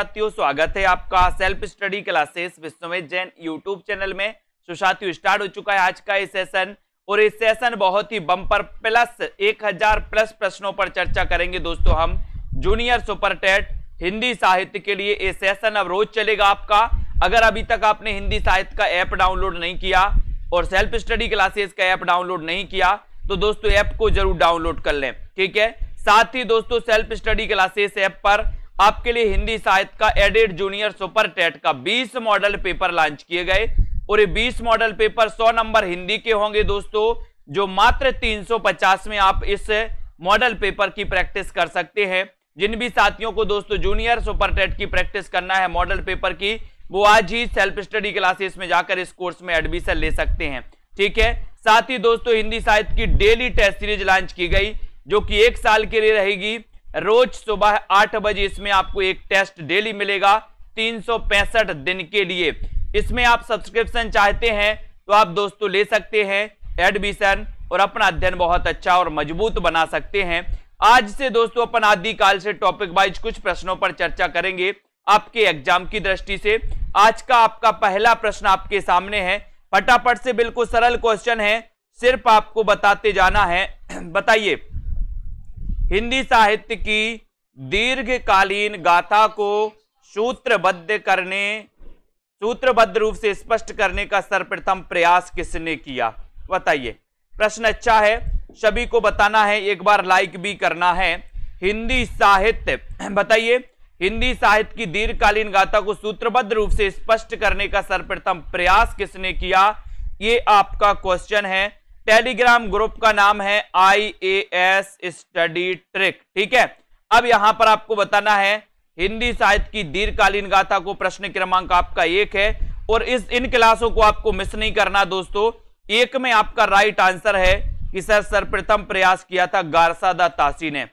साथियों, स्वागत है आपका self study classes Vishwamit Jain YouTube channel में। तो साथियों, स्टार्ट हो चुका है आज का ये सेशन और इस सेशन बहुत ही बम्पर प्लस 1000 प्लस प्रश्नों पर चर्चा करेंगे दोस्तों हम। जूनियर सुपर टेट हिंदी साहित्य के लिए ये सेशन अब रोज चलेगा आपका। अगर अभी तक आपने हिंदी साहित्य का ऐप डाउनलोड नहीं किया और सेल्फ स्टडी क्लासेस का ऐप डाउनलोड नहीं किया तो दोस्तों ऐप को ज़रूर डाउनलोड कर लें, ठीक है? साथ ही दोस्तों, सेल्फ स्टडी क्लासेस ऐप पर आपके लिए हिंदी साहित्य का एडेड जूनियर सुपर टेट का 20 मॉडल पेपर लॉन्च किए गए। और ये 20 मॉडल पेपर 100 नंबर हिंदी के होंगे दोस्तों, जो मात्र 350 में आप इस मॉडल पेपर की प्रैक्टिस कर सकते हैं। जिन भी साथियों को दोस्तों जूनियर सुपर टेट की प्रैक्टिस करना है मॉडल पेपर की, वो आज ही सेल्फ स्टडी क्लासेस में जाकर इस कोर्स में एडमिशन ले सकते हैं। ठीक है? साथ ही दोस्तों, हिंदी साहित्य की डेली टेस्ट सीरीज़ लॉन्च की गई, जो कि एक साल के लिए रहेगी। रोज सुबह आठ बजे इसमें आपको एक टेस्ट डेली मिलेगा, तीन सौ पैंसठ दिन के लिए। इसमें आप सब्सक्रिप्शन चाहते हैं तो आप दोस्तों ले सकते हैं, एडमिशन, और अपना अध्ययन बहुत अच्छा और मज़बूत बना सकते हैं। आज से दोस्तों अपन आदिकाल से टॉपिक वाइज कुछ प्रश्नों पर चर्चा करेंगे आपके एग्ज़ाम की दृष्टि से। आज का आपका पहला प्रश्न आपके सामने है। फटाफट से बिल्कुल सरल क्वेश्चन है। सिर्फ़ आपको बताते जाना है। बताइए हिंदी साहित्य की दीर्घकालीन गाथा को सूत्रबद्ध करने, सूत्रबद्ध रूप से स्पष्ट करने का सर्वप्रथम प्रयास किसने किया? बताइए। प्रश्न अच्छा है। सभी को बताना है, एक बार लाइक भी करना है। हिंदी साहित्य, बताइए। हिंदी साहित्य की दीर्घकालीन गाथा को सूत्रबद्ध रूप से स्पष्ट करने का सर्वप्रथम प्रयास किसने किया? ये आपका क्वेश्चन है। टेलीग्राम ग्रुप का नाम है I A S study trick ठीक है? अब यहाँ पर आपको बताना है, हिंदी साहित्य की दीर्घकालीन गाथा को प्रश्न क्रमांक आपका एक है, और इस, इन क्लासों को आपको मिस नहीं करना दोस्तों। एक में आपका राइट आंसर है कि सर, सर्वप्रथम प्रयास किया था गारसादा तासी ने।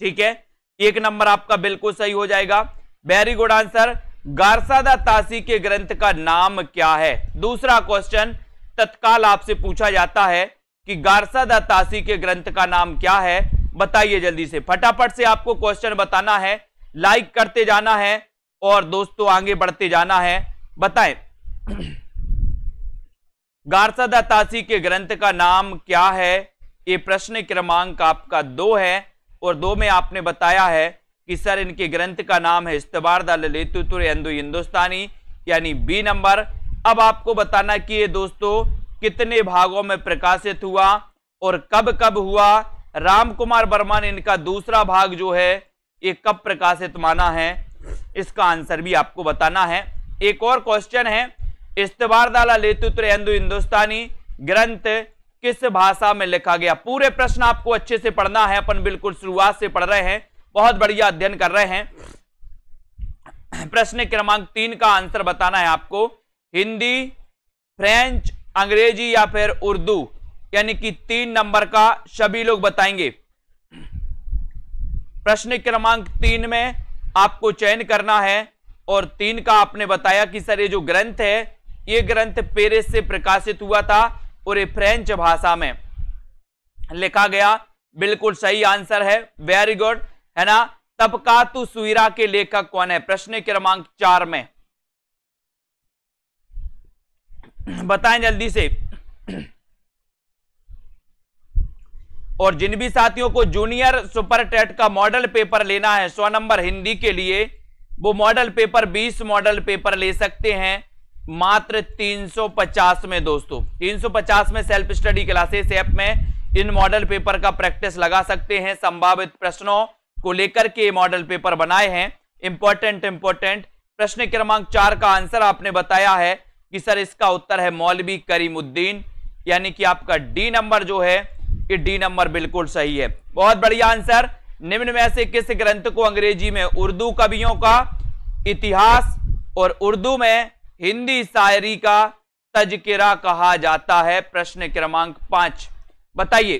ठीक है? एक नंबर आपका बिल्कुल सही हो जाएगा। Very good answer Garcin de Tassy के ग्रंथ का नाम क्या है? दूसरा क्वेश्चन तत्काल आपसे पूछा जाता है कि गारसा तासी के ग्रंथ का नाम क्या है? बताइए जल्दी से। फटाफट से आपको क्वेश्चन बताना है लाइक करते जाना है और दोस्तों आगे बढ़ते जाना है। बताएँ। गारसा तासी के ग्रंथ का नाम क्या है? ये प्रश्न क्रमांक आपका दो है और दो में आपने बताया है कि सर इनके ग्रंथ का नाम है इस्तबार दल हिंदुस्तानी, यानी बी नंबर। अब आपको बताना कि ये दोस्तों कितने भागों में प्रकाशित हुआ और कब कब हुआ। राम कुमार वर्मा ने इनका दूसरा भाग जो है, ये कब प्रकाशित माना है, इसका आंसर भी आपको बताना है। एक और क्वेश्चन है इस्तबार दाला लेतुत्र हिंदू हिंदुस्तानी ग्रंथ किस भाषा में लिखा गया? पूरे प्रश्न आपको अच्छे से पढ़ना है, अपन बिल्कुल शुरुआत से पढ़ रहे हैं, बहुत बढ़िया अध्ययन कर रहे हैं। प्रश्न क्रमांक तीन का आंसर बताना है आपको। हिंदी, फ्रेंच, अंग्रेज़ी या फिर उर्दू, यानी कि तीन नंबर का सभी लोग बताएँगे। प्रश्न क्रमांक तीन में आपको चयन करना है और तीन का आपने बताया कि सर ये जो ग्रंथ है, ये ग्रंथ पेरिस से प्रकाशित हुआ था और ये फ्रेंच भाषा में। लिखा गया, बिल्कुल सही आंसर है वेरी गुड है ना? तबकातु सुईरा के लेखक कौन है? प्रश्न क्रमांक चार में। बताएँ जल्दी से। और जिन भी साथियों को जूनियर सुपर टेट का मॉडल पेपर लेना है, सौ नंबर हिंदी के लिए, वो मॉडल पेपर 20 मॉडल पेपर ले सकते हैं। मात्र 350 में दोस्तों 350 में सेल्फ स्टडी क्लासेस ऐप में इन मॉडल पेपर का प्रैक्टिस लगा सकते हैं। संभावित प्रश्नों को लेकर के मॉडल पेपर बनाए हैं। इंपॉर्टेंट इंपॉर्टेंट प्रश्न क्रमांक चार का आंसर आपने बताया है। कि सर इसका उत्तर है मौलवी करीमुद्दीन, यानी कि आपका डी नंबर जो है, ये डी नंबर बिल्कुल सही है। बहुत बढ़िया आंसर निम्न में से किस ग्रंथ को अंग्रेज़ी में उर्दू कवियों का इतिहास और उर्दू में हिंदी शायरी का तजकिरा कहा जाता है? प्रश्न क्रमांक पाँच। बताइए।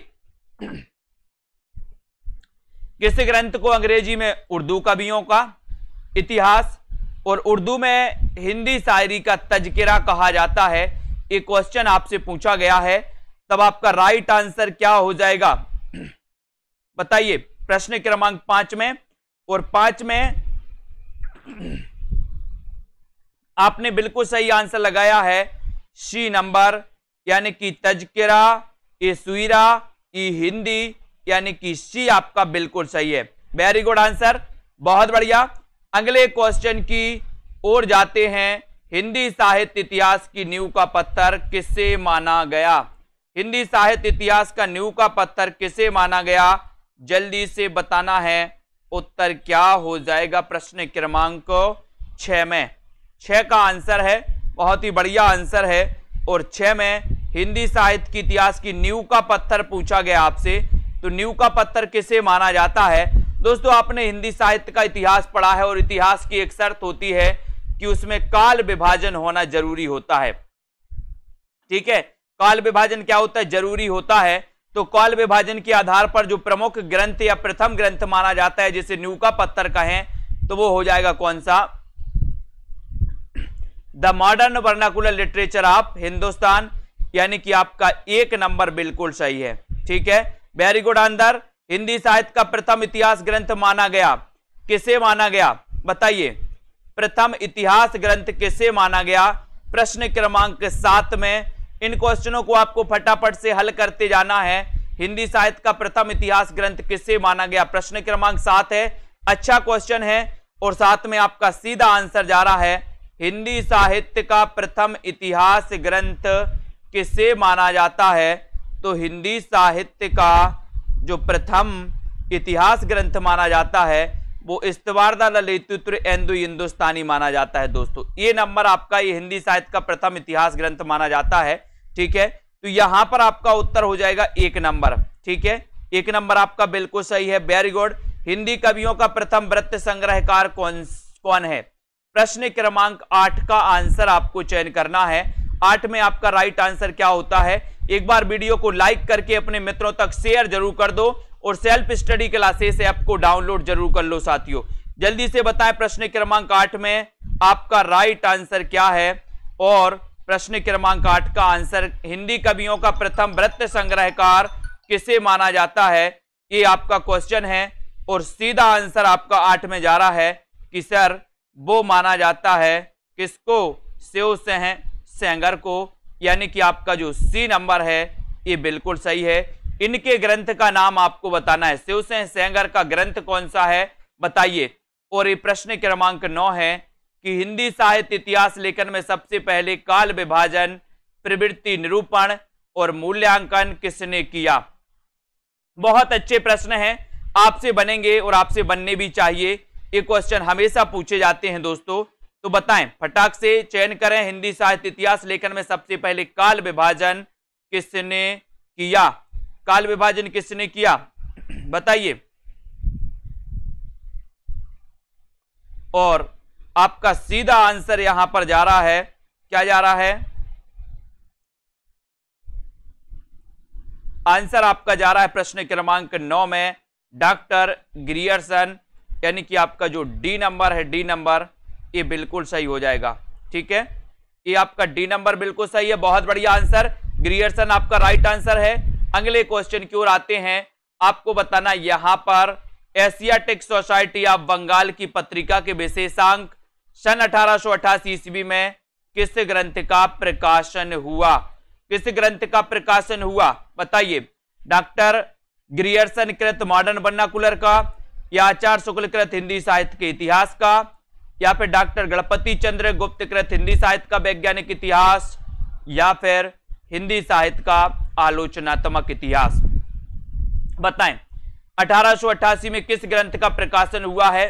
किस ग्रंथ को अंग्रेज़ी में उर्दू कवियों का इतिहास और उर्दू में हिंदी शायरी का तजकिरा कहा जाता है। एक क्वेश्चन आपसे पूछा गया है। तब आपका राइट आंसर क्या हो जाएगा? बताइए, प्रश्न क्रमांक पाँच में और पाँच में आपने बिल्कुल सही आंसर लगाया है। सी नंबर यानी कि तजकिरा ए सुईरा ई हिंदी, यानी कि सी आपका बिल्कुल सही है। वेरी गुड आंसर बहुत बढ़िया। अगले क्वेश्चन की ओर जाते हैं। हिंदी साहित्य इतिहास की नींव का पत्थर किसे माना गया? हिंदी साहित्य इतिहास का नींव का पत्थर किसे माना गया? जल्दी से बताना है। उत्तर क्या हो जाएगा प्रश्न क्रमांक छ में। छ का आंसर है, बहुत ही बढ़िया आंसर है। और छ में हिंदी साहित्य की इतिहास की नींव का पत्थर पूछा गया आपसे। तो नींव का पत्थर किसे माना जाता है? दोस्तों, आपने हिंदी साहित्य का इतिहास पढ़ा है और इतिहास की एक शर्त होती है कि उसमें काल विभाजन होना ज़रूरी होता है। ठीक है? काल विभाजन क्या होता है? ज़रूरी होता है। तो काल विभाजन के आधार पर जो प्रमुख ग्रंथ या प्रथम ग्रंथ माना जाता है, जिसे न्यू का पत्थर कहें तो वो हो जाएगा कौन सा? The modern vernacular literature of Hindustan, यानी कि आपका एक नंबर बिल्कुल सही है। ठीक है? वेरी गुड आंसर हिंदी साहित्य का प्रथम इतिहास ग्रंथ माना गया। किसे माना गया? बताइए। प्रथम इतिहास ग्रंथ किसे माना गया? प्रश्न क्रमांक सात में। इन क्वेश्चनों को आपको फटाफट से हल करते जाना है। हिंदी साहित्य का प्रथम इतिहास ग्रंथ किससे माना गया? प्रश्न क्रमांक सात है। अच्छा क्वेश्चन है और साथ में आपका सीधा आंसर जा रहा है। हिंदी साहित्य का प्रथम इतिहास ग्रंथ किससे माना जाता है? तो हिंदी साहित्य का जो प्रथम इतिहास ग्रंथ माना जाता है, वो इस्तवारदा ललितुत्र एंदु हिंदुस्तानी माना जाता है दोस्तों। ये नंबर आपका ये हिंदी साहित्य का प्रथम इतिहास ग्रंथ माना जाता है, ठीक है? तो यहाँ पर आपका उत्तर हो जाएगा एक नंबर, ठीक है? एक नंबर आपका बिल्कुल सही है वेरी गुड हिंदी कवियों का प्रथम वृत्त संग्रहकार कौन कौन है? प्रश्न क्रमांक आठ का आंसर आपको चयन करना है। आठ में आपका राइट आंसर क्या होता है? एक बार वीडियो को लाइक करके अपने मित्रों तक शेयर ज़रूर कर दो और सेल्फ स्टडी क्लासेस ऐप को डाउनलोड ज़रूर कर लो साथियों। जल्दी से बताएँ प्रश्न क्रमांक आठ में आपका राइट आंसर क्या है और प्रश्न क्रमांक आठ का आंसर हिंदी कवियों का प्रथम वृत्त संग्रहकार किसे माना जाता है? ये आपका क्वेश्चन है और सीधा आंसर आपका आठ में जा रहा है कि सर वो माना जाता है किसको? सेव सेह सेंगर को। यानी कि आपका जो सी नंबर है, ये बिल्कुल सही है। इनके ग्रंथ का नाम आपको बताना है। शिव सेन सेंगर का ग्रंथ कौन सा है, बताइए। और ये प्रश्न क्रमांक नौ है कि हिंदी साहित्य इतिहास लेखन में सबसे पहले काल विभाजन, प्रवृत्ति निरूपण और मूल्यांकन किसने किया? बहुत अच्छे प्रश्न हैं। आपसे बनेंगे और आपसे बनने भी चाहिए। ये क्वेश्चन हमेशा पूछे जाते हैं दोस्तों। तो बताएँ, फटाक से चयन करें हिंदी साहित्य इतिहास लेखन में सबसे पहले काल विभाजन किसने किया? काल विभाजन किसने किया? बताइए। और आपका सीधा आंसर यहाँ पर जा रहा है। क्या जा रहा है? आंसर आपका जा रहा है प्रश्न क्रमांक नौ में, डॉक्टर ग्रियर्सन, यानी कि आपका जो डी नंबर है, डी नंबर ये बिल्कुल सही हो जाएगा। ठीक है? ये आपका डी नंबर बिल्कुल सही है, बहुत बढ़िया आंसर ग्रियर्सन आपका राइट आंसर है। अगले क्वेश्चन की ओर आते हैं। आपको बताना यहाँ पर एशियाटिक सोसाइटी ऑफ़ बंगाल की पत्रिका के विशेषांक, सन अठारह ईस्वी में किस ग्रंथ का प्रकाशन हुआ? किस ग्रंथ का प्रकाशन हुआ? बताइए। डॉक्टर ग्रियर्सन कृत मॉडर्न वर्नाकुलर का, या आचार्य शुक्ल कृत हिंदी साहित्य के इतिहास का या फिर डॉक्टर गणपति चंद्र गुप्त कृत हिंदी साहित्य का वैज्ञानिक इतिहास, या फिर हिंदी साहित्य का आलोचनात्मक इतिहास। बताएँ 1888 में किस ग्रंथ का प्रकाशन हुआ है?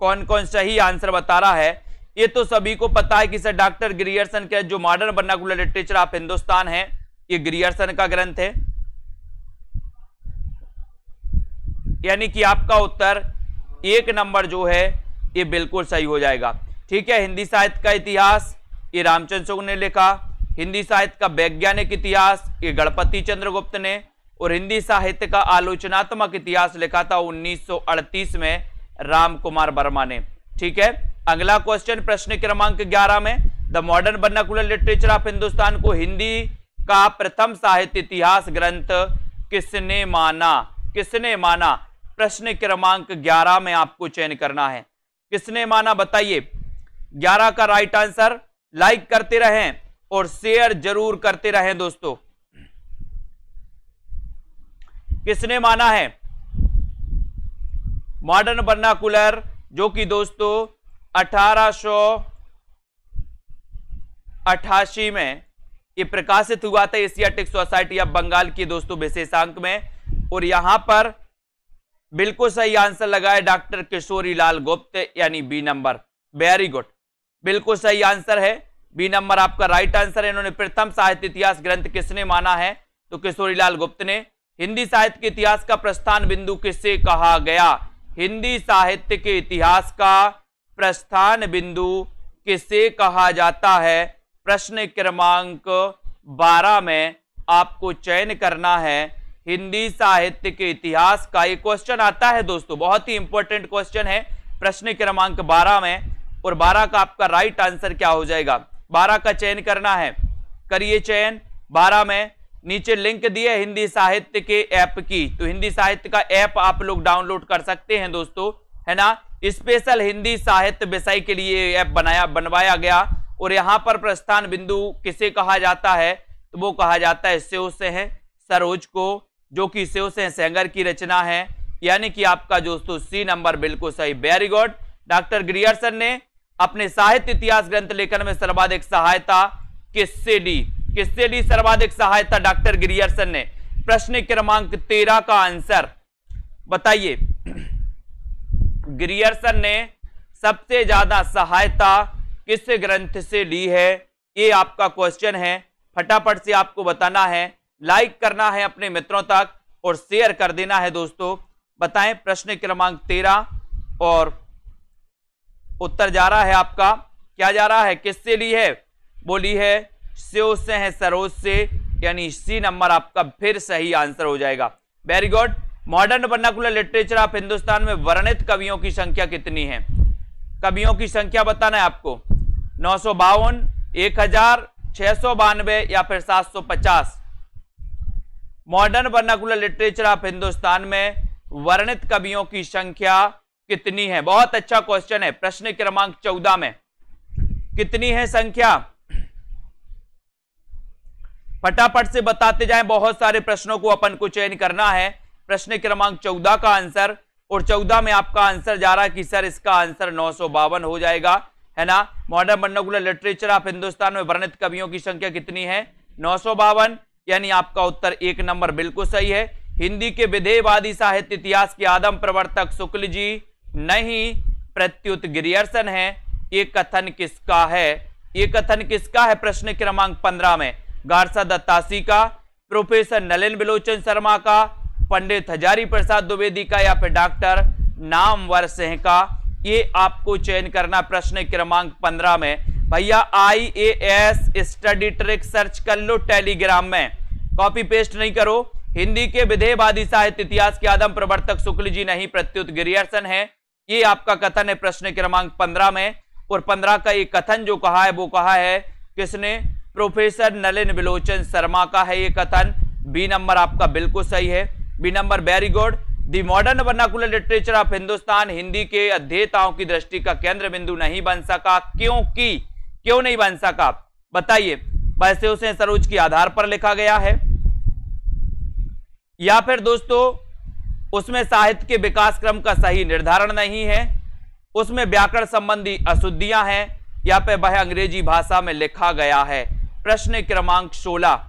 कौन कौन सही आंसर बता रहा है? ये तो सभी को पता है कि सर डॉक्टर ग्रियर्सन के जो modern vernacular literature of Hindustan है, ये ग्रियर्सन का ग्रंथ है। यानी कि आपका उत्तर एक नंबर जो है, ये बिल्कुल सही हो जाएगा। ठीक है, हिंदी साहित्य का इतिहास, ये रामचंद्र चौक ने लिखा। हिंदी साहित्य का वैज्ञानिक इतिहास, ये गणपति चंद्रगुप्त ने। और हिंदी साहित्य का आलोचनात्मक इतिहास लिखा था 1938 में राम कुमार वर्मा ने। ठीक है, अगला क्वेश्चन प्रश्न क्रमांक 11 में, the modern vernacular literature of Hindustan को हिंदी का प्रथम साहित्य इतिहास ग्रंथ किसने माना? किसने माना? प्रश्न क्रमांक 11 में आपको चयन करना है। किसने माना, बताइए। 11 का राइट आंसर लाइक करते रहें और शेयर ज़रूर करते रहें दोस्तों। किसने माना है? मॉडर्न बर्नाकुलर जो कि दोस्तों अठारह में ये प्रकाशित हुआ था। एशियाटिक सोसाइटी ऑफ़ बंगाल की दोस्तों विशेषांक में। और यहाँ पर बिल्कुल सही आंसर लगाए डॉक्टर किशोरी लाल गुप्त, यानी बी नंबर। वेरी गुड बिल्कुल सही आंसर है। बी नंबर आपका राइट आंसर है। इन्होंने प्रथम साहित्य इतिहास ग्रंथ किसने माना है? तो किशोरी लाल गुप्त ने। हिंदी साहित्य के इतिहास का प्रस्थान बिंदु किससे कहा गया? हिंदी साहित्य के इतिहास का प्रस्थान बिंदु किससे कहा जाता है? प्रश्न क्रमांक 12 में आपको चयन करना है। हिंदी साहित्य के इतिहास का एक क्वेश्चन आता है दोस्तों। बहुत ही इंपॉर्टेंट क्वेश्चन है। प्रश्न क्रमांक 12 में। और 12 का आपका राइट आंसर क्या हो जाएगा? 12 का चयन करना है। करिए चयन। 12 में नीचे लिंक दिए हिंदी साहित्य के ऐप की। तो हिंदी साहित्य का ऐप आप लोग डाउनलोड कर सकते हैं दोस्तों। है ना? स्पेशल हिंदी साहित्य विषय के लिए ऐप बनाया, बनवाया गया। और यहाँ पर प्रस्थान बिंदु किसे कहा जाता है? तो वो कहा जाता है, इससे उससे है। सरोज को जो कि सेव सेंगर की रचना है, यानी कि आपका दोस्तों सी नंबर बिल्कुल सही। वेरी गुड डॉक्टर ग्रियर्सन ने अपने साहित्य इतिहास ग्रंथ लेखन में सर्वाधिक सहायता किससे दी? किससे दी सर्वाधिक सहायता? डॉक्टर ग्रियर्सन ने। प्रश्न क्रमांक तेरह का आंसर बताइए। ग्रियर्सन ने सबसे ज़्यादा सहायता किस ग्रंथ से ली है? ये आपका क्वेश्चन है। फटाफट से आपको बताना है। लाइक करना है अपने मित्रों तक और शेयर कर देना है दोस्तों। बताएँ प्रश्न क्रमांक तेरह और उत्तर जा रहा है आपका। क्या जा रहा है? किससे ली है? बोली है सेव से है, सरोज से, यानी सी नंबर आपका फिर सही आंसर हो जाएगा। Very good modern vernacular literature of Hindustan में वर्णित कवियों की संख्या कितनी है? कवियों की संख्या बताना है आपको। नौ सौ बावन, एक हज़ार छह सौ बानवे या फिर सात सौ पचास? Modern vernacular literature of Hindustan में वर्णित कवियों की संख्या कितनी है? बहुत अच्छा क्वेश्चन है। प्रश्न क्रमांक चौदह में। कितनी है संख्या? फटाफट से बताते जाएँ। बहुत सारे प्रश्नों को अपन को चयन करना है। प्रश्न क्रमांक चौदह का आंसर और चौदह में आपका आंसर जा रहा है कि सर इसका आंसर नौ सौ बावन हो जाएगा। है ना? Modern vernacular literature of Hindustan में वर्णित कवियों की संख्या कितनी है? नौ सौ बावन। यानी आपका उत्तर एक नंबर बिल्कुल सही है। हिंदी के विधेयवादी साहित्य इतिहास के आदम प्रवर्तक शुक्ल जी नहीं, प्रत्युत गिरियर्सन है। ये कथन किसका है? ये कथन किसका है? प्रश्न क्रमांक पंद्रह में। गारसा दत्तासी का, प्रोफेसर नलिन बिलोचन शर्मा का, पंडित हजारी प्रसाद द्विवेदी का, या फिर डॉक्टर नामवर सिंह का? ये आपको चयन करना प्रश्न क्रमांक पंद्रह में। भैया I A S study trick search कर लो टेलीग्राम में। कॉपी पेस्ट नहीं करो। हिंदी के विधेयवादी साहित्य इतिहास के आदम प्रवर्तक शुक्ल जी नहीं, प्रत्युत गिरियर्सन है। ये आपका कथन है प्रश्न क्रमांक पंद्रह में। और पंद्रह का एक कथन जो कहा है, वो कहा है, किसने? प्रोफेसर नलिन विलोचन शर्मा का है ये कथन। बी नंबर आपका बिल्कुल सही है। B number very good the modern vernacular literature of Hindustan Hindi के अध्येताओं की दृष्टि का केंद्र बिंदु नहीं बन सका, क्योंकि क्यों नहीं बन सका? बताइए। वैसे उसे सरोज के आधार पर लिखा गया है। या फिर दोस्तों, उसमें साहित्य के विकास क्रम का सही निर्धारण नहीं है, उसमें व्याकरण संबंधी अशुद्धियाँ हैं, या फिर वह अंग्रेज़ी भाषा में लिखा गया है। प्रश्न क्रमांक 16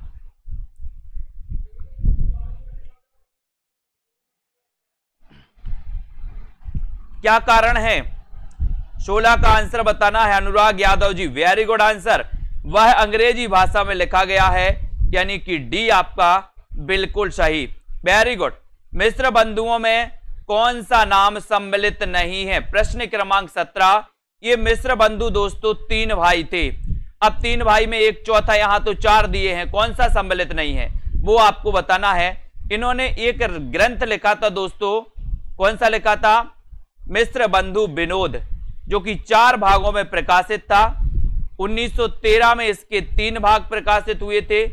क्या कारण है? सोलह का आंसर बताना है Anurag Yadav ji. Very good answer वह अंग्रेज़ी भाषा में लिखा गया है, यानी कि डी आपका बिल्कुल सही। वेरी गुड मिश्र बंधुओं में कौन सा नाम सम्मिलित नहीं है? प्रश्न क्रमांक सत्रह। ये मिश्र बंधु दोस्तों, तीन भाई थे। अब तीन भाई में एक चौथा, यहाँ तो चार दिए हैं। कौन सा सम्मिलित नहीं है? वो आपको बताना है। इन्होंने एक ग्रंथ लिखा था दोस्तों। कौन सा लिखा था? मिश्र बंधु विनोद। जो कि चार भागों में प्रकाशित था। 1913 में इसके तीन भाग प्रकाशित हुए थे।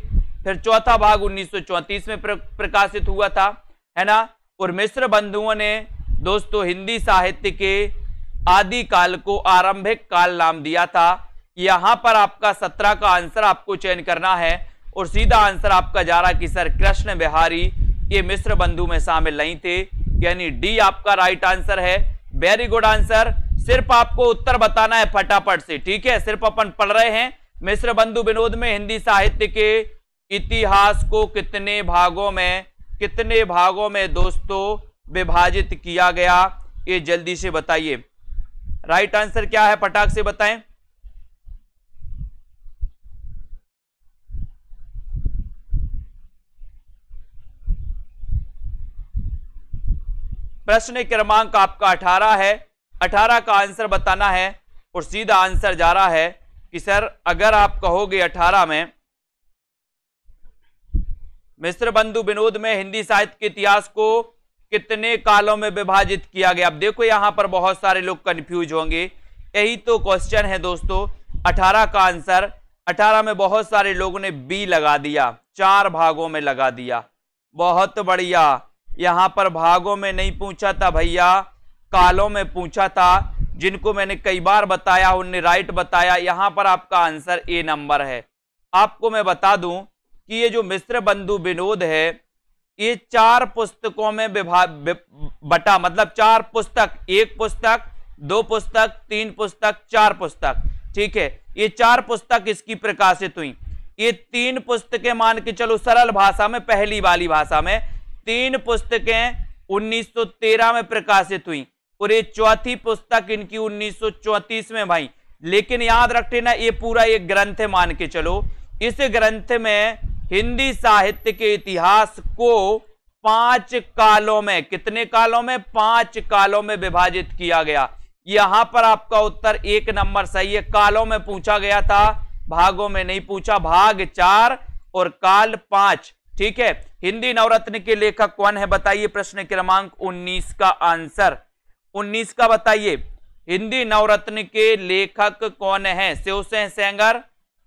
फिर चौथा भाग 1934 में प्रकाशित हुआ था, है ना? और मिश्र बंधुओं ने दोस्तों, हिंदी साहित्य के आदि काल को आरंभिक काल नाम दिया था। यहाँ पर आपका सत्रह का आंसर आपको चयन करना है और सीधा आंसर आपका जा रहा कि सर कृष्ण बिहारी ये मिश्र बंधु में शामिल नहीं थे। यानी डी आपका राइट आंसर है। Very good answer. सिर्फ़ आपको उत्तर बताना है फटाफट से, ठीक है? सिर्फ़ अपन पढ़ रहे हैं। मिश्र बंधु विनोद में हिंदी साहित्य के इतिहास को कितने भागों में, कितने भागों में दोस्तों विभाजित किया गया, ये जल्दी से बताइए। राइट आंसर क्या है? पटाख से बताएँ। प्रश्न क्रमांक आपका 18 है। 18 का आंसर बताना है और सीधा आंसर जा रहा है कि सर, अगर आप कहोगे 18 में मिश्र बंधु विनोद में हिंदी साहित्य के इतिहास को कितने कालों में विभाजित किया गया? अब देखो, यहाँ पर बहुत सारे लोग कंफ्यूज होंगे। यही तो क्वेश्चन है दोस्तों। 18 का आंसर 18 में बहुत सारे लोगों ने बी लगा दिया, चार भागों में लगा दिया। बहुत बढ़िया। यहाँ पर भागों में नहीं पूछा था भैया। कालों में पूछा था, जिनको मैंने कई बार बताया, उनने राइट बताया। यहाँ पर आपका आंसर ए नंबर है। आपको मैं बता दूँ कि ये जो मिश्र बंधु विनोद है, ये चार पुस्तकों में विभाग बटा मतलब चार पुस्तक, एक पुस्तक, दो पुस्तक, तीन पुस्तक, चार पुस्तक, ठीक है? ये चार पुस्तक इसकी प्रकाशित हुई। ये तीन पुस्तकें मान के चलो सरल भाषा में, पहली वाली भाषा में, तीन पुस्तकें 1913 में प्रकाशित हुई। और ये चौथी पुस्तक इनकी 1934 में भाई। लेकिन याद रखते ना, ये पूरा एक ग्रंथ मान के चलो। इस ग्रंथ में हिंदी साहित्य के इतिहास को पाँच कालों में, कितने कालों में? पाँच कालों में विभाजित किया गया। यहाँ पर आपका उत्तर एक नंबर सही है। कालों में पूछा गया था, भागों में नहीं पूछा। भाग चार और काल पाँच, ठीक है? हिंदी नवरत्न के लेखक कौन है, बताइए प्रश्न क्रमांक 19 का आंसर। 19 का बताइए। हिंदी नवरत्न के लेखक कौन है? शिवसेन सेंगर,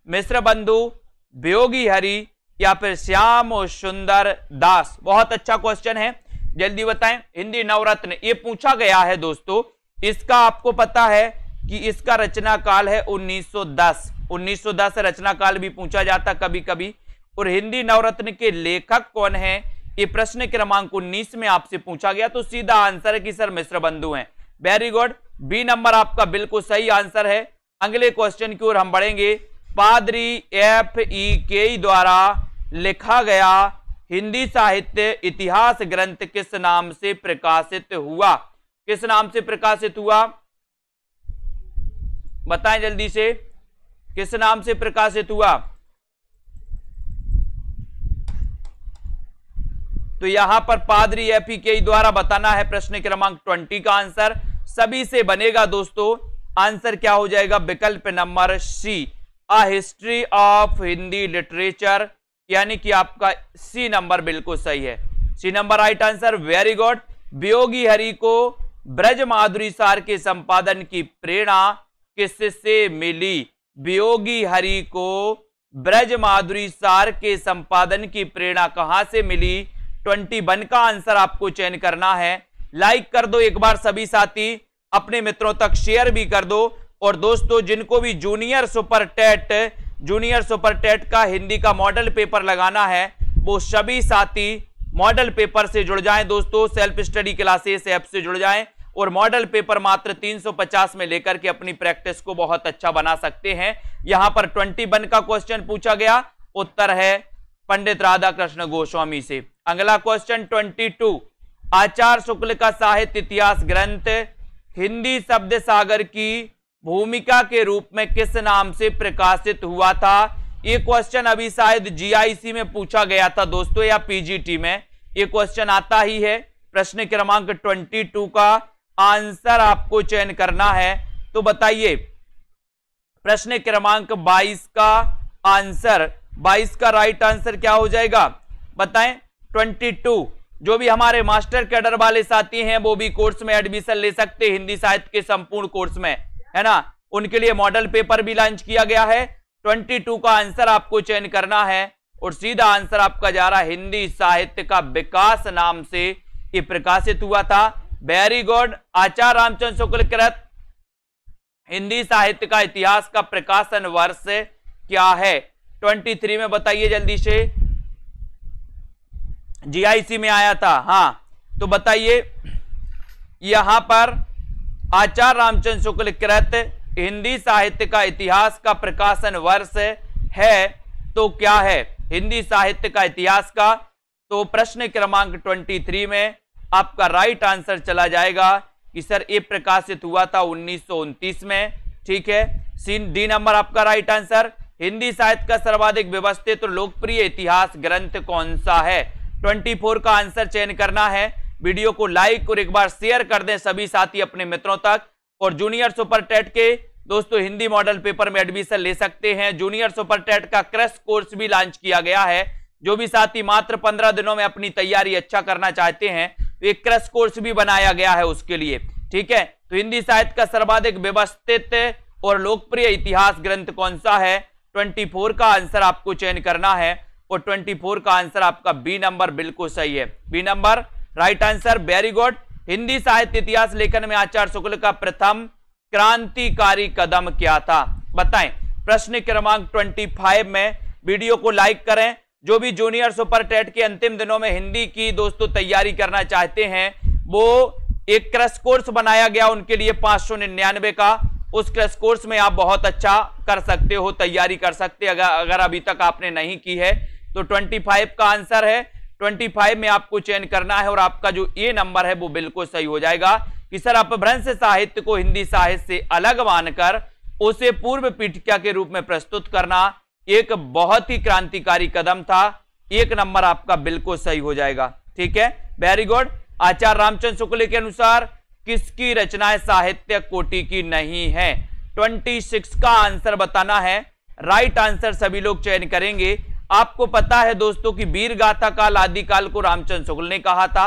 मिश्र बंधु वियोगी हरि या फिर श्याम सुंदर दास? बहुत अच्छा क्वेश्चन है। जल्दी बताएँ। हिंदी नवरत्न, ये पूछा गया है दोस्तों। इसका आपको पता है कि इसका रचना काल है 1910 1910 रचना काल भी पूछा जाता कभी कभी और हिंदी नवरत्न के लेखक कौन है? ये प्रश्न क्रमांक उन्नीस में आपसे पूछा गया तो सीधा आंसर है कि सर मिश्र बंधु हैं। वेरी गुड बी नंबर आपका बिल्कुल सही आंसर है। अगले क्वेश्चन की ओर हम बढ़ेंगे। पादरी एफ़ ई के द्वारा लिखा गया हिंदी साहित्य इतिहास ग्रंथ किस नाम से प्रकाशित हुआ? किस नाम से प्रकाशित हुआ? बताएँ जल्दी से। किस नाम से प्रकाशित हुआ? तो यहाँ पर पादरी एपी के द्वारा बताना है प्रश्न क्रमांक ट्वेंटी का आंसर। सभी से बनेगा दोस्तों, आंसर क्या हो जाएगा? विकल्प number C, a history of Hindi literature, यानी कि आपका सी नंबर बिल्कुल सही है। C number right answer, very good. Viyogi Hari को ब्रज माधुरी सार के संपादन की प्रेरणा किससे मिली? वियोगी हरि को ब्रज माधुरी सार के संपादन की प्रेरणा कहाँ से मिली? ट्वेंटी वन का आंसर आपको चयन करना है। लाइक कर दो एक बार सभी साथी, अपने मित्रों तक शेयर भी कर दो। और दोस्तों, जिनको भी junior super TET junior super TET का हिंदी का मॉडल पेपर लगाना है, वो सभी साथी मॉडल पेपर से जुड़ जाएँ। दोस्तों सेल्फ स्टडी क्लासेस ऐप से जुड़ जाएँ। और मॉडल पेपर मात्र 350 में लेकर के अपनी प्रैक्टिस को बहुत अच्छा बना सकते हैं। यहाँ पर 21 का क्वेश्चन पूछा गया। उत्तर है पंडित राधा कृष्ण गोस्वामी से। अगला क्वेश्चन 22 आचार्य शुक्ल का साहित्य इतिहास ग्रंथ, हिंदी शब्द सागर की भूमिका के रूप में किस नाम से प्रकाशित हुआ था? ये क्वेश्चन अभी शायद जीआईसी में पूछा गया था दोस्तों या पीजीटी में। ये क्वेश्चन आता ही है। प्रश्न क्रमांक 22 का आंसर आपको चयन करना है। तो बताइए, प्रश्न क्रमांक 22 का आंसर 22 का राइट आंसर क्या हो जाएगा? बताएँ 22 जो भी हमारे मास्टर कैडर वाले साथी हैं, वो भी कोर्स में एडमिशन ले सकते हैं, हिंदी साहित्य के संपूर्ण कोर्स में, है ना? उनके लिए मॉडल पेपर भी लॉन्च किया गया है। 22 का आंसर आपको चयन करना है और सीधा आंसर आपका जा रहा है, हिंदी साहित्य का विकास नाम से ये प्रकाशित हुआ था। वेरी गुड आचार्य रामचंद्र शुक्ल कृत हिंदी साहित्य का इतिहास का प्रकाशन वर्ष क्या है? 23 में बताइए जल्दी से। जीआईसी में आया था हाँ तो बताइए। यहाँ पर आचार्य रामचंद्र शुक्ल कृत, हिंदी साहित्य का इतिहास का प्रकाशन वर्ष है तो क्या है? हिंदी साहित्य का इतिहास का तो प्रश्न क्रमांक 23 में आपका राइट आंसर चला जाएगा कि सर ये प्रकाशित हुआ था उन्नीस में, ठीक है? सीन डी नंबर आपका राइट आंसर हिंदी साहित्य का सर्वाधिक व्यवस्थित और लोकप्रिय इतिहास ग्रंथ कौन सा है? 24 का आंसर चयन करना है। वीडियो को लाइक और एक बार शेयर कर दें सभी साथी अपने मित्रों तक। और जूनियर सुपर टेट के दोस्तों, हिंदी मॉडल पेपर में एडमिशन ले सकते हैं। जूनियर सुपर टेट का क्रश कोर्स भी लॉन्च किया गया है। जो भी साथी मात्र पंद्रह दिनों में अपनी तैयारी अच्छा करना चाहते हैं तो एक क्रश कोर्स भी बनाया गया है उसके लिए। ठीक है? तो हिंदी साहित्य का सर्वाधिक व्यवस्थित और लोकप्रिय इतिहास ग्रंथ कौन सा है? 24 का आंसर आपको चयन करना है और 24 का आंसर आपका बी नंबर बिल्कुल सही है। B number right answer very good Hindi साहित्य इतिहास लेखन में आचार्य शुक्ल का प्रथम क्रांतिकारी कदम क्या था? बताएँ। प्रश्न क्रमांक 25 में वीडियो को लाइक करें। जो भी जूनियर सुपर टेट के अंतिम दिनों में हिंदी की दोस्तों तैयारी करना चाहते हैं, वो एक क्रश कोर्स बनाया गया उनके लिए पाँच का। उस क्रश कोर्स में आप बहुत अच्छा कर सकते हो, तैयारी कर सकते अगर अगर अभी तक आपने नहीं की है। तो 25 का आंसर है। 25 में आपको चयन करना है और आपका जो ए नंबर है वो बिल्कुल सही हो जाएगा। कि सर अपभ्रंश साहित्य को हिंदी साहित्य से अलग मानकर उसे पूर्व पीठिका के रूप में प्रस्तुत करना एक बहुत ही क्रांतिकारी कदम था। एक नंबर आपका बिल्कुल सही हो जाएगा। ठीक है? वेरी गुड आचार्य रामचंद्र शुक्ल के अनुसार किसकी रचनाएँ साहित्य कोटि की नहीं है? 26 का आंसर बताना है। राइट आंसर सभी लोग चयन करेंगे। आपको पता है दोस्तों की वीर गाथा काल, आदिकाल को रामचंद्र शुक्ल ने कहा था।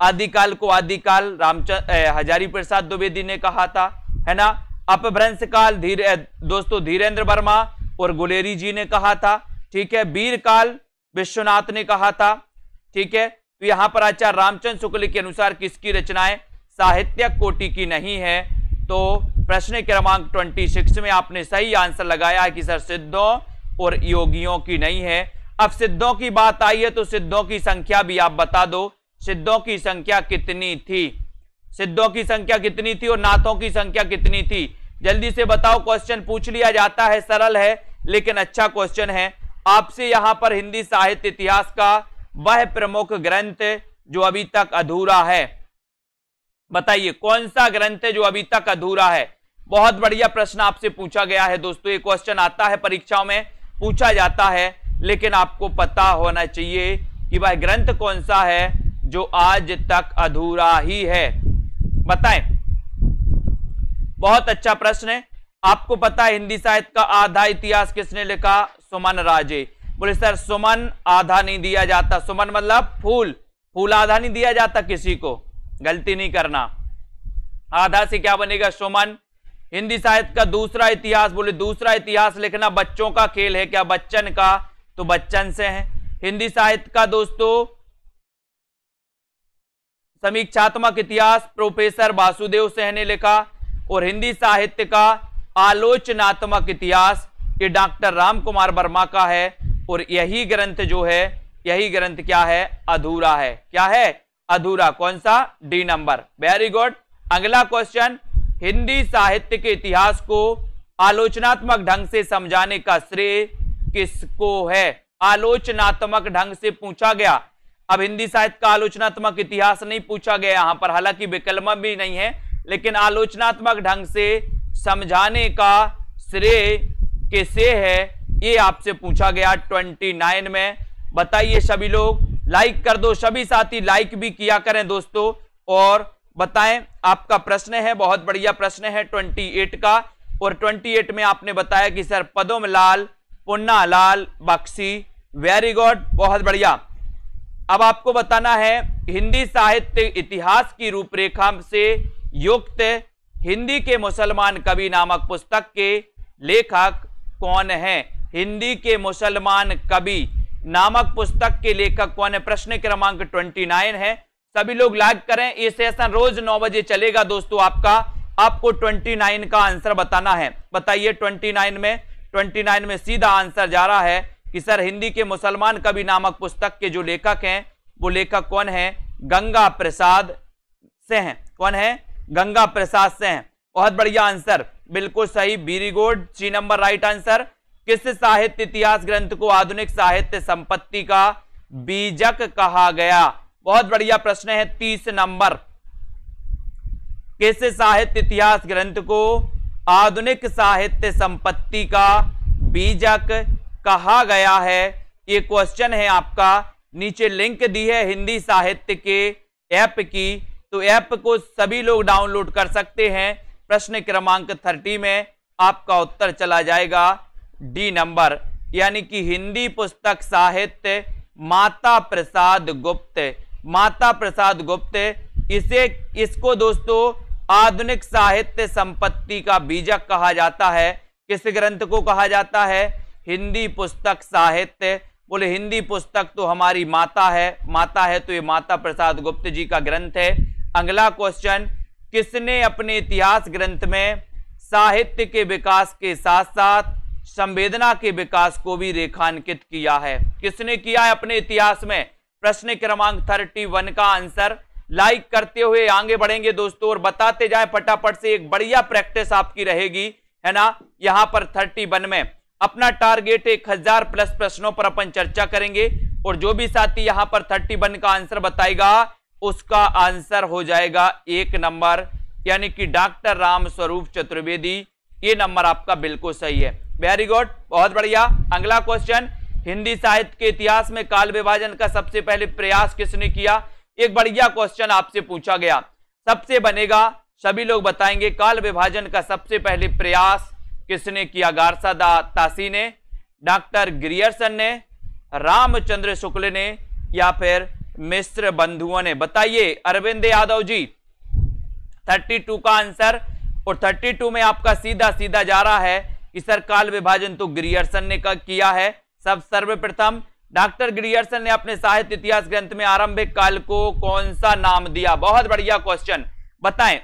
आदिकाल को आदिकाल, रामचंद्र हजारी प्रसाद द्विवेदी ने कहा था। है ना? अपभ्रंश काल, धीरे दोस्तों धीरेन्द्र वर्मा और गुलेरी जी ने कहा था। ठीक है? वीर काल, विश्वनाथ ने कहा था। ठीक है? तो यहाँ पर आचार्य रामचंद्र शुक्ल के अनुसार किसकी रचनाएँ साहित्य कोटि की नहीं है। तो प्रश्न क्रमांक 26 में आपने सही आंसर लगाया कि सर सिद्धों और योगियों की नहीं है। अब सिद्धों की बात आई है तो सिद्धों की संख्या भी आप बता दो। सिद्धों की संख्या कितनी थी? सिद्धों की संख्या कितनी थी और नाथों की संख्या कितनी थी? जल्दी से बताओ क्वेश्चन पूछ लिया जाता है, सरल है, लेकिन अच्छा क्वेश्चन है। आपसे यहाँ पर हिंदी साहित्य इतिहास का वह प्रमुख ग्रंथ जो अभी तक अधूरा है। बताइए, कौन सा ग्रंथ है जो अभी तक अधूरा है? बहुत बढ़िया प्रश्न आपसे पूछा गया है दोस्तों। ये क्वेश्चन आता है परीक्षाओं में, पूछा जाता है, लेकिन आपको पता होना चाहिए कि वह ग्रंथ कौन सा है जो आज तक अधूरा ही है। बताएँ। बहुत अच्छा प्रश्न है। आपको पता है हिंदी साहित्य का आधा इतिहास किसने लिखा? सुमन राजे। बोले, सर, सुमन आधा नहीं दिया जाता। सुमन मतलब फूल। फूल आधा नहीं दिया जाता किसी को। गलती नहीं करना। आधा से क्या बनेगा सुमन? हिंदी साहित्य का दूसरा इतिहास, बोले दूसरा इतिहास लिखना बच्चों का खेल है क्या? बच्चन का। तो बच्चन से है। हिंदी साहित्य का दोस्तों, समीक्षात्मक इतिहास प्रोफेसर वासुदेव सेह ने लिखा और हिंदी साहित्य का आलोचनात्मक इतिहास ये डॉक्टर राम कुमार वर्मा का है और यही ग्रंथ जो है, यही ग्रंथ क्या है? अधूरा है। क्या है? अधूरा, कौन सा? डी नंबर वेरी गुड अगला क्वेश्चन हिंदी साहित्य के इतिहास को आलोचनात्मक ढंग से समझाने का श्रेय किसको है? आलोचनात्मक ढंग से पूछा गया। अब हिंदी साहित्य का आलोचनात्मक इतिहास नहीं पूछा गया यहाँ पर, हालाँकि विकल्प भी नहीं है, लेकिन आलोचनात्मक ढंग से समझाने का श्रेय किसे है, ये आपसे पूछा गया 29 में। बताइए सभी लोग। लाइक कर दो, सभी साथी लाइक भी किया करें दोस्तों। और बताएँ, आपका प्रश्न है, बहुत बढ़िया प्रश्न है 28 का। और 28 में आपने बताया कि sir Padam Lal, Punna Lal, Bakshi very good बहुत बढ़िया। अब आपको बताना है, हिंदी साहित्य इतिहास की रूपरेखा से युक्त हिंदी के मुसलमान कवि नामक पुस्तक के लेखक कौन है? हिंदी के मुसलमान कवि नामक पुस्तक के लेखक कौन है? प्रश्न क्रमांक 29 है। सभी लोग लाइक करें, ये सेशन रोज नौ बजे चलेगा दोस्तों आपका। आपको 29 का आंसर बताना है। बताइए 29 में 29 में सीधा आंसर जा रहा है कि सर हिंदी के मुसलमान कवि नामक पुस्तक के जो लेखक हैं, वो लेखक कौन है? गंगा प्रसाद से हैं। कौन है? गंगा प्रसाद से हैं। बहुत बढ़िया आंसर बिल्कुल सही। Very good C number right answer किस साहित्य इतिहास ग्रंथ को आधुनिक साहित्य संपत्ति का बीजक कहा गया? बहुत बढ़िया प्रश्न है, तीस नंबर। किस साहित्य इतिहास ग्रंथ को आधुनिक साहित्य संपत्ति का बीजक कहा गया है? ये क्वेश्चन है आपका। नीचे लिंक दी है हिंदी साहित्य के ऐप की। तो ऐप को सभी लोग डाउनलोड कर सकते हैं। प्रश्न क्रमांक थर्टी में आपका उत्तर चला जाएगा। डी नंबर, यानी कि हिंदी पुस्तक साहित्य माता प्रसाद गुप्त। माता प्रसाद गुप्त, इसे, इसको दोस्तों आधुनिक साहित्य संपत्ति का बीजक कहा जाता है। किस ग्रंथ को कहा जाता है? हिंदी पुस्तक साहित्य। बोले, हिंदी पुस्तक तो हमारी माता है। माता है तो ये माता प्रसाद गुप्त जी का ग्रंथ है। अगला क्वेश्चन, किसने अपने इतिहास ग्रंथ में साहित्य के विकास के साथ साथ संवेदना के विकास को भी रेखांकित किया है। किसने किया है अपने इतिहास में? प्रश्न क्रमांक थर्टी वन का आंसर। लाइक करते हुए आगे बढ़ेंगे दोस्तों और बताते जाए फटाफट से एक बढ़िया प्रैक्टिस आपकी रहेगी, है ना? यहाँ पर थर्टी वन में। अपना टारगेट एक हज़ार प्लस प्रश्नों पर अपन चर्चा करेंगे और जो भी साथी यहाँ पर थर्टी वन का आंसर बताएगा, उसका आंसर हो जाएगा एक नंबर। यानी कि डॉक्टर राम स्वरूप चतुर्वेदी, ये नंबर आपका बिल्कुल सही है। वेरी गुड बहुत बढ़िया। अगला क्वेश्चन हिंदी साहित्य के इतिहास में काल विभाजन का सबसे पहले प्रयास किसने किया? एक बढ़िया क्वेश्चन आपसे पूछा गया। सबसे बनेगा, सभी लोग बताएँगे काल विभाजन का सबसे पहले प्रयास किसने किया? गारसा तासी ने, डॉक्टर ग्रियर्सन ने, रामचंद्र शुक्ल ने, या फिर मिश्र बंधुओं ने? बताइए, अरविंद यादव जी। 32 का आंसर और 32 में आपका सीधा सीधा जा रहा है। कि सर काल विभाजन तो ग्रियर्सन ने किया है। सब सर्वप्रथम, डॉक्टर ग्रियर्सन ने अपने साहित्य इतिहास ग्रंथ में आरंभिक काल को कौन सा नाम दिया? बहुत बढ़िया क्वेश्चन बताएँ।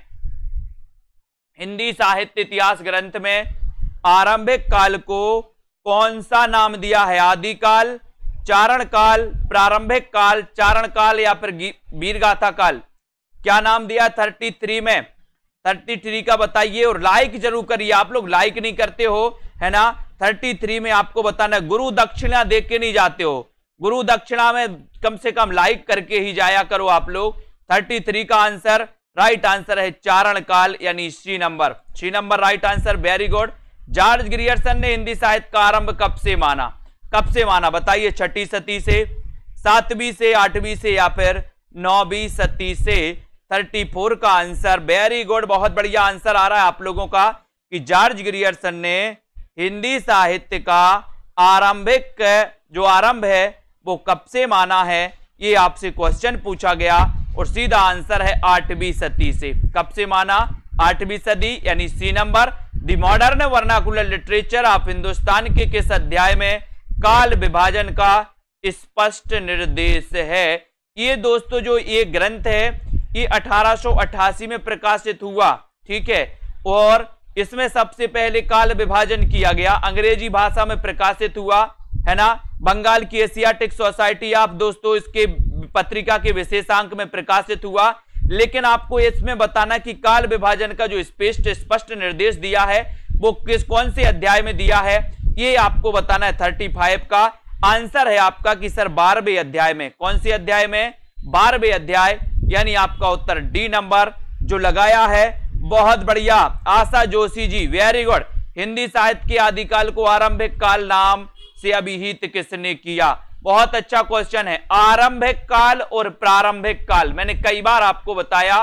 हिंदी साहित्य इतिहास ग्रंथ में आरंभिक काल को कौन सा नाम दिया है? आदिकाल चारण काल प्रारंभिक काल चारण काल या फिर वीरगाथा काल। क्या नाम दिया? थर्टी थ्री में। थर्टी थ्री का बताइए और लाइक ज़रूर करिए। आप लोग लाइक नहीं करते हो, है ना? थर्टी थ्री में आपको बताना गुरु दक्षिणा देख के नहीं जाते हो। गुरु दक्षिणा में कम से कम लाइक करके ही जाया करो आप लोग। थर्टी थ्री का आंसर राइट आंसर है चारण काल, यानी C number. C number right answer very good George Grierson ने हिंदी साहित्य का आरंभ कब से माना? कब से माना? बताइए, छठी सती से, सातवीं से, आठवीं से या फिर नौवीं सती से? थर्टी फोर का आंसर। वेरी गुड बहुत बढ़िया आंसर आ रहा है आप लोगों का कि जॉर्ज ग्रियर्सन ने हिंदी साहित्य का आरंभिक, जो आरंभ है, वो कब से माना है? ये आपसे क्वेश्चन पूछा गया और सीधा आंसर है आठवीं सदी से। कब से माना? आठवीं सदी, यानी C number. The modern vernacular literature of Hindustan के किस अध्याय में काल विभाजन का स्पष्ट निर्देश है? ये दोस्तों, जो ये ग्रंथ है ये 1888 में प्रकाशित हुआ, ठीक है? और इसमें सबसे पहले काल विभाजन किया गया, अंग्रेज़ी भाषा में प्रकाशित हुआ, है ना? बंगाल की एशियाटिक सोसाइटी, आप दोस्तों, इसके पत्रिका के विशेषांक में प्रकाशित हुआ। लेकिन आपको इसमें बताना कि काल विभाजन का जो स्पष्ट स्पष्ट निर्देश दिया है, वो किस, कौन से अध्याय में दिया है, ये आपको बताना है थर्टी फाइव का। आंसर है आपका कि सर बारहवें अध्याय में। कौन से अध्याय में? बारहवें अध्याय। यानी आपका उत्तर डी नंबर जो लगाया है। बहुत बढ़िया। आशा जोशी जी वेरी गुड हिंदी साहित्य के आदिकाल को आरंभिक काल नाम से अभिहित किसने किया? बहुत अच्छा क्वेश्चन है। आरंभिक काल और प्रारंभिक काल। मैंने कई बार आपको बताया,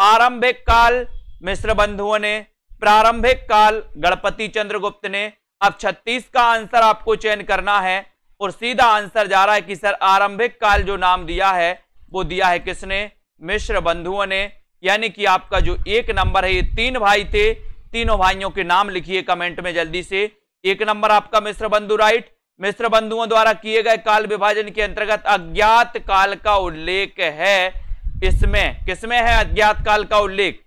आरंभिक काल मिश्र बंधुओं ने, प्रारंभिक काल गणपति चंद्रगुप्त ने। अब 36 का आंसर आपको चयन करना है और सीधा आंसर जा रहा है कि सर आरंभिक काल जो नाम दिया है, वो दिया है किसने? मिश्र बंधुओं ने, यानी कि आपका जो एक नंबर है, ये तीन भाई थे, तीनों भाइयों के नाम लिखिए कमेंट में जल्दी से। एक नंबर आपका मिश्र बंधु, राइट? मिश्र बंधुओं द्वारा किए गए काल विभाजन के अंतर्गत अज्ञात काल का उल्लेख है। इसमें, किसमें है अज्ञात काल का उल्लेख?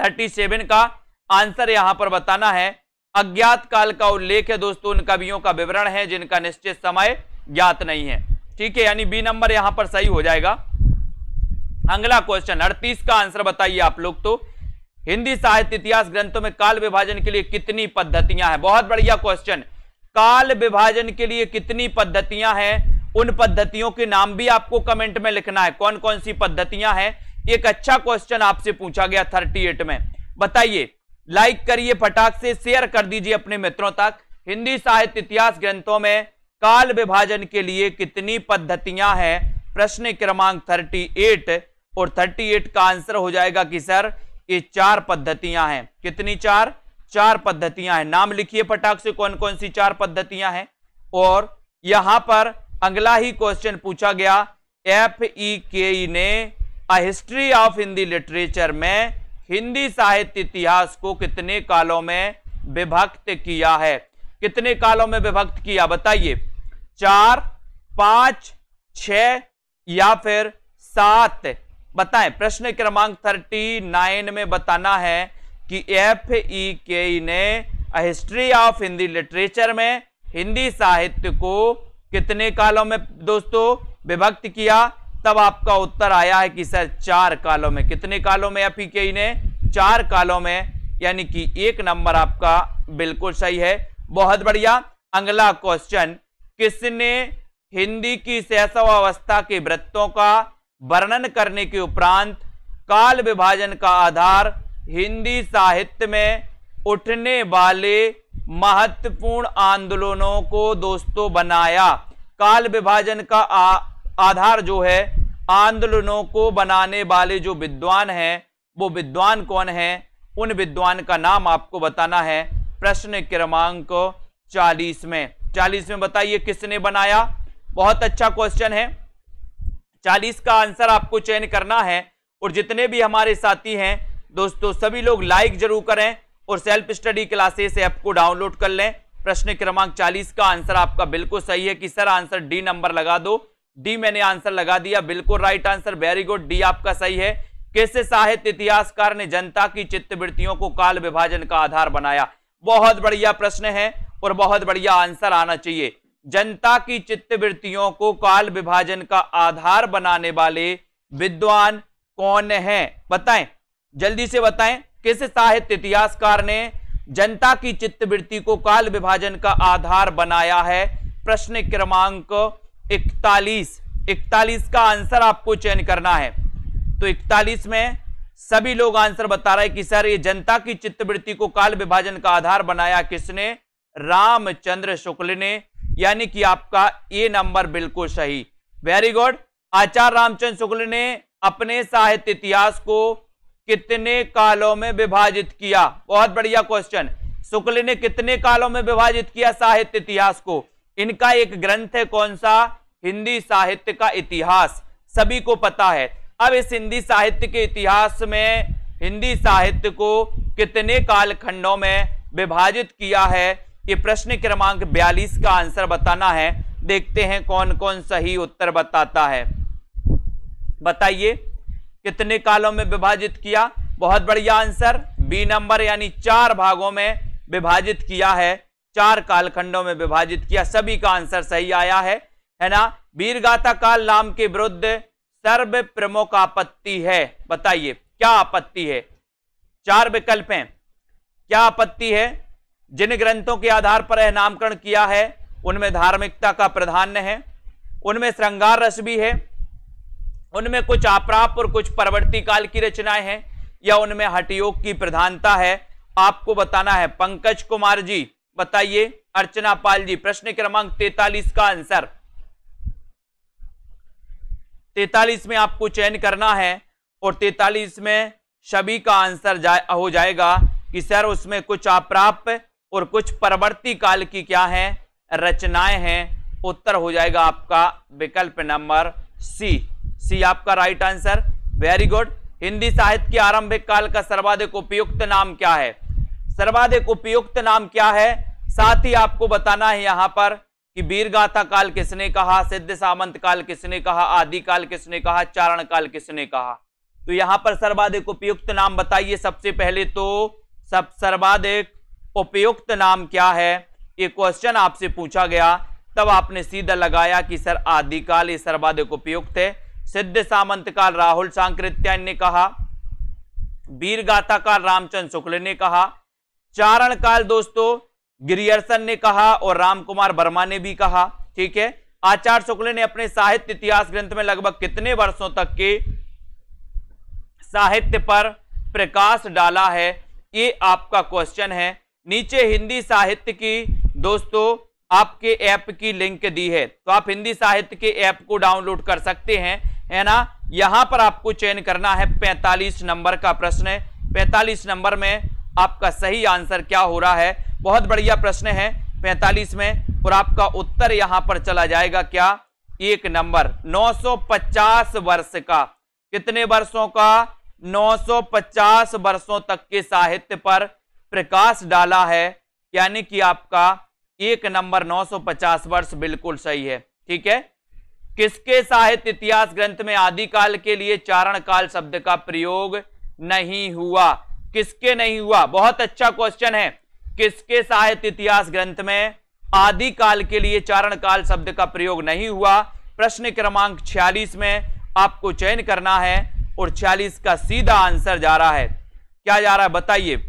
37 का आंसर यहाँ पर बताना है। अज्ञात काल का उल्लेख है दोस्तों, उन कवियों का विवरण है जिनका निश्चित समय ज्ञात नहीं है। ठीक है, यानी बी नंबर यहाँ पर सही हो जाएगा। अगला क्वेश्चन अड़तीस का आंसर बताइए आप लोग तो। हिंदी साहित्य इतिहास ग्रंथों में काल विभाजन के लिए कितनी पद्धतियाँ हैं? बहुत बढ़िया क्वेश्चन काल विभाजन के लिए कितनी पद्धतियाँ हैं? उन पद्धतियों के नाम भी आपको कमेंट में लिखना है। कौन कौन सी पद्धतियाँ हैं? एक अच्छा क्वेश्चन आपसे पूछा गया थर्टी एट में। बताइए लाइक करिए फटाक से शेयर कर दीजिए अपने मित्रों तक। हिंदी साहित्य इतिहास ग्रंथों में काल विभाजन के लिए कितनी पद्धतियाँ हैं? प्रश्न क्रमांक थर्टी एट और थर्टी एट का आंसर हो जाएगा कि सर ये चार पद्धतियाँ हैं। कितनी चार? चार पद्धतियाँ हैं। नाम लिखिए पटाख से कौन कौन सी चार पद्धतियाँ हैं। और यहाँ पर अगला ही क्वेश्चन पूछा गया एफ़ ई के ने a history of Hindi literature में हिंदी साहित्य इतिहास को कितने कालों में विभक्त किया है? कितने कालों में विभक्त किया? बताइए। चार, पाँच छ या फिर सात? बताएँ, प्रश्न क्रमांक थर्टी नाइन में बताना है कि एफ़ ई के ने हिस्ट्री ऑफ़ हिंदी लिटरेचर में हिंदी साहित्य को कितने कालों में दोस्तों विभक्त किया? तब आपका उत्तर आया है कि सर चार कालों में। कितने कालों में एफ़ ई के ने? चार कालों में, यानी कि एक नंबर आपका बिल्कुल सही है। बहुत बढ़िया। अगला क्वेश्चन किसने हिंदी की शैशव अवस्था के वृत्तों का वर्णन करने के उपरांत काल विभाजन का आधार हिंदी साहित्य में उठने वाले महत्वपूर्ण आंदोलनों को दोस्तों बनाया। काल विभाजन का आ, आधार जो है आंदोलनों को बनाने वाले जो विद्वान हैं वो विद्वान कौन है? उन विद्वान का नाम आपको बताना है प्रश्न क्रमांक चालीस में। चालीस में बताइए किसने बनाया? बहुत अच्छा क्वेश्चन है। चालीस का आंसर आपको चयन करना है और जितने भी हमारे साथी हैं, दोस्तों, सभी लोग लाइक ज़रूर करें और सेल्फ स्टडी क्लासेस ऐप को डाउनलोड कर लें। प्रश्न क्रमांक 40 का आंसर आपका बिल्कुल सही है कि सर आंसर डी नंबर लगा दो। डी मैंने आंसर लगा दिया, बिल्कुल right answer very good D आपका सही है। कैसे साहित्य इतिहासकार ने जनता की चित्तवृत्तियों को काल विभाजन का आधार बनाया? बहुत बढ़िया प्रश्न है और बहुत बढ़िया आंसर आना चाहिए। जनता की चित्तवृत्तियों को काल विभाजन का आधार बनाने वाले विद्वान कौन है? बताएँ। जल्दी से बताएँ, किस साहित्य इतिहासकार ने जनता की चित्तवृत्ति को काल विभाजन का आधार बनाया है? प्रश्न क्रमांक इकतालीस। इकतालीस का आंसर आपको चयन करना है। तो इकतालीस में सभी लोग आंसर बता रहे हैं कि सर, ये जनता की चित्तवृत्ति को काल विभाजन का आधार बनाया किसने? रामचंद्र शुक्ल ने। यानी कि आपका ए नंबर बिल्कुल सही। वेरी गुड आचार्य रामचंद्र शुक्ल ने अपने साहित्य इतिहास को कितने कालों में विभाजित किया? बहुत बढ़िया क्वेश्चन शुक्ल ने कितने कालों में विभाजित किया साहित्य इतिहास को? इनका एक ग्रंथ है कौन सा? हिंदी साहित्य का इतिहास। सभी को पता है। अब इस हिंदी साहित्य के इतिहास में हिंदी साहित्य को कितने कालखंडों में विभाजित किया है? ये प्रश्न क्रमांक 42 का आंसर बताना है। देखते हैं कौन कौन सही उत्तर बताता है। बताइए, कितने कालों में विभाजित किया? बहुत बढ़िया आंसर। बी नंबर यानी चार भागों में विभाजित किया है। चार कालखंडों में विभाजित किया। सभी का आंसर सही आया है। है ना? वीरगाथा काल नाम के विरुद्ध सर्व प्रमुख आपत्ति है। बताइए, क्या आपत्ति है? चार विकल्प हैं। क्या आपत्ति है? जिन ग्रंथों के आधार पर यह नामकरण किया है उनमें धार्मिकता का प्राधान्य है उनमें श्रृंगार रस भी है उनमें कुछ आप्राप और कुछ परवर्ती काल की रचनाएँ हैं या उनमें हटयोग की प्रधानता है आपको बताना है। पंकज कुमार जी बताइए। अर्चना पाल जी प्रश्न क्रमांक तैतालीस का आंसर। तैतालीस में आपको चयन करना है और तैतालीस में सभी का आंसर जा, हो जाएगा कि सर उसमें कुछ अप्राप्य और कुछ परवर्ती काल की क्या है? रचनाएँ हैं। उत्तर हो जाएगा आपका विकल्प नंबर सी सी आपका right answer very good Hindi साहित्य के आरंभिक काल का सर्वाधिक उपयुक्त नाम क्या है? सर्वाधिक उपयुक्त नाम क्या है? साथ ही आपको बताना है यहाँ पर कि वीर गाथा काल किसने कहा, सिद्ध सामंत काल किसने कहा, आदि काल किसने कहा, चारण काल किसने कहा? तो यहाँ पर सर्वाधिक उपयुक्त नाम बताइए सबसे पहले तो। सब सर्वाधिक उपयुक्त नाम क्या है? ये क्वेश्चन आपसे पूछा गया। तब आपने सीधा लगाया कि सर आदिकाल ये सर्वाधिक उपयुक्त है। सिद्ध सामंत काल राहुल सांकृत्यायन ने कहा। वीर गाथा काल रामचंद्र शुक्ल ने कहा। चारण काल दोस्तों, गिरियर्सन ने कहा और रामकुमार वर्मा ने भी कहा। ठीक है? आचार्य शुक्ल ने अपने साहित्य इतिहास ग्रंथ में लगभग कितने वर्षों तक के साहित्य पर प्रकाश डाला है? ये आपका क्वेश्चन है। नीचे हिंदी साहित्य की, दोस्तों, आपके ऐप की लिंक दी है। तो आप हिंदी साहित्य के ऐप को डाउनलोड कर सकते हैं, है ना? यहाँ पर आपको चयन करना है 45 नंबर का प्रश्न है। 45 नंबर में आपका सही आंसर क्या हो रहा है? बहुत बढ़िया प्रश्न है 45 में, और आपका उत्तर यहाँ पर चला जाएगा क्या? एक नंबर 950 वर्ष का। कितने वर्षों का? 950 वर्षों तक के साहित्य पर प्रकाश डाला है, यानी कि आपका एक नंबर 950 वर्ष बिल्कुल सही है, ठीक है? किसके साहित्य इतिहास ग्रंथ में आदिकाल के लिए चारण काल शब्द का प्रयोग नहीं हुआ? किसके नहीं हुआ? बहुत अच्छा क्वेश्चन है। किसके साहित्य इतिहास ग्रंथ में आदिकाल के लिए चारण काल शब्द का प्रयोग नहीं हुआ? प्रश्न क्रमांक 46 में आपको चयन करना है और 46 का सीधा आंसर जा रहा है। क्या जा रहा है? बताइए।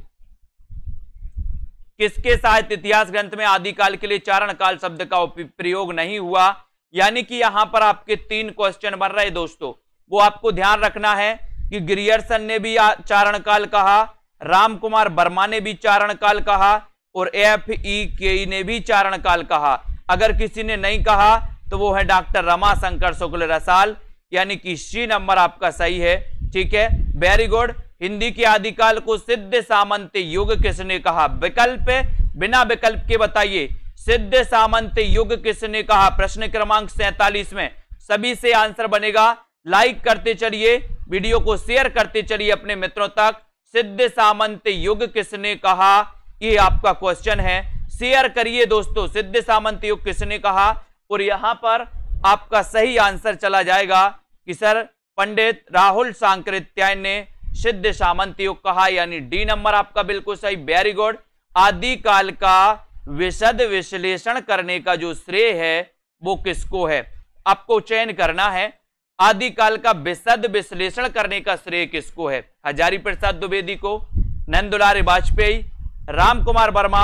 किसके साहित्य इतिहास ग्रंथ में आदिकाल के लिए चारण काल शब्द का प्रयोग नहीं हुआ? यानी कि यहाँ पर आपके तीन क्वेश्चन बन रहे दोस्तों। वो आपको ध्यान रखना है कि ग्रियर्सन ने भी चारण काल कहा राम कुमार वर्मा ने भी चारण काल कहा, और एफ़ ई के ने भी चारण काल कहा। अगर किसी ने नहीं कहा तो वो है डॉक्टर रमा शंकर शुक्ल रसाल। यानी कि सी नंबर आपका सही है, ठीक है? वेरी गुड हिंदी के आदिकाल को सिद्ध सामंत युग किसने कहा? विकल्प? बिना विकल्प के बताइए। सिद्ध सामंत युग किसने कहा? प्रश्न क्रमांक सैतालीस में। सभी से आंसर बनेगा। लाइक करते चलिए। वीडियो को शेयर करते चलिए अपने मित्रों तक। सिद्ध सामंत युग किसने कहा? ये आपका क्वेश्चन है। शेयर करिए दोस्तों, सिद्ध सामंत युग किसने कहा? और यहाँ पर आपका सही आंसर चला जाएगा कि सर पंडित राहुल सांकृत्याय ने सिद्ध सामंत युग कहा, यानी डी नंबर आपका बिल्कुल सही वेरी गुड आदि काल का विशद विश्लेषण करने का जो श्रेय है, वो किसको है? आपको चयन करना है। आदिकाल का विशद विश्लेषण करने का श्रेय किसको है? हजारी प्रसाद द्विवेदी को नंदुलारी वाजपेयी राम कुमार वर्मा,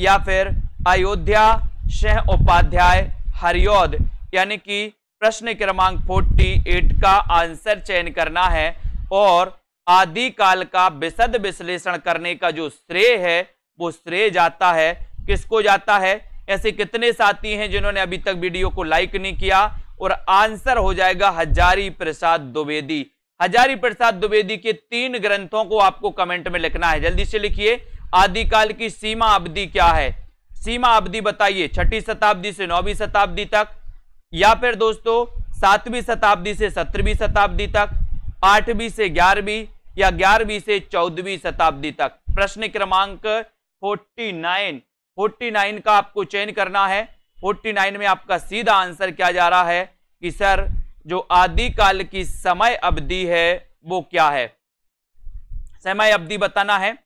या फिर अयोध्या शह उपाध्याय हरियोद यानी कि प्रश्न क्रमांक 48 का आंसर चयन करना है। और आदिकाल का विशद विश्लेषण करने का जो श्रेय है, वो श्रेय जाता है। किसको जाता है? ऐसे कितने साथी हैं जिन्होंने अभी तक वीडियो को लाइक नहीं किया और आंसर हो जाएगा हजारी प्रसाद द्विवेदी। हजारी प्रसाद द्विवेदी के तीन ग्रंथों को आपको कमेंट में लिखना है। जल्दी से लिखिए आदिकाल की सीमा अवधि क्या है? सीमा अवधि बताइए, छठी शताब्दी से नौवीं शताब्दी तक या फिर दोस्तों सातवीं शताब्दी से सत्रहवीं शताब्दी तक, आठवीं से ग्यारहवीं या ग्यारहवीं से चौदहवीं शताब्दी तक? प्रश्न क्रमांक 49 49 का आपको चयन करना है। 49 में आपका सीधा आंसर क्या जा रहा है कि सर, जो आदिकाल की समय अवधि है, वो क्या है? समय अवधि बताना है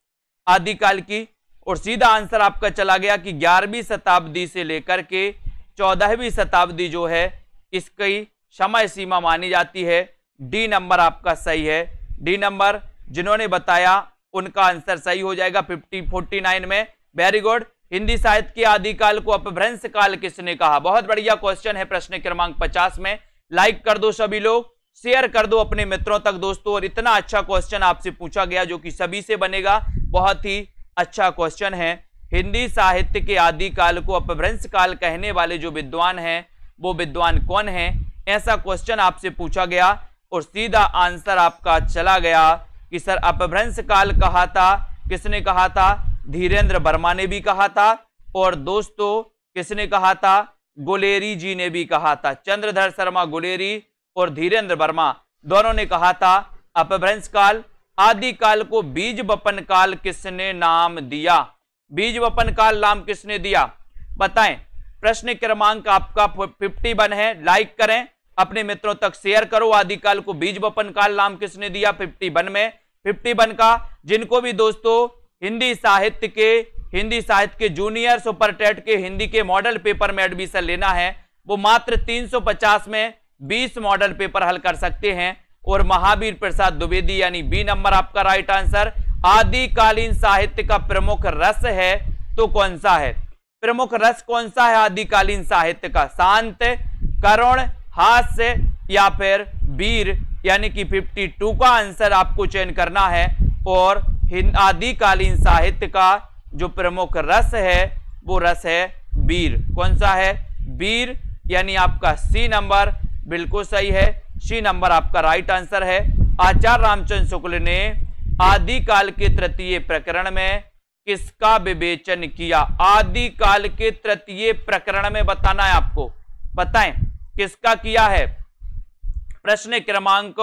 आदिकाल की। और सीधा आंसर आपका चला गया कि ग्यारहवीं शताब्दी से लेकर के चौदहवीं शताब्दी जो है, इसकी समय सीमा मानी जाती है। डी नंबर आपका सही है। डी नंबर, जिन्होंने बताया उनका आंसर सही हो जाएगा फिफ्टी फोर्टी नाइन में। वेरी गुड हिंदी साहित्य के आदिकाल को अपभ्रंश काल किसने कहा? बहुत बढ़िया क्वेश्चन है प्रश्न क्रमांक पचास में। लाइक कर दो सभी लोग शेयर कर दो अपने मित्रों तक दोस्तों, और इतना अच्छा क्वेश्चन आपसे पूछा गया जो कि सभी से बनेगा। बहुत ही अच्छा क्वेश्चन है। हिंदी साहित्य के आदि काल को अपभ्रंश काल कहने वाले जो विद्वान हैं, वो विद्वान कौन है? ऐसा क्वेश्चन आपसे पूछा गया। और सीधा आंसर आपका चला गया कि सर अपभ्रंश काल कहा था, किसने कहा था? धीरेन्द्र वर्मा ने भी कहा था और दोस्तों, किसने कहा था? गुलेरी जी ने भी कहा था। चंद्रधर शर्मा गुलेरी और धीरेन्द्र वर्मा दोनों ने कहा था, अपभ्रंश काल, आदि काल को बीज बपन काल किसने नाम दिया? बीज वपन काल नाम किसने दिया? बताएँ, प्रश्न क्रमांक आपका फिफ्टी वन है लाइक करें। अपने मित्रों तक शेयर करो। आदिकाल को बीज बपन काल नाम किसने दिया? फिफ्टी वन में। फिफ्टी वन का, जिनको भी दोस्तों, हिंदी साहित्य के, हिंदी साहित्य के जूनियर सुपर टेट के, हिंदी के मॉडल पेपर में एडमिशन लेना है, वो मात्र 350 में 20 मॉडल पेपर हल कर सकते हैं। और महावीर प्रसाद द्विवेदी, यानी बी नंबर आपका राइट आंसर आदिकालीन साहित्य का प्रमुख रस है तो कौन सा है? प्रमुख रस कौन सा है? आदिकालीन साहित्य का। शांत, करुण हास्य या फिर वीर यानी कि 52 का आंसर आपको चयन करना है, और आदिकालीन साहित्य का जो प्रमुख रस है, वो रस है वीर कौन सा है? वीर यानी आपका सी नंबर बिल्कुल सही है। सी नंबर आपका राइट आंसर है। आचार्य रामचंद्र शुक्ल ने आदिकाल के तृतीय प्रकरण में किसका विवेचन किया? आदिकाल के तृतीय प्रकरण में बताना है आपको। बताएँ। किसका किया है? प्रश्न क्रमांक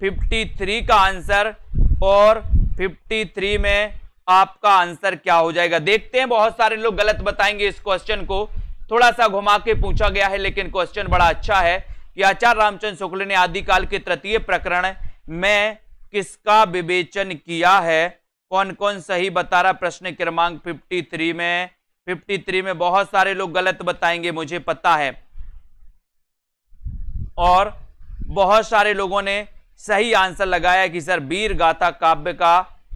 53 का आंसर और 53 में आपका आंसर क्या हो जाएगा? देखते हैं, बहुत सारे लोग गलत बताएँगे इस क्वेश्चन को। थोड़ा सा घुमा के पूछा गया है, लेकिन क्वेश्चन बड़ा अच्छा है कि आचार्य रामचंद्र शुक्ल ने आदिकाल के तृतीय प्रकरण में किसका विवेचन किया है? कौन कौन सही बता रहा? प्रश्न क्रमांक 53 में 53 में बहुत सारे लोग गलत बताएँगे, मुझे पता है। और बहुत सारे लोगों ने सही आंसर लगाया कि सर वीर गाथा काव्य का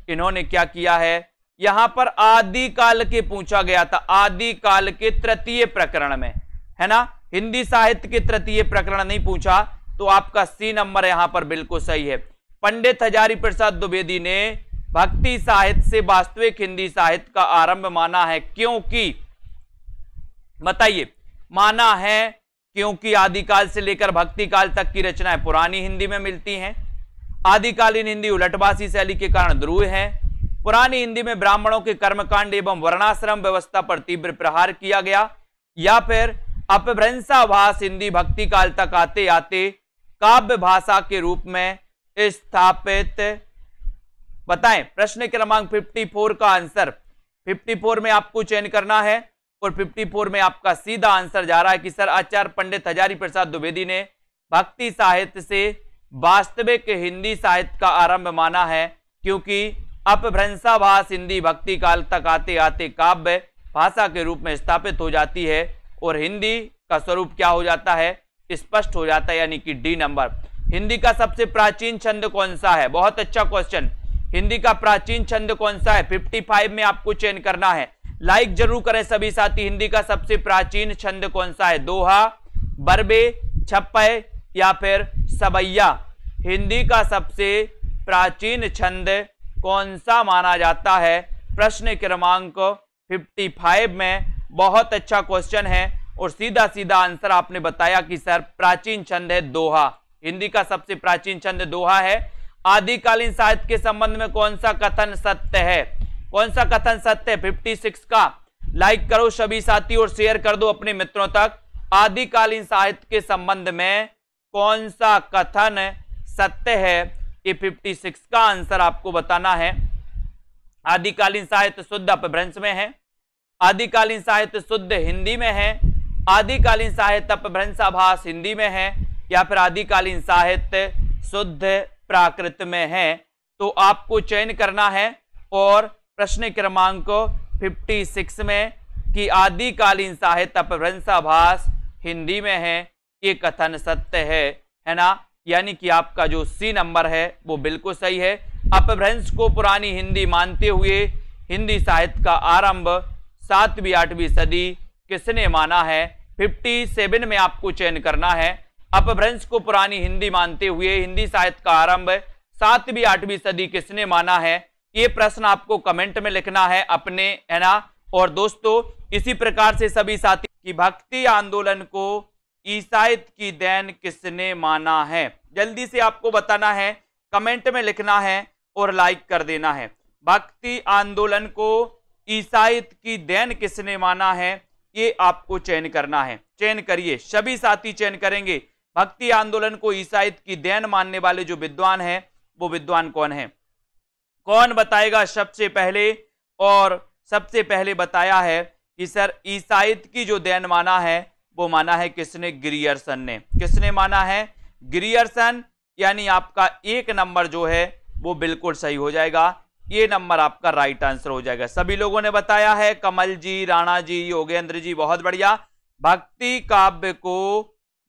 इन्होंने क्या किया है? यहाँ पर आदि काल के पूछा गया था। आदि काल के तृतीय प्रकरण में। है ना? हिंदी साहित्य के तृतीय प्रकरण नहीं पूछा तो आपका सी नंबर यहाँ पर बिल्कुल सही है। पंडित हजारी प्रसाद द्विवेदी ने भक्ति साहित्य से वास्तविक हिंदी साहित्य का आरंभ माना है, क्योंकि, बताइए, माना है क्योंकि आदिकाल से लेकर भक्ति काल तक की रचनाएँ पुरानी हिंदी में मिलती हैं। आदिकालीन हिंदी उलटवासी शैली के कारण ध्रुव है। पुरानी हिंदी में ब्राह्मणों के कर्मकांड एवं वर्णाश्रम व्यवस्था पर तीव्र प्रहार किया गया, या फिर अपभ्रंशाभास हिंदी भक्ति काल तक आते आते काव्य भाषा के रूप में स्थापित। बताएँ, प्रश्न क्रमांक 54 का आंसर 54 में आपको चयन करना है। और 54 में आपका सीधा आंसर जा रहा है कि सर आचार्य पंडित हजारी प्रसाद द्विवेदी ने भक्ति साहित्य से वास्तविक हिंदी साहित्य का आरंभ माना है, क्योंकि अपभ्रंशाभास हिंदी भक्ति काल तक आते आते काव्य भाषा के रूप में स्थापित हो जाती है और हिंदी का स्वरूप क्या हो जाता है? स्पष्ट हो जाता है, यानी कि डी नंबर हिंदी का सबसे प्राचीन छंद कौन सा है? बहुत अच्छा क्वेश्चन हिंदी का प्राचीन छंद कौन सा है? 55 में आपको चयन करना है। लाइक ज़रूर करें सभी साथी। हिंदी का सबसे प्राचीन छंद कौन सा है? दोहा, बरबे छप्पे या फिर सबैया? हिंदी का सबसे प्राचीन छंद कौन सा माना जाता है? प्रश्न क्रमांक 55 में बहुत अच्छा क्वेश्चन है और सीधा सीधा आंसर आपने बताया कि सर, प्राचीन छंद है दोहा। हिंदी का सबसे प्राचीन छंद दोहा है। आदिकालीन साहित्य के संबंध में कौन सा कथन सत्य है? कौन सा कथन सत्य है? 56 का। लाइक करो सभी साथी और शेयर कर दो अपने मित्रों तक। आदिकालीन साहित्य के संबंध में कौन सा कथन सत्य है ये 56 का आंसर आपको बताना है। आदिकालीन साहित्य शुद्ध अपभ्रंश में है। आदिकालीन साहित्य शुद्ध हिंदी में है। आदिकालीन साहित्य अपभ्रंशाभास हिंदी में है। या फिर आदिकालीन साहित्य शुद्ध प्राकृत में है। तो आपको चयन करना है और प्रश्न क्रमांक 56 में कि आदिकालीन साहित्य अपभ्रंशाभास हिंदी में है, ये कथन सत्य है है ना? यानी कि आपका जो सी नंबर है, वो बिल्कुल सही है। अपभ्रंश को पुरानी हिंदी मानते हुए हिंदी साहित्य का आरंभ सातवीं, आठवीं सदी किसने माना है? 57 में आपको चयन करना है। अपभ्रंश को पुरानी हिंदी मानते हुए हिंदी साहित्य का आरंभ सातवीं, आठवीं सदी किसने माना है? ये प्रश्न आपको कमेंट में लिखना है अपने, है ना? और दोस्तों, इसी प्रकार से सभी साथी की भक्ति आंदोलन को ईसाइत की देन किसने माना है? जल्दी से आपको बताना है कमेंट में लिखना है और लाइक कर देना है। भक्ति आंदोलन को ईसाइत की देन किसने माना है? ये आपको चयन करना है। चयन करिए, सभी साथी चयन करेंगे। भक्ति आंदोलन को ईसाइत की देन मानने वाले जो विद्वान है, वो विद्वान कौन है? कौन बताएगा सबसे पहले? और सबसे पहले बताया है कि सर ईसाइत की जो देन माना है, वो माना है किसने? ग्रियर्सन ने। किसने माना है? ग्रियर्सन, यानी आपका एक नंबर जो है, वो बिल्कुल सही हो जाएगा। ये नंबर आपका राइट आंसर हो जाएगा। सभी लोगों ने बताया है, कमल जी, राणा जी, योगेंद्र जी, बहुत बढ़िया। भक्ति काव्य को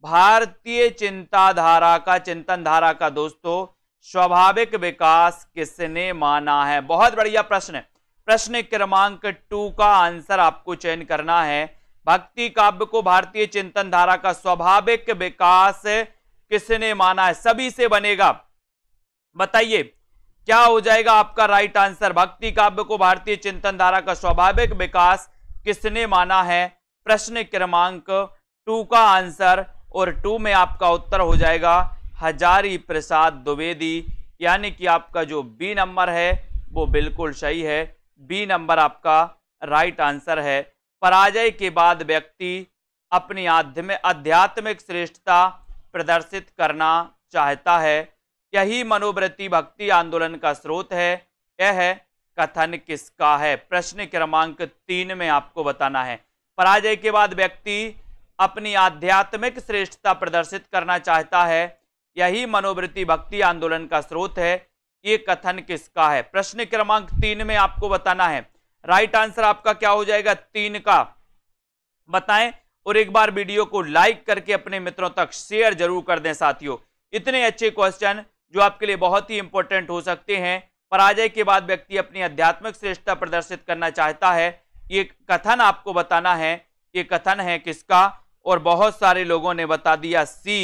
भारतीय चिंताधारा का चिंतन धारा का दोस्तों स्वाभाविक विकास किसने माना है? बहुत बढ़िया प्रश्न प्रश्न क्रमांक टू का आंसर आपको चयन करना है। भक्ति काव्य को भारतीय चिंतन धारा का स्वाभाविक विकास किसने माना है? सभी से बनेगा। बताइए, क्या हो जाएगा आपका राइट आंसर भक्ति काव्य को भारतीय चिंतन धारा का स्वाभाविक विकास किसने माना है? प्रश्न क्रमांक टू का आंसर और टू में आपका उत्तर हो जाएगा। हजारी प्रसाद द्विवेदी, यानी कि आपका जो बी नंबर है, वो बिल्कुल सही है। बी नंबर आपका राइट आंसर है। पराजय के बाद व्यक्ति अपनी आध्यात्मिक श्रेष्ठता प्रदर्शित करना चाहता है। यही मनोवृत्ति भक्ति आंदोलन का स्रोत है। यह है कथन किसका है? प्रश्न क्रमांक तीन में आपको बताना है। पराजय के बाद व्यक्ति अपनी आध्यात्मिक श्रेष्ठता प्रदर्शित करना चाहता है। यही मनोवृत्ति भक्ति आंदोलन का स्रोत है। ये कथन किसका है? प्रश्न क्रमांक तीन में आपको बताना है। राइट आंसर आपका क्या हो जाएगा? तीन का। बताएँ और एक बार वीडियो को लाइक करके अपने मित्रों तक शेयर ज़रूर कर दें साथियों। इतने अच्छे क्वेश्चन जो आपके लिए बहुत ही इंपॉर्टेंट हो सकते हैं। पराजय के बाद व्यक्ति अपनी आध्यात्मिक श्रेष्ठता प्रदर्शित करना चाहता है। ये कथन आपको बताना है। ये कथन है किसका? और बहुत सारे लोगों ने बता दिया सी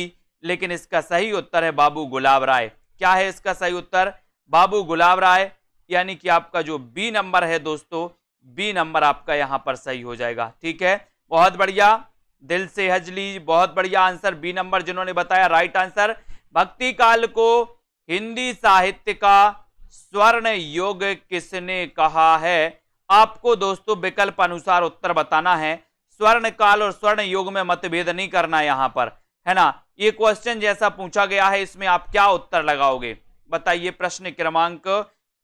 लेकिन इसका सही उत्तर है बाबू गुलाब राय। क्या है इसका सही उत्तर? बाबू गुलाब राय, यानी कि आपका जो बी नंबर है दोस्तों बी नंबर आपका यहाँ पर सही हो जाएगा। ठीक है? बहुत बढ़िया। दिल से हजली बहुत बढ़िया आंसर बी नंबर जिन्होंने बताया राइट आंसर भक्ति काल को हिंदी साहित्य का स्वर्ण युग किसने कहा है? आपको दोस्तों विकल्प अनुसार उत्तर बताना है। स्वर्ण काल और स्वर्ण युग में मतभेद नहीं करना यहाँ पर, है ना? ये क्वेश्चन जैसा पूछा गया है, इसमें आप क्या उत्तर लगाओगे? बताइए प्रश्न क्रमांक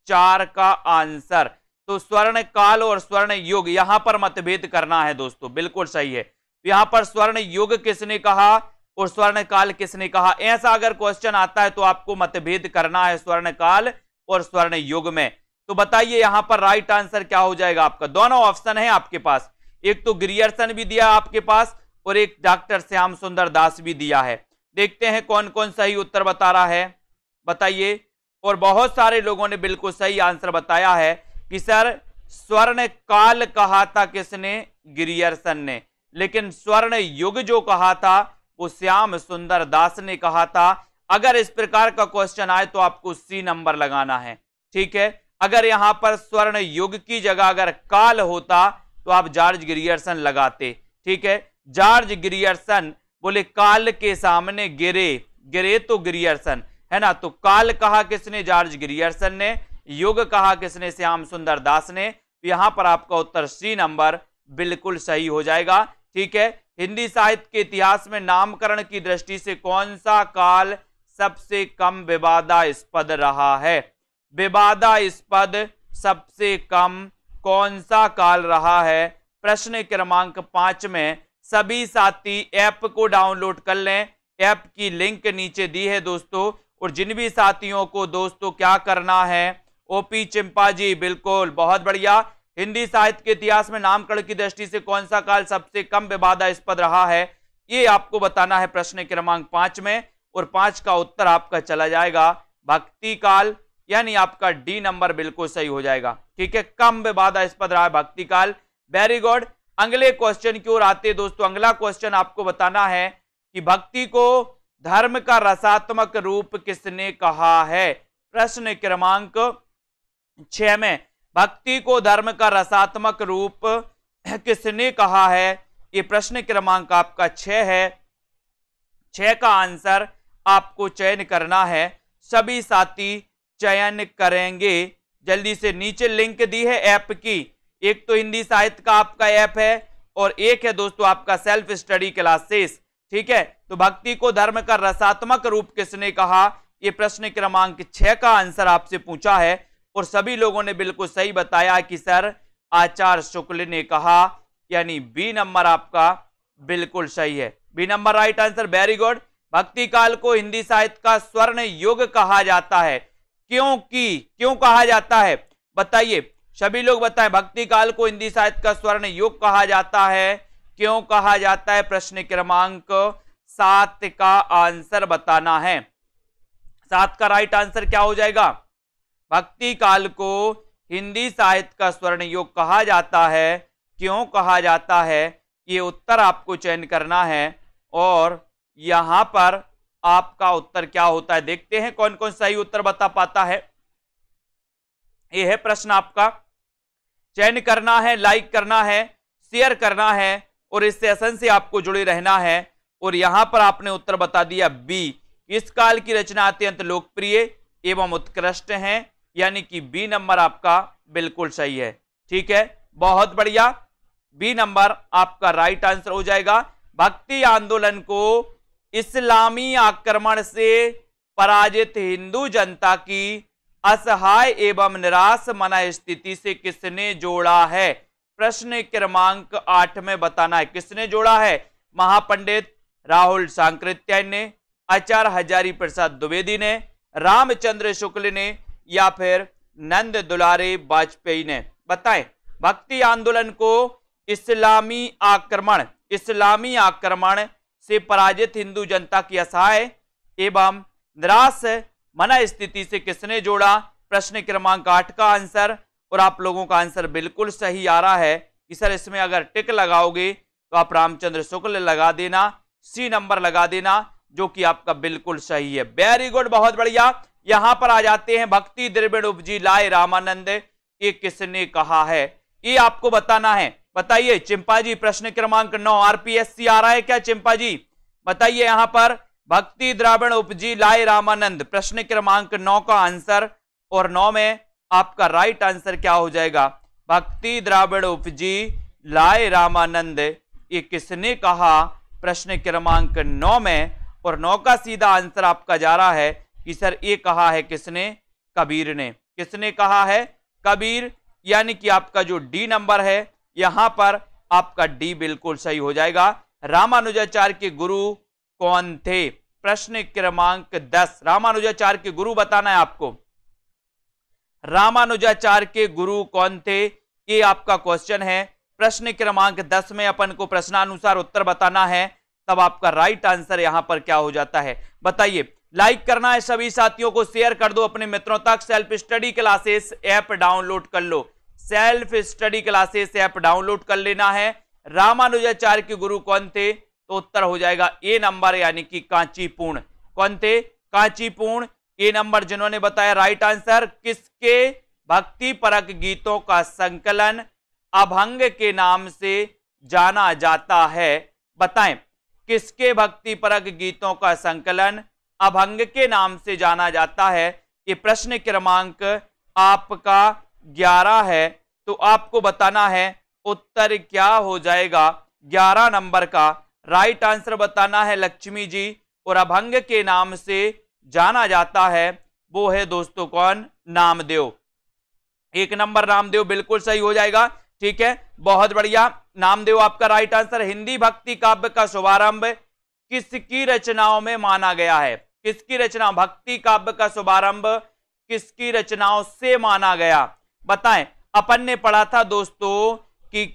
चार का आंसर। तो स्वर्ण काल और स्वर्ण युग, यहाँ पर मतभेद करना है दोस्तों, बिल्कुल सही है। यहाँ पर स्वर्ण युग किसने कहा और स्वर्ण काल किसने कहा? ऐसा अगर क्वेश्चन आता है तो आपको मतभेद करना है स्वर्ण काल और स्वर्ण युग में। तो बताइए यहाँ पर राइट आंसर क्या हो जाएगा आपका? दोनों ऑप्शन है आपके पास। एक तो ग्रियर्सन भी दिया आपके पास और एक डॉक्टर श्याम सुंदर दास भी दिया है। देखते हैं कौन कौन सही उत्तर बता रहा है। बताइए। और बहुत सारे लोगों ने बिल्कुल सही आंसर बताया है कि सर, स्वर्ण काल कहा था किसने? गिरियर्सन ने। लेकिन स्वर्ण युग जो कहा था, वो श्याम सुंदर दास ने कहा था। अगर इस प्रकार का क्वेश्चन आए तो आपको सी नंबर लगाना है। ठीक है? अगर यहाँ पर स्वर्ण युग की जगह अगर काल होता तो आप जॉर्ज गिरियर्सन लगाते। ठीक है? जॉर्ज ग्रियर्सन बोले, काल के सामने गिरे गिरे तो ग्रियर्सन। है ना? तो काल कहा किसने? जॉर्ज ग्रियर्सन ने। युग कहा किसने? श्याम सुंदर दास ने। तो यहाँ पर आपका उत्तर सी नंबर बिल्कुल सही हो जाएगा। ठीक है? हिंदी साहित्य के इतिहास में नामकरण की दृष्टि से कौन सा काल सबसे कम विवादास्पद रहा है? विवादास्पद सबसे कम कौन सा काल रहा है? प्रश्न क्रमांक पाँच में सभी साथी ऐप को डाउनलोड कर लें। ऐप की लिंक नीचे दी है दोस्तों। और जिन भी साथियों को दोस्तों क्या करना है, ओपी चिंपा जी बिल्कुल, बहुत बढ़िया। हिंदी साहित्य के इतिहास में नामकरण की दृष्टि से कौन सा काल सबसे कम विवादास्पद रहा है, ये आपको बताना है प्रश्न क्रमांक पाँच में। और पाँच का उत्तर आपका चला जाएगा। भक्ति काल, यानी आपका डी नंबर बिल्कुल सही हो जाएगा। ठीक है, कम विवादास्पद रहा है भक्ति काल। Very good. अगले क्वेश्चन की ओर आते दोस्तों। अगला क्वेश्चन आपको बताना है कि भक्ति को धर्म का रसात्मक रूप किसने कहा है? प्रश्न क्रमांक छ में, भक्ति को धर्म का रसात्मक रूप किसने कहा है? ये प्रश्न क्रमांक आपका छ है। छ का आंसर आपको चयन करना है। सभी साथी चयन करेंगे। जल्दी से नीचे लिंक दी है ऐप की। एक तो हिंदी साहित्य का आपका ऐप है और एक है दोस्तों आपका सेल्फ स्टडी क्लासेस ठीक है? तो भक्ति को धर्म का रसात्मक रूप किसने कहा? यह प्रश्न क्रमांक छह का आंसर आपसे पूछा है और सभी लोगों ने बिल्कुल सही बताया कि सर आचार्य शुक्ल ने कहा, यानी बी नंबर आपका बिल्कुल सही है। B number right answer very good भक्ति काल को हिंदी साहित्य का स्वर्ण युग कहा जाता है। क्योंकि क्यों कहा जाता है? बताइए सभी लोग बताएँ, भक्ति काल को हिंदी साहित्य का स्वर्ण युग कहा जाता है। क्यों कहा जाता है? प्रश्न क्रमांक सात का आंसर बताना है। सात का राइट आंसर क्या हो जाएगा? भक्ति काल को हिंदी साहित्य का स्वर्ण युग कहा जाता है। क्यों कहा जाता है? ये उत्तर आपको चयन करना है। और यहाँ पर आपका उत्तर क्या होता है? देखते हैं कौन कौन सही उत्तर बता पाता है। यह है प्रश्न आपका। चयन करना है लाइक करना है शेयर करना है और इस सेशन से आपको जुड़े रहना है और यहाँ पर आपने उत्तर बता दिया बी इस काल की रचना अत्यंत लोकप्रिय एवं उत्कृष्ट है, यानी कि बी नंबर आपका बिल्कुल सही है। ठीक है? बहुत बढ़िया। बी नंबर आपका राइट आंसर हो जाएगा। भक्ति आंदोलन को इस्लामी आक्रमण से पराजित हिंदू जनता की असहाय एवं निराश मना स्थिति से किसने जोड़ा है? प्रश्न क्रमांक आठ में बताना है। किसने जोड़ा है? महापंडित राहुल सांकृत्य ने आचार्य हजारी प्रसाद द्विवेदी ने, रामचंद्र शुक्ल ने या फिर नंद दुलारे वाजपेयी ने? बताएँ। भक्ति आंदोलन को इस्लामी आक्रमण इस्लामी आक्रमण से पराजित हिंदू जनता की असहाय एवं निराश मना स्थिति से किसने जोड़ा? प्रश्न क्रमांक आठ का आंसर। और आप लोगों का आंसर बिल्कुल सही आ रहा है कि सर, इसमें अगर टिक लगाओगे तो आप रामचंद्र शुक्ल लगा देना सी नंबर लगा देना, जो कि आपका बिल्कुल सही है। वेरी गुड बहुत बढ़िया। यहाँ पर आ जाते हैं भक्ति द्रविड़ उपजी लाए रामानंद ये किसने कहा है। ये आपको बताना है। बताइए चिंपा जी प्रश्न क्रमांक नौ आरपीएससी आ रहा है क्या चिंपा जी बताइए यहाँ पर। भक्ति द्राविण उपजी लाए रामानंद। प्रश्न क्रमांक नौ का आंसर और नौ में आपका राइट आंसर क्या हो जाएगा? भक्ति द्राविड़ उपजी लाए रामानंद। ये किसने कहा? प्रश्न क्रमांक नौ में और नौ का सीधा आंसर आपका जा रहा है कि सर ये कहा है किसने? कबीर ने। किसने कहा है? कबीर, यानी कि आपका जो डी नंबर है, यहाँ पर आपका डी बिल्कुल सही हो जाएगा। रामानुजाचार्य के गुरु कौन थे? प्रश्न क्रमांक दस। रामानुजाचार्य के गुरु बताना है आपको। रामानुजाचार्य के गुरु कौन थे? ये आपका क्वेश्चन है। प्रश्न क्रमांक दस में अपन को प्रश्नानुसार उत्तर बताना है। तब आपका राइट आंसर यहाँ पर क्या हो जाता है? बताइए। लाइक करना है सभी साथियों को शेयर कर दो अपने मित्रों तक। Self study classes app download कर लो। Self study classes app download कर लेना है। रामानुजाचार्य के गुरु कौन थे? तो उत्तर हो जाएगा ए नंबर, यानी कि कांचीपूर्ण। कौन थे? कांचीपूर्ण। ए नंबर जिन्होंने बताया राइट आंसर किसके? भक्ति परक गीतों का संकलन अभंग के नाम से जाना जाता है। बताएँ, किसके भक्ति परक गीतों का संकलन अभंग के नाम से जाना जाता है? ये प्रश्न क्रमांक आपका ग्यारह है। तो आपको बताना है, उत्तर क्या हो जाएगा? ग्यारह नंबर का। राइट आंसर बताना है लक्ष्मी जी, और अभंग के नाम से जाना जाता है, वो है दोस्तों कौन? नामदेव। एक नंबर नामदेव बिल्कुल सही हो जाएगा, ठीक है? बहुत बढ़िया। नामदेव आपका राइट आंसर, हिंदी भक्ति काव्य का शुभारंभ किसकी रचनाओं में माना गया है? किसकी रचना? भक्ति काव्य का शुभारंभ किसकी रचनाओं से माना गया? बताएँ। अपन ने पढ़ा था दोस्तों कि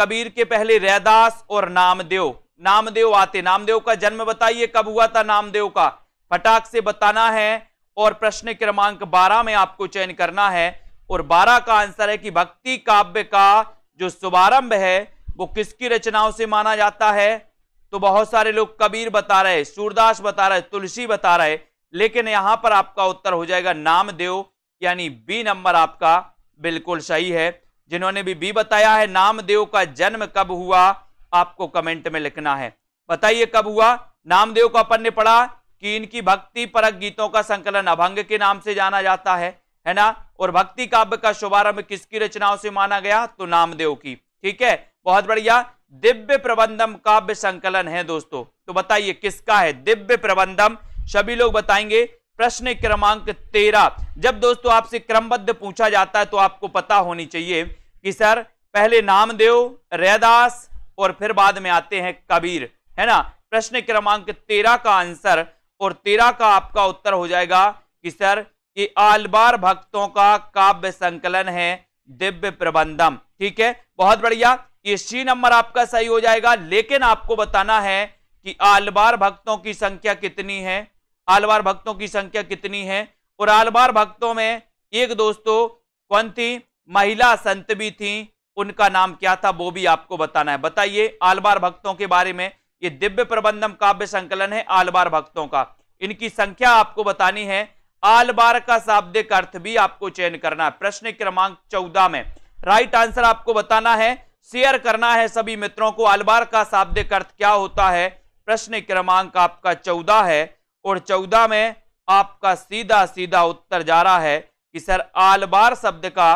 कबीर के पहले रैदास और नामदेव। नामदेव आते। नामदेव का जन्म बताइए, कब हुआ था नामदेव का? फटाक से बताना है और प्रश्न क्रमांक 12 में आपको चयन करना है और 12 का आंसर है कि भक्ति काव्य का जो शुभारंभ है, वो किसकी रचनाओं से माना जाता है? तो बहुत सारे लोग कबीर बता रहे, सूरदास बता रहे, तुलसी बता रहे, लेकिन यहाँ पर आपका उत्तर हो जाएगा नामदेव, यानी बी नंबर आपका बिल्कुल सही है। जिन्होंने भी बी बताया है, नामदेव का जन्म कब हुआ? आपको कमेंट में लिखना है। बताइए कब हुआ? नामदेव को अपन ने पढ़ा कि इनकी भक्ति परक गीतों का संकलन अभंग के नाम से जाना जाता है है ना? और भक्ति काव्य का शुभारंभ किसकी रचनाओं से माना गया? तो नामदेव की। ठीक है? बहुत बढ़िया। दिव्य प्रबंधम काव्य संकलन है दोस्तों। तो बताइए किसका है दिव्य प्रबंधम? सभी लोग बताएँगे। प्रश्न क्रमांक तेरह। जब दोस्तों आपसे क्रमबद्ध पूछा जाता है तो आपको पता होनी चाहिए कि सर, पहले नामदेव, रैदास और फिर बाद में आते हैं कबीर, है ना? प्रश्न क्रमांक तेरह का आंसर, और तेरह का आपका उत्तर हो जाएगा कि सर, ये आलबार भक्तों का काव्य संकलन है दिव्य प्रबंधम। ठीक है? बहुत बढ़िया। ये सी नंबर आपका सही हो जाएगा, लेकिन आपको बताना है कि आलबार भक्तों की संख्या कितनी है? आलबार भक्तों की संख्या कितनी है? और आलबार भक्तों में एक दोस्तों, कौन थी? महिला संत भी थी। उनका नाम क्या था वो भी आपको बताना है। बताइए आलबार भक्तों के बारे में। ये दिव्य प्रबंधम काव्य संकलन है आलबार भक्तों का। इनकी संख्या आपको बतानी है। आलबार का शाब्दिक अर्थ भी आपको चयन करना है। प्रश्न क्रमांक चौदह में राइट आंसर आपको बताना है। शेयर करना है सभी मित्रों को आलबार का शाब्दिक अर्थ क्या होता है। प्रश्न क्रमांक आपका चौदह है और चौदह में आपका सीधा सीधा उत्तर जा रहा है कि सर आलबार शब्द का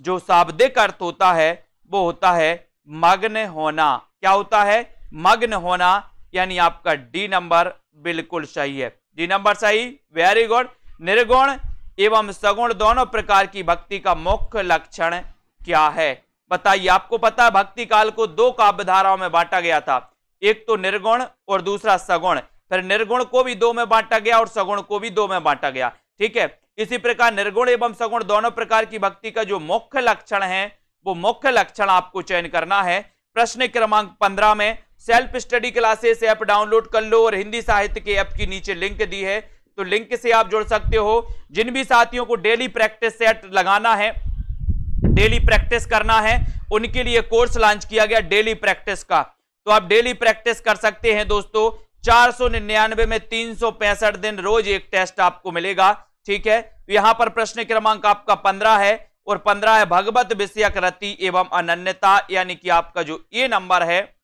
जो शाब्दिक अर्थ होता है वो होता है मग्न होना। क्या होता है? मग्न होना, यानी आपका डी नंबर बिल्कुल सही है। डी नंबर सही वेरी गुड निर्गुण एवं सगुण दोनों प्रकार की भक्ति का मुख्य लक्षण क्या है? बताइए, आपको पता है भक्ति काल को दो काव्य धाराओं में बांटा गया था। एक तो निर्गुण और दूसरा सगुण। फिर निर्गुण को भी दो में बांटा गया और सगुण को भी दो में बांटा गया। ठीक है? इसी प्रकार निर्गुण एवं सगुण दोनों प्रकार की भक्ति का जो मुख्य लक्षण है वो मुख्य लक्षण आपको चयन करना है। प्रश्न क्रमांक पंद्रह में self study classes app download कर लो और हिंदी साहित्य के ऐप की नीचे लिंक दी है। तो लिंक से आप जुड़ सकते हो। जिन भी साथियों को डेली प्रैक्टिस सेट लगाना है डेली प्रैक्टिस करना है, उनके लिए कोर्स लॉन्च किया गया डेली प्रैक्टिस का। तो आप डेली प्रैक्टिस कर सकते हैं दोस्तों। चार सौ निन्यानवे में तीन सौ पैंसठ दिन रोज एक टेस्ट आपको मिलेगा। ठीक है? तो यहाँ पर प्रश्न क्रमांक आपका पंद्रह है। और पंद्रह है, भगवत विषयक रति एवं अनन्यता, यानी कि आपका जो ये नंबर है,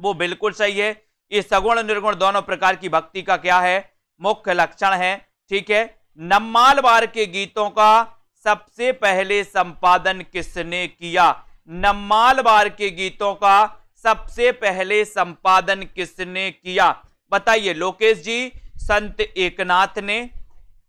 वो बिल्कुल सही है। ये सगुण निर्गुण दोनों प्रकार की भक्ति का क्या है? मुख्य लक्षण है, ठीक है? नम्माल बार के गीतों का सबसे पहले संपादन किसने किया? नम्माल बार के गीतों का सबसे पहले संपादन किसने किया? बताइए, लोकेश जी, संत एकनाथ ने,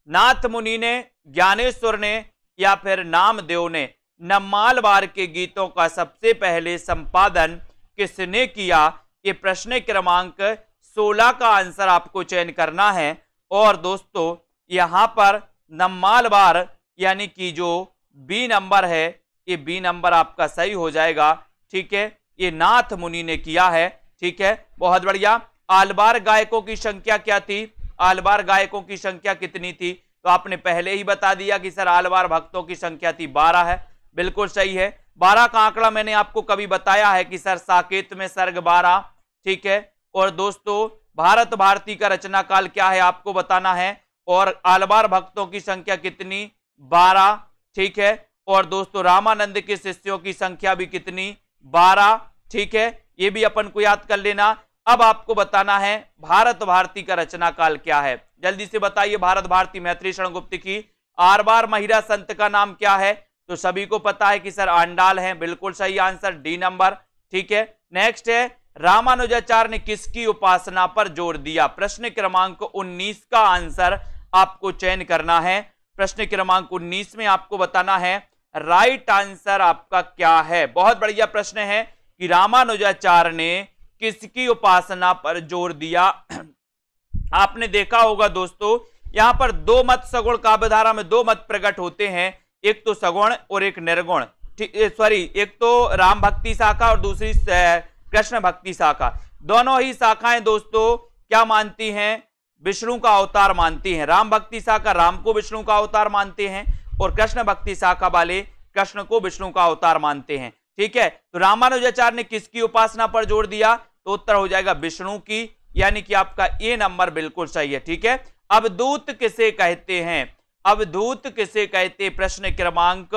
नाथ मुनि ने, ज्ञानेश्वर ने या फिर नामदेव ने। नम्माल बार के गीतों का सबसे पहले संपादन किसने किया? ये प्रश्न क्रमांक 16 का आंसर आपको चयन करना है। और दोस्तों, यहाँ पर नम्माल बार यानी कि जो बी नंबर है, ये बी नंबर आपका सही हो जाएगा। ठीक है? ये नाथ मुनि ने किया है। ठीक है? बहुत बढ़िया। आलबार गायकों की संख्या क्या थी? आलबार गायकों की संख्या कितनी थी? तो आपने पहले ही बता दिया कि सर आलवार भक्तों की संख्या थी बारह है। बिल्कुल सही है। बारह का आंकड़ा मैंने आपको कभी बताया है कि सर साकेत में सर्ग बारह, ठीक है? और दोस्तों, भारत भारती का रचना काल क्या है आपको बताना है? और आलवार भक्तों की संख्या कितनी? बारह, ठीक है? और दोस्तों, रामानंद के शिष्यों की संख्या भी कितनी? बारह, ठीक है? ये भी अपन को याद कर लेना। अब आपको बताना है भारत भारती का रचना काल क्या है। जल्दी से बताइए भारत भारती मैत्री शरण गुप्त की। आर बार महिला संत का नाम क्या है? तो सभी को पता है कि सर आंडाल है, बिल्कुल सही आंसर डी नंबर, ठीक है? नेक्स्ट है, रामानुजाचार्य ने किसकी उपासना पर ज़ोर दिया? प्रश्न क्रमांक 19 का आंसर आपको चयन करना है। प्रश्न क्रमांक 19 में आपको बताना है, राइट आंसर आपका क्या है? बहुत बढ़िया प्रश्न है कि रामानुजाचार्य ने किसकी उपासना पर ज़ोर दिया? आपने देखा होगा दोस्तों, यहाँ पर दो मत सगुण काव्यधारा में दो मत प्रकट होते हैं, एक तो सगुण और एक निर्गुण। सॉरी एक तो राम भक्ति शाखा और दूसरी कृष्ण भक्ति शाखा। दोनों ही शाखाएँ दोस्तों क्या मानती हैं? विष्णु का अवतार मानती हैं। राम भक्ति शाखा राम को विष्णु का अवतार मानते हैं और कृष्ण भक्ति शाखा वाले कृष्ण को विष्णु का अवतार मानते हैं। ठीक है? तो रामानुजाचार्य ने किसकी उपासना पर ज़ोर दिया? तो उत्तर हो जाएगा विष्णु की, यानी कि आपका ए नंबर बिल्कुल सही है, ठीक है? अवधूत किसे कहते हैं? अवधूत किसे कहते प्रश्न क्रमांक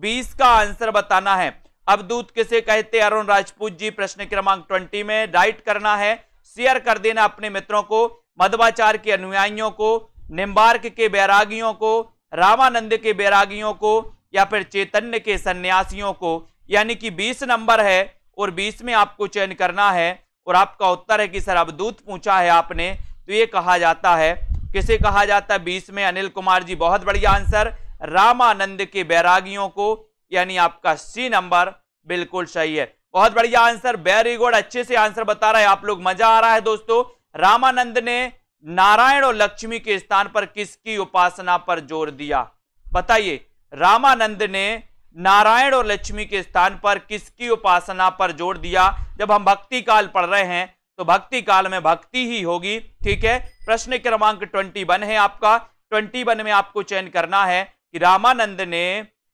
20 का आंसर बताना है। अवधूत किसे कहते अरुण राजपूत जी, प्रश्न क्रमांक 20 में राइट करना है। शेयर कर देना अपने मित्रों को मध्वाचार के अनुयायियों को निम्बार्क के बैरागियों को, रामानंद के बैरागियों को, या फिर चैतन्य के सन्यासियों को। यानी कि 20 नंबर है और 20 में आपको चयन करना है और आपका उत्तर है कि सर अब अवधूत पूछा है आपने तो ये कहा जाता है। किसे कहा जाता है? 20 में अनिल कुमार जी, बहुत बढ़िया आंसर। रामानंद के बैरागियों को, यानी आपका सी नंबर, बिल्कुल सही है। बहुत बढ़िया आंसर वेरी गुड अच्छे से आंसर बता रहे हैं आप लोग, मज़ा आ रहा है दोस्तों। रामानंद ने नारायण और लक्ष्मी के स्थान पर किसकी उपासना पर ज़ोर दिया? बताइए, रामानंद ने नारायण और लक्ष्मी के स्थान पर किसकी उपासना पर ज़ोर दिया? जब हम भक्ति काल पढ़ रहे हैं तो भक्ति काल में भक्ति ही होगी, ठीक है? प्रश्न क्रमांक ट्वेंटी वन है आपका। ट्वेंटी वन में आपको चयन करना है कि रामानंद ने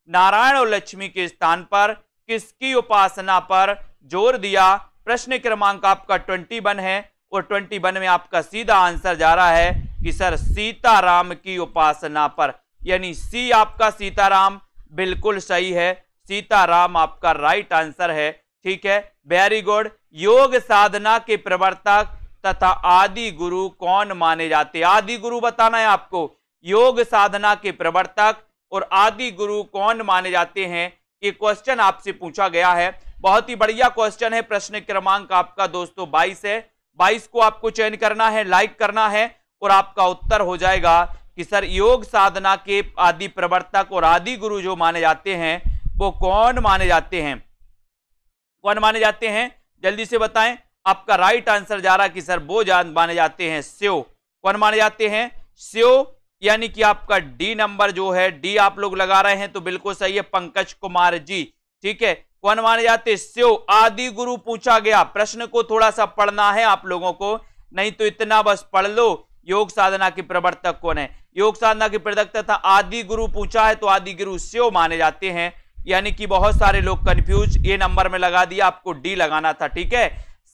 नारायण और लक्ष्मी के स्थान पर किसकी उपासना पर ज़ोर दिया? प्रश्न क्रमांक आपका ट्वेंटी वन है और ट्वेंटी वन में आपका सीधा आंसर जा रहा है कि सर सीताराम की उपासना पर, यानी सी आपका सीताराम बिल्कुल सही है। सीताराम आपका राइट आंसर है। ठीक है? वेरी गुड योग साधना के प्रवर्तक तथा आदि गुरु कौन माने जाते हैं? आदि गुरु बताना है आपको। योग साधना के प्रवर्तक और आदि गुरु कौन माने जाते हैं? ये क्वेश्चन आपसे पूछा गया है। बहुत ही बढ़िया क्वेश्चन है। प्रश्न क्रमांक आपका दोस्तों 22 है। 22 को आपको चयन करना है लाइक करना है और आपका उत्तर हो जाएगा। कि सर योग साधना के आदि प्रवर्तक और आदि गुरु जो माने जाते हैं, वो कौन माने जाते हैं? कौन माने जाते हैं? जल्दी से बताएँ। आपका राइट आंसर जा रहा कि सर वो जान माने जाते हैं, स्यो। कौन माने जाते हैं? स्यो, यानी कि आपका डी नंबर जो है डी आप लोग लगा रहे हैं तो बिल्कुल सही है, पंकज कुमार जी। ठीक है? कौन माने जाते स्यो, आदि गुरु पूछा गया। प्रश्न को थोड़ा सा पढ़ना है आप लोगों को, नहीं तो इतना बस पढ़ लो। योग साधना के प्रवर्तक कौन है? योग साधना के प्रवर्तक तथा आदि गुरु पूछा है तो आदि गुरु स्यो माने जाते हैं। यानी कि बहुत सारे लोग कंफ्यूज ये नंबर में लगा दिया, आपको डी लगाना था, ठीक है?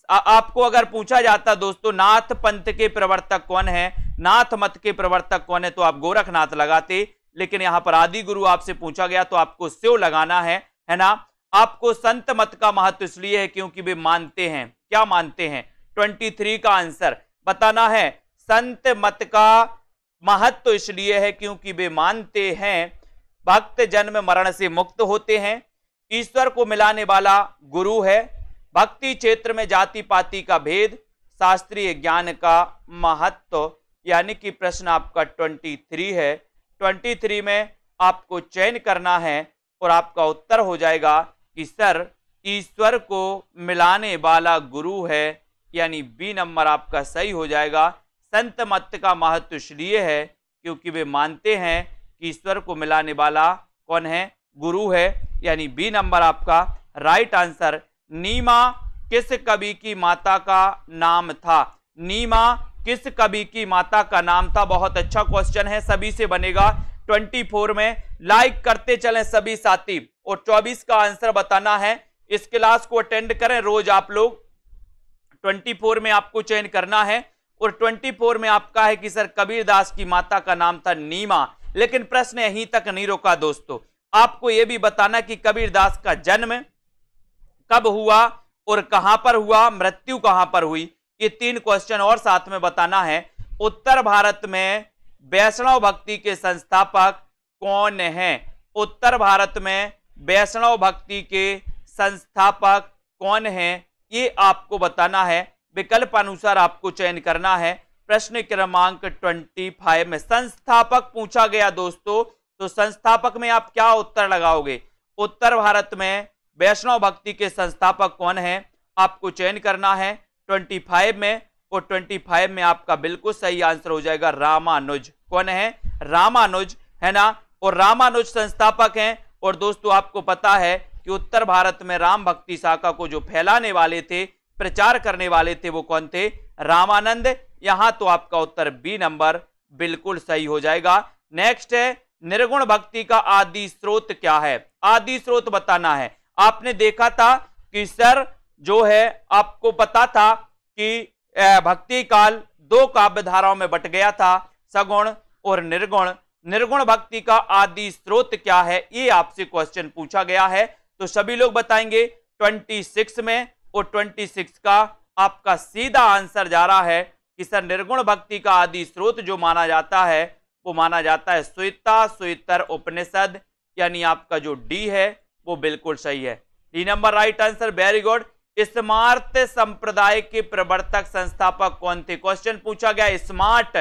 आपको अगर पूछा जाता दोस्तों, नाथ पंथ के प्रवर्तक कौन है? नाथ मत के प्रवर्तक कौन है? तो आप गोरखनाथ लगाते, लेकिन यहाँ पर आदि गुरु आपसे पूछा गया तो आपको शिव लगाना है है ना? आपको संत मत का महत्व इसलिए है क्योंकि वे मानते हैं। क्या मानते हैं? 23 का आंसर बताना है संत मत का महत्व तो इसलिए है क्योंकि वे मानते हैं भक्त जन्म मरण से मुक्त होते हैं। ईश्वर को मिलाने वाला गुरु है। भक्ति क्षेत्र में जाति पाति का भेद शास्त्रीय ज्ञान का महत्व तो, यानी कि प्रश्न आपका 23 है। 23 में आपको चयन करना है और आपका उत्तर हो जाएगा कि सर ईश्वर को मिलाने वाला गुरु है यानी बी नंबर आपका सही हो जाएगा। संत मत का महत्व इसलिए है क्योंकि वे मानते हैं कि ईश्वर को मिलाने वाला कौन है? गुरु है। यानी बी नंबर आपका राइट आंसर नीमा किस कवि की माता का नाम था? नीमा किस कवि की माता का नाम था? बहुत अच्छा क्वेश्चन है, सभी से बनेगा 24 में। लाइक करते चलें सभी साथी। और 24 का आंसर बताना है। इस क्लास को अटेंड करें रोज आप लोग। 24 में आपको चयन करना है। और 24 में आपका है कि सर कबीर दास की माता का नाम था नीमा, लेकिन प्रश्न यहीं तक नहीं रोका दोस्तों। आपको यह भी बताना कि कबीर दास का जन्म कब हुआ और कहाँ पर हुआ, मृत्यु कहाँ पर हुई, ये तीन क्वेश्चन और साथ में बताना है। उत्तर भारत में वैष्णव भक्ति के संस्थापक कौन है? उत्तर भारत में वैष्णव भक्ति के संस्थापक कौन है, ये आपको बताना है। विकल्प अनुसार आपको चयन करना है। प्रश्न क्रमांक 25 में संस्थापक पूछा गया, दोस्तों। तो संस्थापक में आप क्या उत्तर लगाओगे? उत्तर भारत में वैष्णव भक्ति के संस्थापक कौन है? आपको चयन करना है 25 में। और 25 में आपका बिल्कुल सही आंसर हो जाएगा रामानुज। कौन है? रामानुज, है ना? और रामानुज संस्थापक हैं। और दोस्तों, आपको पता है कि उत्तर भारत में राम भक्ति शाखा को जो फैलाने वाले थे प्रचार करने वाले थे वो कौन थे? रामानंद। यहाँ तो आपका उत्तर बी नंबर बिल्कुल सही हो जाएगा। नेक्स्ट है, निर्गुण भक्ति का आदि स्रोत क्या है? आदि स्रोत बताना है। आपने देखा था कि सर जो है, आपको पता था कि भक्ति काल दो काव्य धाराओं में बट गया था, सगुण और निर्गुण। निर्गुण भक्ति का आदि स्रोत क्या है? ये आपसे क्वेश्चन पूछा गया है। तो सभी लोग बताएँगे 26 में और 26 का आपका सीधा आंसर जा रहा है कि सर निर्गुण भक्ति का आदि स्रोत जो माना जाता है, वो माना जाता है स्वेता स्वेतर उपनिषद, यानी आपका जो डी है, वो बिल्कुल सही है। D number right answer very good smart संप्रदाय के प्रवर्तक संस्थापक कौन थे? क्वेश्चन पूछा गया, स्मार्ट,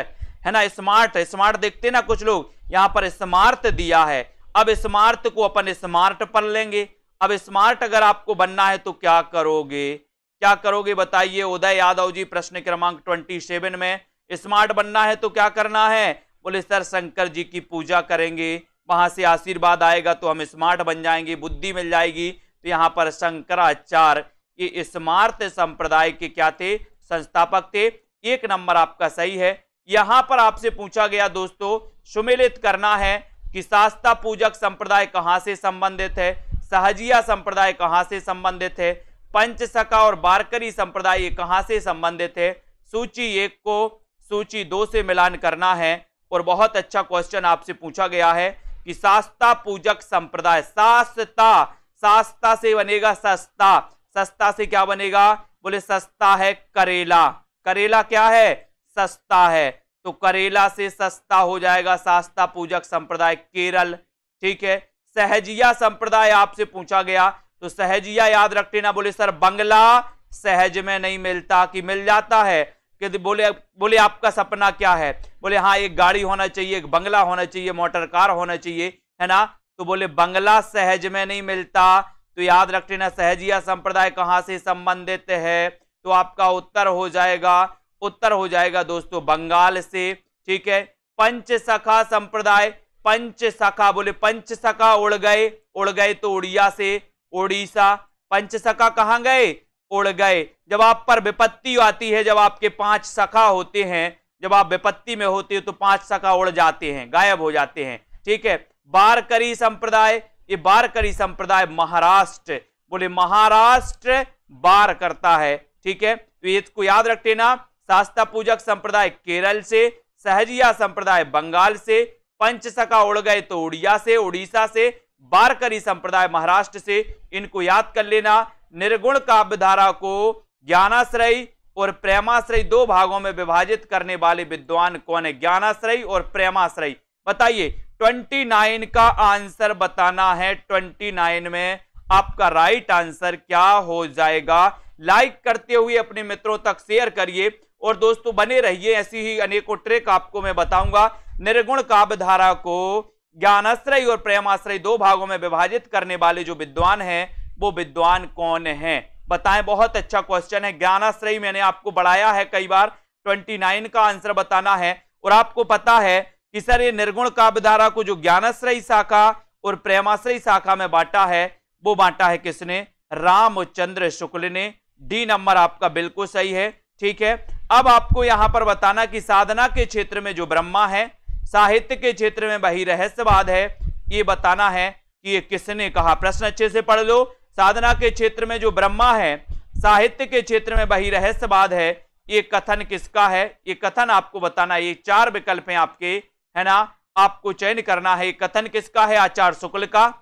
है ना? स्मार्ट स्मार्ट देखते ना कुछ लोग, यहाँ पर स्मार्ट दिया है। अब स्मार्ट को अपन स्मार्ट पढ़ लेंगे। अब स्मार्ट अगर आपको बनना है तो क्या करोगे? क्या करोगे बताइए? उदय यादव जी प्रश्न क्रमांक ट्वेंटी सेवन में स्मार्ट बनना है तो क्या करना है? बोले, सर, शंकर जी की पूजा करेंगे, वहाँ से आशीर्वाद आएगा तो हम स्मार्ट बन जाएँगे, बुद्धि मिल जाएगी। तो यहाँ पर शंकराचार्य, ये स्मार्ट संप्रदाय के क्या थे? संस्थापक थे। एक नंबर आपका सही है। यहाँ पर आपसे पूछा गया, दोस्तों, सुमिलित करना है कि शास्ता पूजक संप्रदाय कहाँ से संबंधित है? सहजिया संप्रदाय कहाँ से संबंधित है? पंचसका और बारकरी संप्रदाय कहाँ से संबंधित है? सूची एक को सूची दो से मिलान करना है और बहुत अच्छा क्वेश्चन आपसे पूछा गया है कि शास्ता पूजक संप्रदाय शास्ता शास्ता से बनेगा सस्ता। सस्ता से क्या बनेगा? बोले, सस्ता है करेला। करेला क्या है? सस्ता है। तो करेला से सस्ता हो जाएगा सास्ता पूजक संप्रदाय केरल। ठीक है? सहजिया संप्रदाय आपसे पूछा गया तो सहजिया याद रखते ना बोले, सर, बंगला सहज में नहीं मिलता कि मिल जाता है? कि बोले बोले, आपका सपना क्या है? बोले हाँ एक गाड़ी होना चाहिए, एक बंगला होना चाहिए, मोटर कार होना चाहिए, है ना? तो बोले, बंगला सहज में नहीं मिलता। तो याद रख लेना सहजिया संप्रदाय कहाँ से संबंधित है? तो आपका उत्तर हो जाएगा, उत्तर हो जाएगा दोस्तों, बंगाल से, ठीक है? पंच सखा संप्रदाय पंच सखा बोले, पंच सखा उड़ गए उड़ गए तो उड़िया से, उड़ीसा। पंच सखा कहाँ गए? उड़ गए। जब आप पर विपत्ति आती है, जब आपके पाँच सखा होते हैं, जब आप विपत्ति में होते हो तो पाँच सखा उड़ जाते हैं, गायब हो जाते हैं। ठीक है? बारकरी संप्रदाय, ये बारकरी संप्रदाय महाराष्ट्र, बोले, महाराष्ट्र बार करता है। ठीक है? तो इसको याद रख लेना, शास्ता पूजक संप्रदाय केरल से, सहजिया संप्रदाय बंगाल से पंचसका उड़ गए तो उड़िया से, उड़ीसा से, बारकरी संप्रदाय महाराष्ट्र से। इनको याद कर लेना। निर्गुण काव्य धारा को ज्ञानाश्रय और प्रेमाश्रय दो भागों में विभाजित करने वाले विद्वान कौन है? ज्ञानाश्रय और प्रेमाश्रय। बताइए 29 का आंसर बताना है। 29 में आपका राइट आंसर क्या हो जाएगा? लाइक करते हुए अपने मित्रों तक शेयर करिए। और दोस्तों बने रहिए, ऐसी ही अनेकों ट्रिक आपको मैं बताऊँगा। निर्गुण काव्य धारा को ज्ञानाश्रय और प्रेमाश्रय दो भागों में विभाजित करने वाले जो विद्वान हैं, वो विद्वान कौन है? बताएँ, बहुत अच्छा क्वेश्चन है। ज्ञानाश्रय मैंने आपको बढ़ाया है कई बार। 29 का आंसर बताना है। और आपको पता है कि सर, ये निर्गुण काव्य धारा को जो ज्ञानाश्रय शाखा और प्रेमाश्रय शाखा में बांटा है, वो बांटा है किसने? रामचंद्र शुक्ल ने। डी नंबर आपका बिल्कुल सही है। ठीक है? अब आपको यहाँ पर बताना कि साधना के क्षेत्र में जो ब्रह्मा है, साहित्य के क्षेत्र में वही रहस्यवाद है। ये बताना है कि ये किसने कहा? प्रश्न अच्छे से पढ़ लो। साधना के क्षेत्र में जो ब्रह्मा है, साहित्य के क्षेत्र में वही रहस्यवाद है। ये कथन किसका है? ये कथन आपको बताना ये चार विकल्प हैं आपके, है ना? आपको चयन करना है। कथन किसका है? आचार्य शुक्ल का,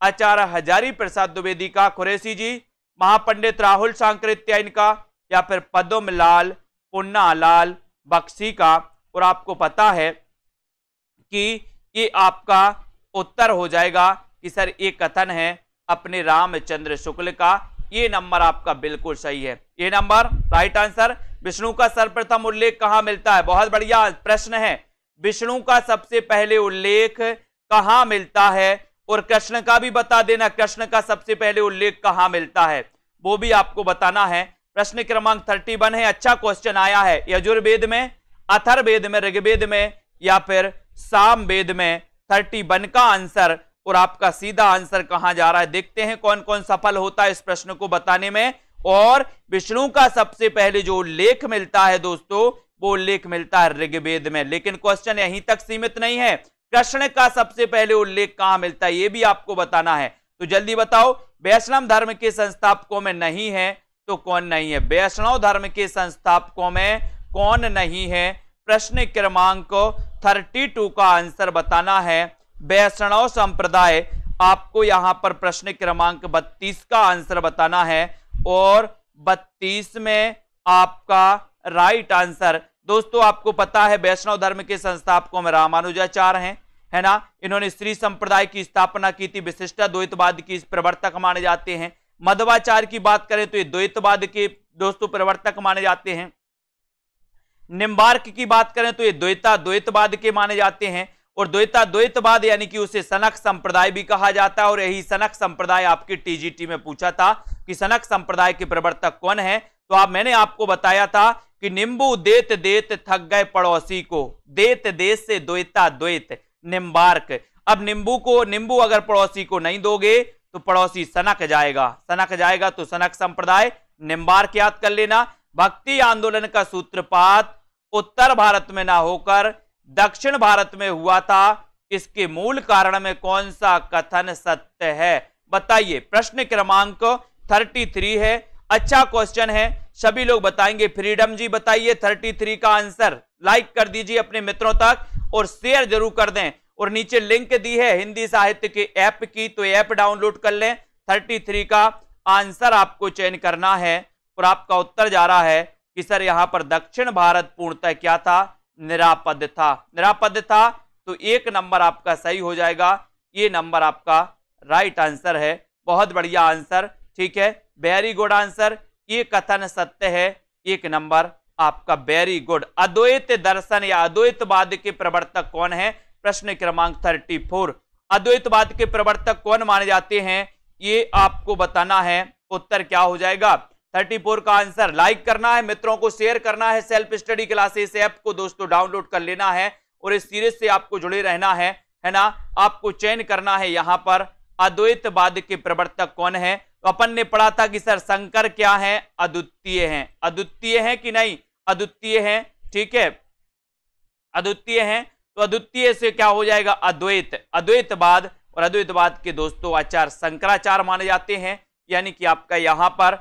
आचार्य हजारी प्रसाद द्विवेदी का कुरेसी जी, महापंडित राहुल सांकृत्य इनका या फिर पदम लाल पुन्ना लाल बक्सी का। और आपको पता है कि ये आपका उत्तर हो जाएगा कि सर ये कथन है अपने रामचंद्र शुक्ल का। ये नंबर आपका बिल्कुल सही है। ये नंबर राइट आंसर विष्णु का सर्वप्रथम उल्लेख कहाँ मिलता है? बहुत बढ़िया प्रश्न है। विष्णु का सबसे पहले उल्लेख कहाँ मिलता है? और कृष्ण का भी बता देना, कृष्ण का सबसे पहले उल्लेख कहाँ मिलता है? वो भी आपको बताना है। प्रश्न क्रमांक थर्टी वन है। अच्छा क्वेश्चन आया है। यजुर्वेद में अथर्वेद में, ऋग्वेद में, या फिर साम वेद में? थर्टी वन का आंसर और आपका सीधा आंसर कहाँ जा रहा है? देखते हैं कौन कौन सफल होता है इस प्रश्न को बताने में। और विष्णु का सबसे पहले जो उल्लेख मिलता है दोस्तों, वो उल्लेख मिलता है ऋग्वेद में। लेकिन क्वेश्चन यहीं तक सीमित नहीं है। कृष्ण का सबसे पहले उल्लेख कहाँ मिलता है, ये भी आपको बताना है। तो जल्दी बताओ, वैष्णव धर्म के संस्थापकों में नहीं है तो कौन नहीं है? वैष्णव धर्म के संस्थापकों में कौन नहीं है? प्रश्न क्रमांक थर्टी टू का आंसर बताना है। वैष्णव संप्रदाय, आपको यहाँ पर प्रश्न क्रमांक 32 का आंसर बताना है और 32 में आपका राइट आंसर दोस्तों, आपको पता है वैष्णव धर्म के संस्थापकों में रामानुजाचार्य हैं, है ना? इन्होंने स्त्री संप्रदाय की स्थापना की थी विशिष्ट द्वैतवाद की प्रवर्तक माने जाते हैं। मध्वाचार्य की बात करें तो ये द्वैतवाद के दोस्तों प्रवर्तक माने जाते हैं। निम्बार्क की बात करें तो ये द्वैता द्वैतवाद के माने जाते हैं और द्वैता द्वैतवाद यानी कि उसे सनक संप्रदाय भी कहा जाता है और यही सनक संप्रदाय आपकी टीजीटी में पूछा था कि सनक संप्रदाय के प्रवर्तक कौन है। तो आप मैंने आपको बताया था कि निंबू देत देत थक गए पड़ोसी को। देत देश से द्वैता द्वैत, निम्बार्क। अब नींबू को नींबू अगर पड़ोसी को नहीं दोगे तो पड़ोसी सनक जाएगा। सनक जाएगा तो सनक संप्रदाय निम्बार्क याद कर लेना। भक्ति आंदोलन का सूत्रपात उत्तर भारत में ना होकर दक्षिण भारत में हुआ था। इसके मूल कारण में कौन सा कथन सत्य है? बताइए। प्रश्न क्रमांक 33 है। अच्छा क्वेश्चन है। सभी लोग बताएँगे। फ्रीडम जी, बताइए 33 का आंसर। लाइक कर दीजिए अपने मित्रों तक और शेयर ज़रूर कर दें। और नीचे लिंक दी है हिंदी साहित्य के ऐप की तो ऐप डाउनलोड कर लें। 33 का आंसर आपको चयन करना है और आपका उत्तर जा रहा है कि सर यहाँ पर दक्षिण भारत पूर्णतः क्या था? निरापद था। निरापद था तो एक नंबर आपका सही हो जाएगा। ये नंबर आपका राइट आंसर है। बहुत बढ़िया आंसर, ठीक है? वेरी गुड आंसर ये कथन सत्य है। एक नंबर आपका वेरी गुड अद्वैत दर्शन या अद्वैतवाद के प्रवर्तक कौन है? प्रश्न क्रमांक थर्टी फोर अद्वैतवाद के प्रवर्तक कौन माने जाते हैं? ये आपको बताना है, उत्तर क्या हो जाएगा? 34 का आंसर लाइक करना है, मित्रों को शेयर करना है सेल्फ स्टडी क्लासेस ऐप को दोस्तों डाउनलोड कर लेना है और इस सीरीज़ से आपको जुड़े रहना है है ना? आपको चयन करना है यहाँ पर, अद्वैतवाद के प्रवर्तक कौन है? तो अपन ने पढ़ा था कि सर शंकर क्या है? अद्वितीय है। अद्वितीय है कि नहीं? अद्वितीय है, ठीक है? अद्वितीय है तो अद्वितीय से क्या हो जाएगा? अद्वैत। अद्वैतवाद और अद्वैतवाद के दोस्तों आचार शंकराचार माने जाते हैं। यानी कि आपका यहाँ पर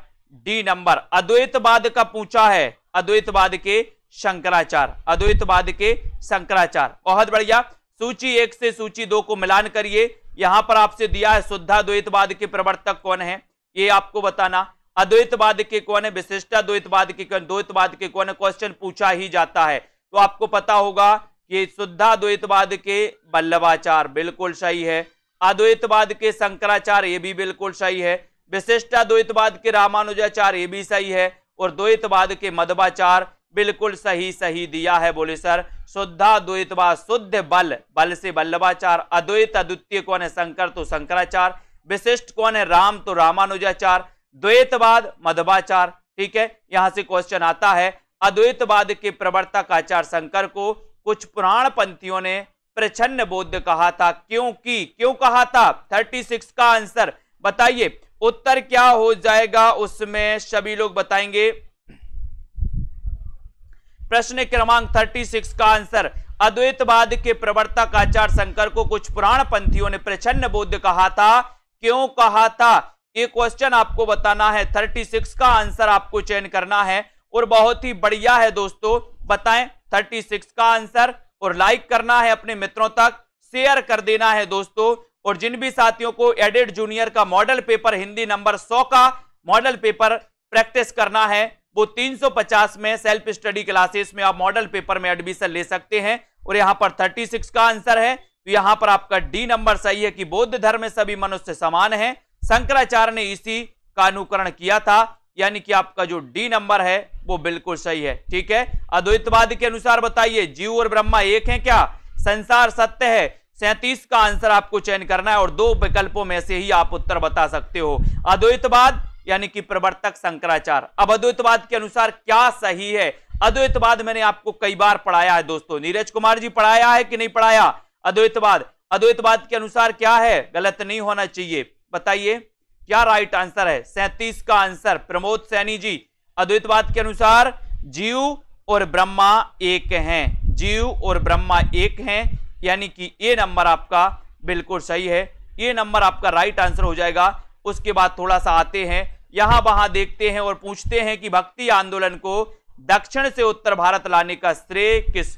डी नंबर अद्वैतवाद का पूछा है। अद्वैतवाद के शंकराचार अद्वैतवाद के शंकराचार। बहुत बढ़िया। सूची एक से सूची दो को मिलान करिए। यहाँ पर आपसे दिया है शुद्धा द्वैतवाद के प्रवर्तक कौन है? ये आपको बताना। अद्वैतवाद के कौन है? विशिष्टाद्वैतवाद के कौन? द्वैतवाद के कौन? है क्वेश्चन पूछा ही जाता है। तो आपको पता होगा कि शुद्धाद्वैतवाद के बल्लभाचार बिल्कुल सही है। अद्वैतवाद के शंकराचार्य ये भी बिल्कुल सही है। विशिष्टाद्वैतवाद के रामानुजाचार ये भी सही है। और द्वैतवाद के मधवाचार बिल्कुल सही सही दिया है बोले सर। शुद्धा द्वैतवाद शुद्ध बल बल से बल्लभाचार। अद्वैत अद्वितीय कौन है? शंकर तो शंकराचार। विशिष्ट कौन है? राम तो रामानुजाचार। द्वैतवाद मधवाचार ठीक है? यहाँ से क्वेश्चन आता है। अद्वैतवाद के प्रवर्तक आचार्य शंकर को कुछ पुराण पंथियों ने प्रचन्न बोध कहा था। क्योंकि क्यों कहा था? 36 का आंसर बताइए। उत्तर क्या हो जाएगा उसमें? सभी लोग बताएँगे। प्रश्न क्रमांक 36 का आंसर। अद्वैतवाद के प्रवर्तक आचार्य शंकर को कुछ पुराण पंथियों ने प्रचन्न बोध कहा था। क्यों कहा था? ये क्वेश्चन आपको बताना है। 36 का आंसर आपको चयन करना है। और बहुत ही बढ़िया है दोस्तों। बताएँ 36 का आंसर और लाइक करना है अपने मित्रों तक शेयर कर देना है दोस्तों। और जिन भी साथियों को एडेड जूनियर का मॉडल पेपर हिंदी नंबर 100 का मॉडल पेपर प्रैक्टिस करना है, वो 350 में सेल्फ स्टडी क्लासेस में आप मॉडल पेपर में एडमिशन ले सकते हैं। और यहाँ पर 36 का आंसर है। तो यहाँ पर आपका डी नंबर सही है कि बौद्ध धर्म सभी मनुष्य समान है। शंकराचार्य ने इसी का अनुकरण किया था। यानी कि आपका जो डी नंबर है, वो बिल्कुल सही है। ठीक है? अद्वैतवाद के अनुसार बताइए, जीव और ब्रह्मा एक है क्या? संसार सत्य है। सैतीस का आंसर आपको चयन करना है और दो विकल्पों में से ही आप उत्तर बता सकते हो। अद्वैतवाद, यानी कि प्रवर्तक शंकराचार अब अद्वैतवाद के अनुसार क्या सही है? अद्वैतवाद मैंने आपको कई बार पढ़ाया है दोस्तों। नीरज कुमार जी पढ़ाया है कि नहीं पढ़ाया? अद्वैतवाद। अद्वैतवाद के अनुसार क्या है? गलत नहीं होना चाहिए। बताइए। क्या राइट आंसर है? सैतीस का आंसर प्रमोद सैनी जी। अद्वैतवाद के अनुसार, जीव और ब्रह्मा एक हैं। जीव और ब्रह्मा एक हैं, यानी कि ए नंबर आपका बिल्कुल सही है। ये नंबर आपका राइट आंसर हो जाएगा। उसके बाद थोड़ा सा आते हैं। यहाँ वहाँ देखते हैं और पूछते हैं कि भक्ति आंदोलन को दक्षिण से उत्तर भारत लाने का श्रेय किस,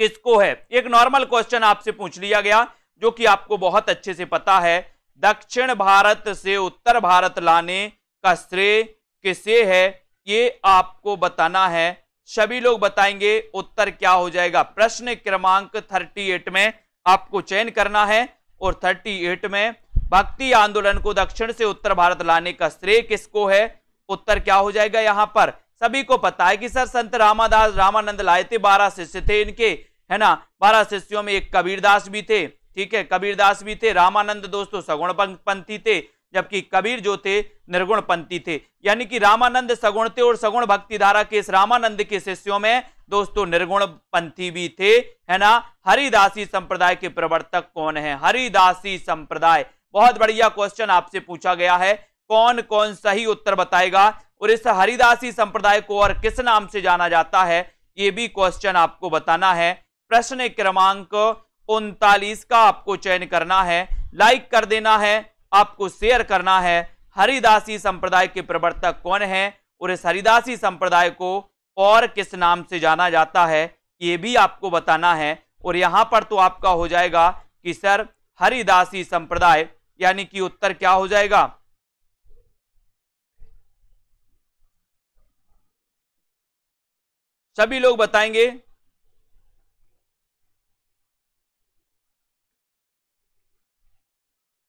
किसको है? एक नॉर्मल क्वेश्चन आपसे पूछ लिया गया, जो कि आपको बहुत अच्छे से पता है। दक्षिण भारत से उत्तर भारत लाने का श्रेय किसे है, ये आपको बताना है। सभी लोग बताएँगे उत्तर क्या हो जाएगा। प्रश्न क्रमांक 38 में आपको चयन करना है और 38 में भक्ति आंदोलन को दक्षिण से उत्तर भारत लाने का श्रेय किसको है, उत्तर क्या हो जाएगा यहाँ पर। सभी को पता है कि सर संत रामादास रामानंद लाए थे बारह शिष्य थे इनके, है ना? बारह शिष्यों में एक कबीरदास भी थे। ठीक है कबीरदास भी थे, रामानंद दोस्तों सगुण पंथी थे, जबकि कबीर जो थे, निर्गुण पंथी थे। यानी कि रामानंद सगुण थे और सगुण भक्ति धारा के इस रामानंद के शिष्यों में दोस्तों निर्गुण पंथी भी थे, है ना? हरिदासी संप्रदाय के प्रवर्तक कौन है? हरिदासी संप्रदाय। बहुत बढ़िया क्वेश्चन आपसे पूछा गया है। कौन कौन सही उत्तर बताएगा? और इस हरिदासी संप्रदाय को और किस नाम से जाना जाता है? ये भी क्वेश्चन आपको बताना है। प्रश्न क्रमांक उनतालीस का आपको चयन करना है लाइक कर देना है, आपको शेयर करना है। हरिदासी संप्रदाय के प्रवर्तक कौन है? और इस हरिदासी संप्रदाय को और किस नाम से जाना जाता है, ये भी आपको बताना है। और यहाँ पर तो आपका हो जाएगा कि सर, हरिदासी संप्रदाय, यानी कि उत्तर क्या हो जाएगा? सभी लोग बताएँगे।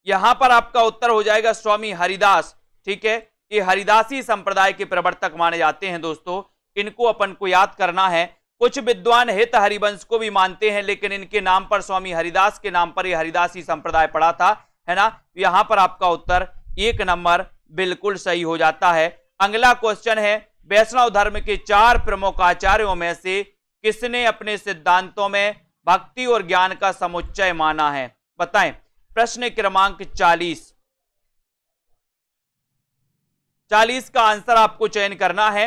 यहाँ पर आपका उत्तर हो जाएगा स्वामी हरिदास। ठीक है? ये हरिदासी संप्रदाय के प्रवर्तक माने जाते हैं दोस्तों। इनको अपन को याद करना है। कुछ विद्वान हित हरिवंश को भी मानते हैं, लेकिन इनके नाम पर स्वामी हरिदास के नाम पर यह हरिदासी संप्रदाय पड़ा था। है ना? यहाँ पर आपका उत्तर एक नंबर बिल्कुल सही हो जाता है। अगला क्वेश्चन है, वैष्णव धर्म के चार प्रमुख आचार्यों में से किसने अपने सिद्धांतों में भक्ति और ज्ञान का समुच्चय माना है? बताएँ। प्रश्न क्रमांक 40 40 का आंसर आपको चयन करना है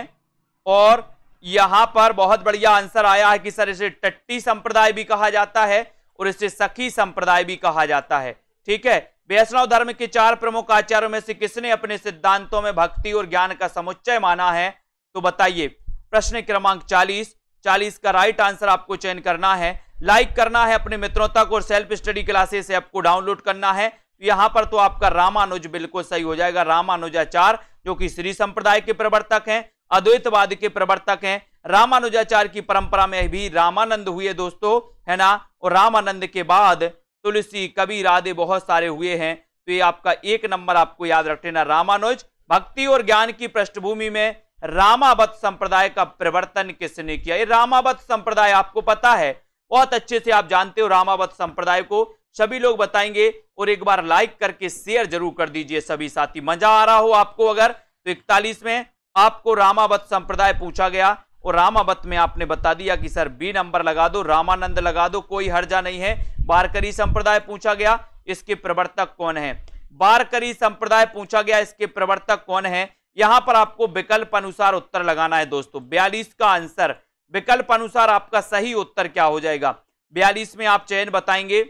और यहाँ पर बहुत बढ़िया आंसर आया है कि सर इसे टट्टी संप्रदाय भी कहा जाता है और इसे सखी संप्रदाय भी कहा जाता है। ठीक है? वैष्णव धर्म के चार प्रमुख आचार्यों में से किसने अपने सिद्धांतों में भक्ति और ज्ञान का समुच्चय माना है? तो बताइए, प्रश्न क्रमांक 40 40 का राइट आंसर आपको चयन करना है। लाइक करना है अपने मित्रों तक और सेल्फ स्टडी क्लासेस ऐप को डाउनलोड करना है। यहाँ पर तो आपका रामानुज बिल्कुल सही हो जाएगा। रामानुजाचार जो कि श्री संप्रदाय के प्रवर्तक हैं, अद्वैतवाद के प्रवर्तक हैं। रामानुजाचार की परंपरा में भी रामानंद हुए दोस्तों, है ना? और रामानंद के बाद तुलसी, कबीर आदि बहुत सारे हुए हैं। तो ये आपका एक नंबर आपको याद रखना रामानुज। भक्ति और ज्ञान की पृष्ठभूमि में रामावत संप्रदाय का प्रवर्तन किसने किया? ये रामावत संप्रदाय आपको पता है। बहुत अच्छे से आप जानते हो रामावत संप्रदाय को। सभी लोग बताएँगे और एक बार लाइक करके शेयर ज़रूर कर दीजिए सभी साथी। मज़ा आ रहा हो आपको अगर? तो इकतालीस में आपको रामावत संप्रदाय पूछा गया और रामावत में आपने बता दिया कि सर बी नंबर लगा दो, रामानंद लगा दो, कोई हर्जा नहीं है। बारकरी संप्रदाय पूछा गया, इसके प्रवर्तक कौन है? बारकरी संप्रदाय पूछा गया, इसके प्रवर्तक कौन है? यहाँ पर आपको विकल्प अनुसार उत्तर लगाना है दोस्तों। बयालीस का आंसर विकल्प अनुसार आपका सही उत्तर क्या हो जाएगा? बयालीस में आप चयन बताएँगे,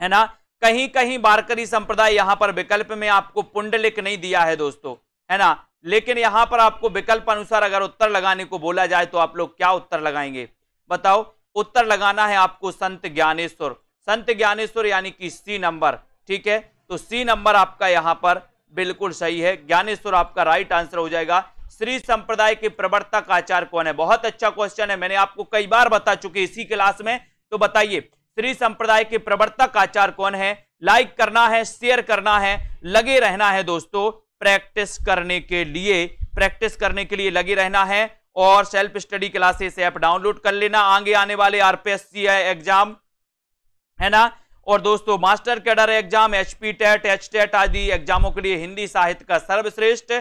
है ना? कहीं कहीं बारकरी संप्रदाय यहाँ पर विकल्प में आपको पुंडलिक नहीं दिया है दोस्तों, है ना? लेकिन यहाँ पर आपको विकल्प अनुसार अगर उत्तर लगाने को बोला जाए तो आप लोग क्या उत्तर लगाएँगे? बताओ, उत्तर लगाना है आपको संत ज्ञानेश्वर। संत ज्ञानेश्वर यानी कि सी नंबर, ठीक है? तो सी नंबर आपका यहाँ पर बिल्कुल सही है। ज्ञानेश्वर आपका राइट आंसर हो जाएगा। श्री संप्रदाय के प्रवर्तक आचार कौन है? बहुत अच्छा क्वेश्चन है। मैंने आपको कई बार बता चुके इसी क्लास में तो बताइए श्री संप्रदाय के प्रवर्तक आचार कौन है? लाइक करना है शेयर करना है, लगे रहना है दोस्तों प्रैक्टिस करने के लिए प्रैक्टिस करने के लिए लगे रहना है और self study classes app download कर लेना। आगे आने वाले आरपीएससी एग्ज़ाम है ना? और दोस्तों master cadre exam HP TET H TET आदि एग्जामों के लिए हिंदी साहित्य का सर्वश्रेष्ठ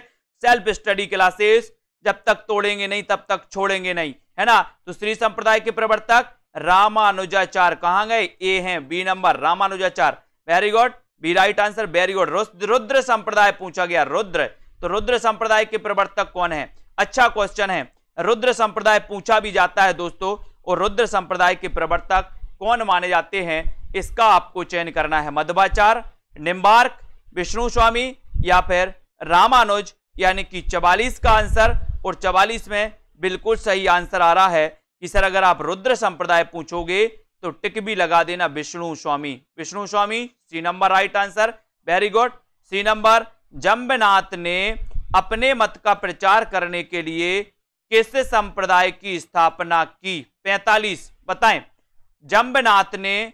सेल्फ स्टडी क्लासेस जब तक तोड़ेंगे नहीं, तब तक छोड़ेंगे नहीं, है ना? तो श्री संप्रदाय के प्रवर्तक रामानुजाचार कहाँ गए? ए हैं, B number Ramanujachar very good B right answer very good Rudra संप्रदाय पूछा गया, रुद्र। तो रुद्र संप्रदाय के प्रवर्तक कौन है? अच्छा क्वेश्चन है। रुद्र संप्रदाय पूछा भी जाता है दोस्तों, और रुद्र संप्रदाय के प्रवर्तक कौन माने जाते हैं? इसका आपको चयन करना है। मध्वाचार निम्बार्क विष्णु स्वामी, या फिर रामानुज यानी कि चवालीस का आंसर, और चवालीस में बिल्कुल सही आंसर आ रहा है कि सर, अगर आप रुद्र संप्रदाय पूछोगे तो टिक भी लगा देना Vishnu Swami. Vishnu Swami, C number right answer. Very good C number, Jambhnath ने अपने मत का प्रचार करने के लिए किस संप्रदाय की स्थापना की? 45 बताएँ। जम्बनाथ ने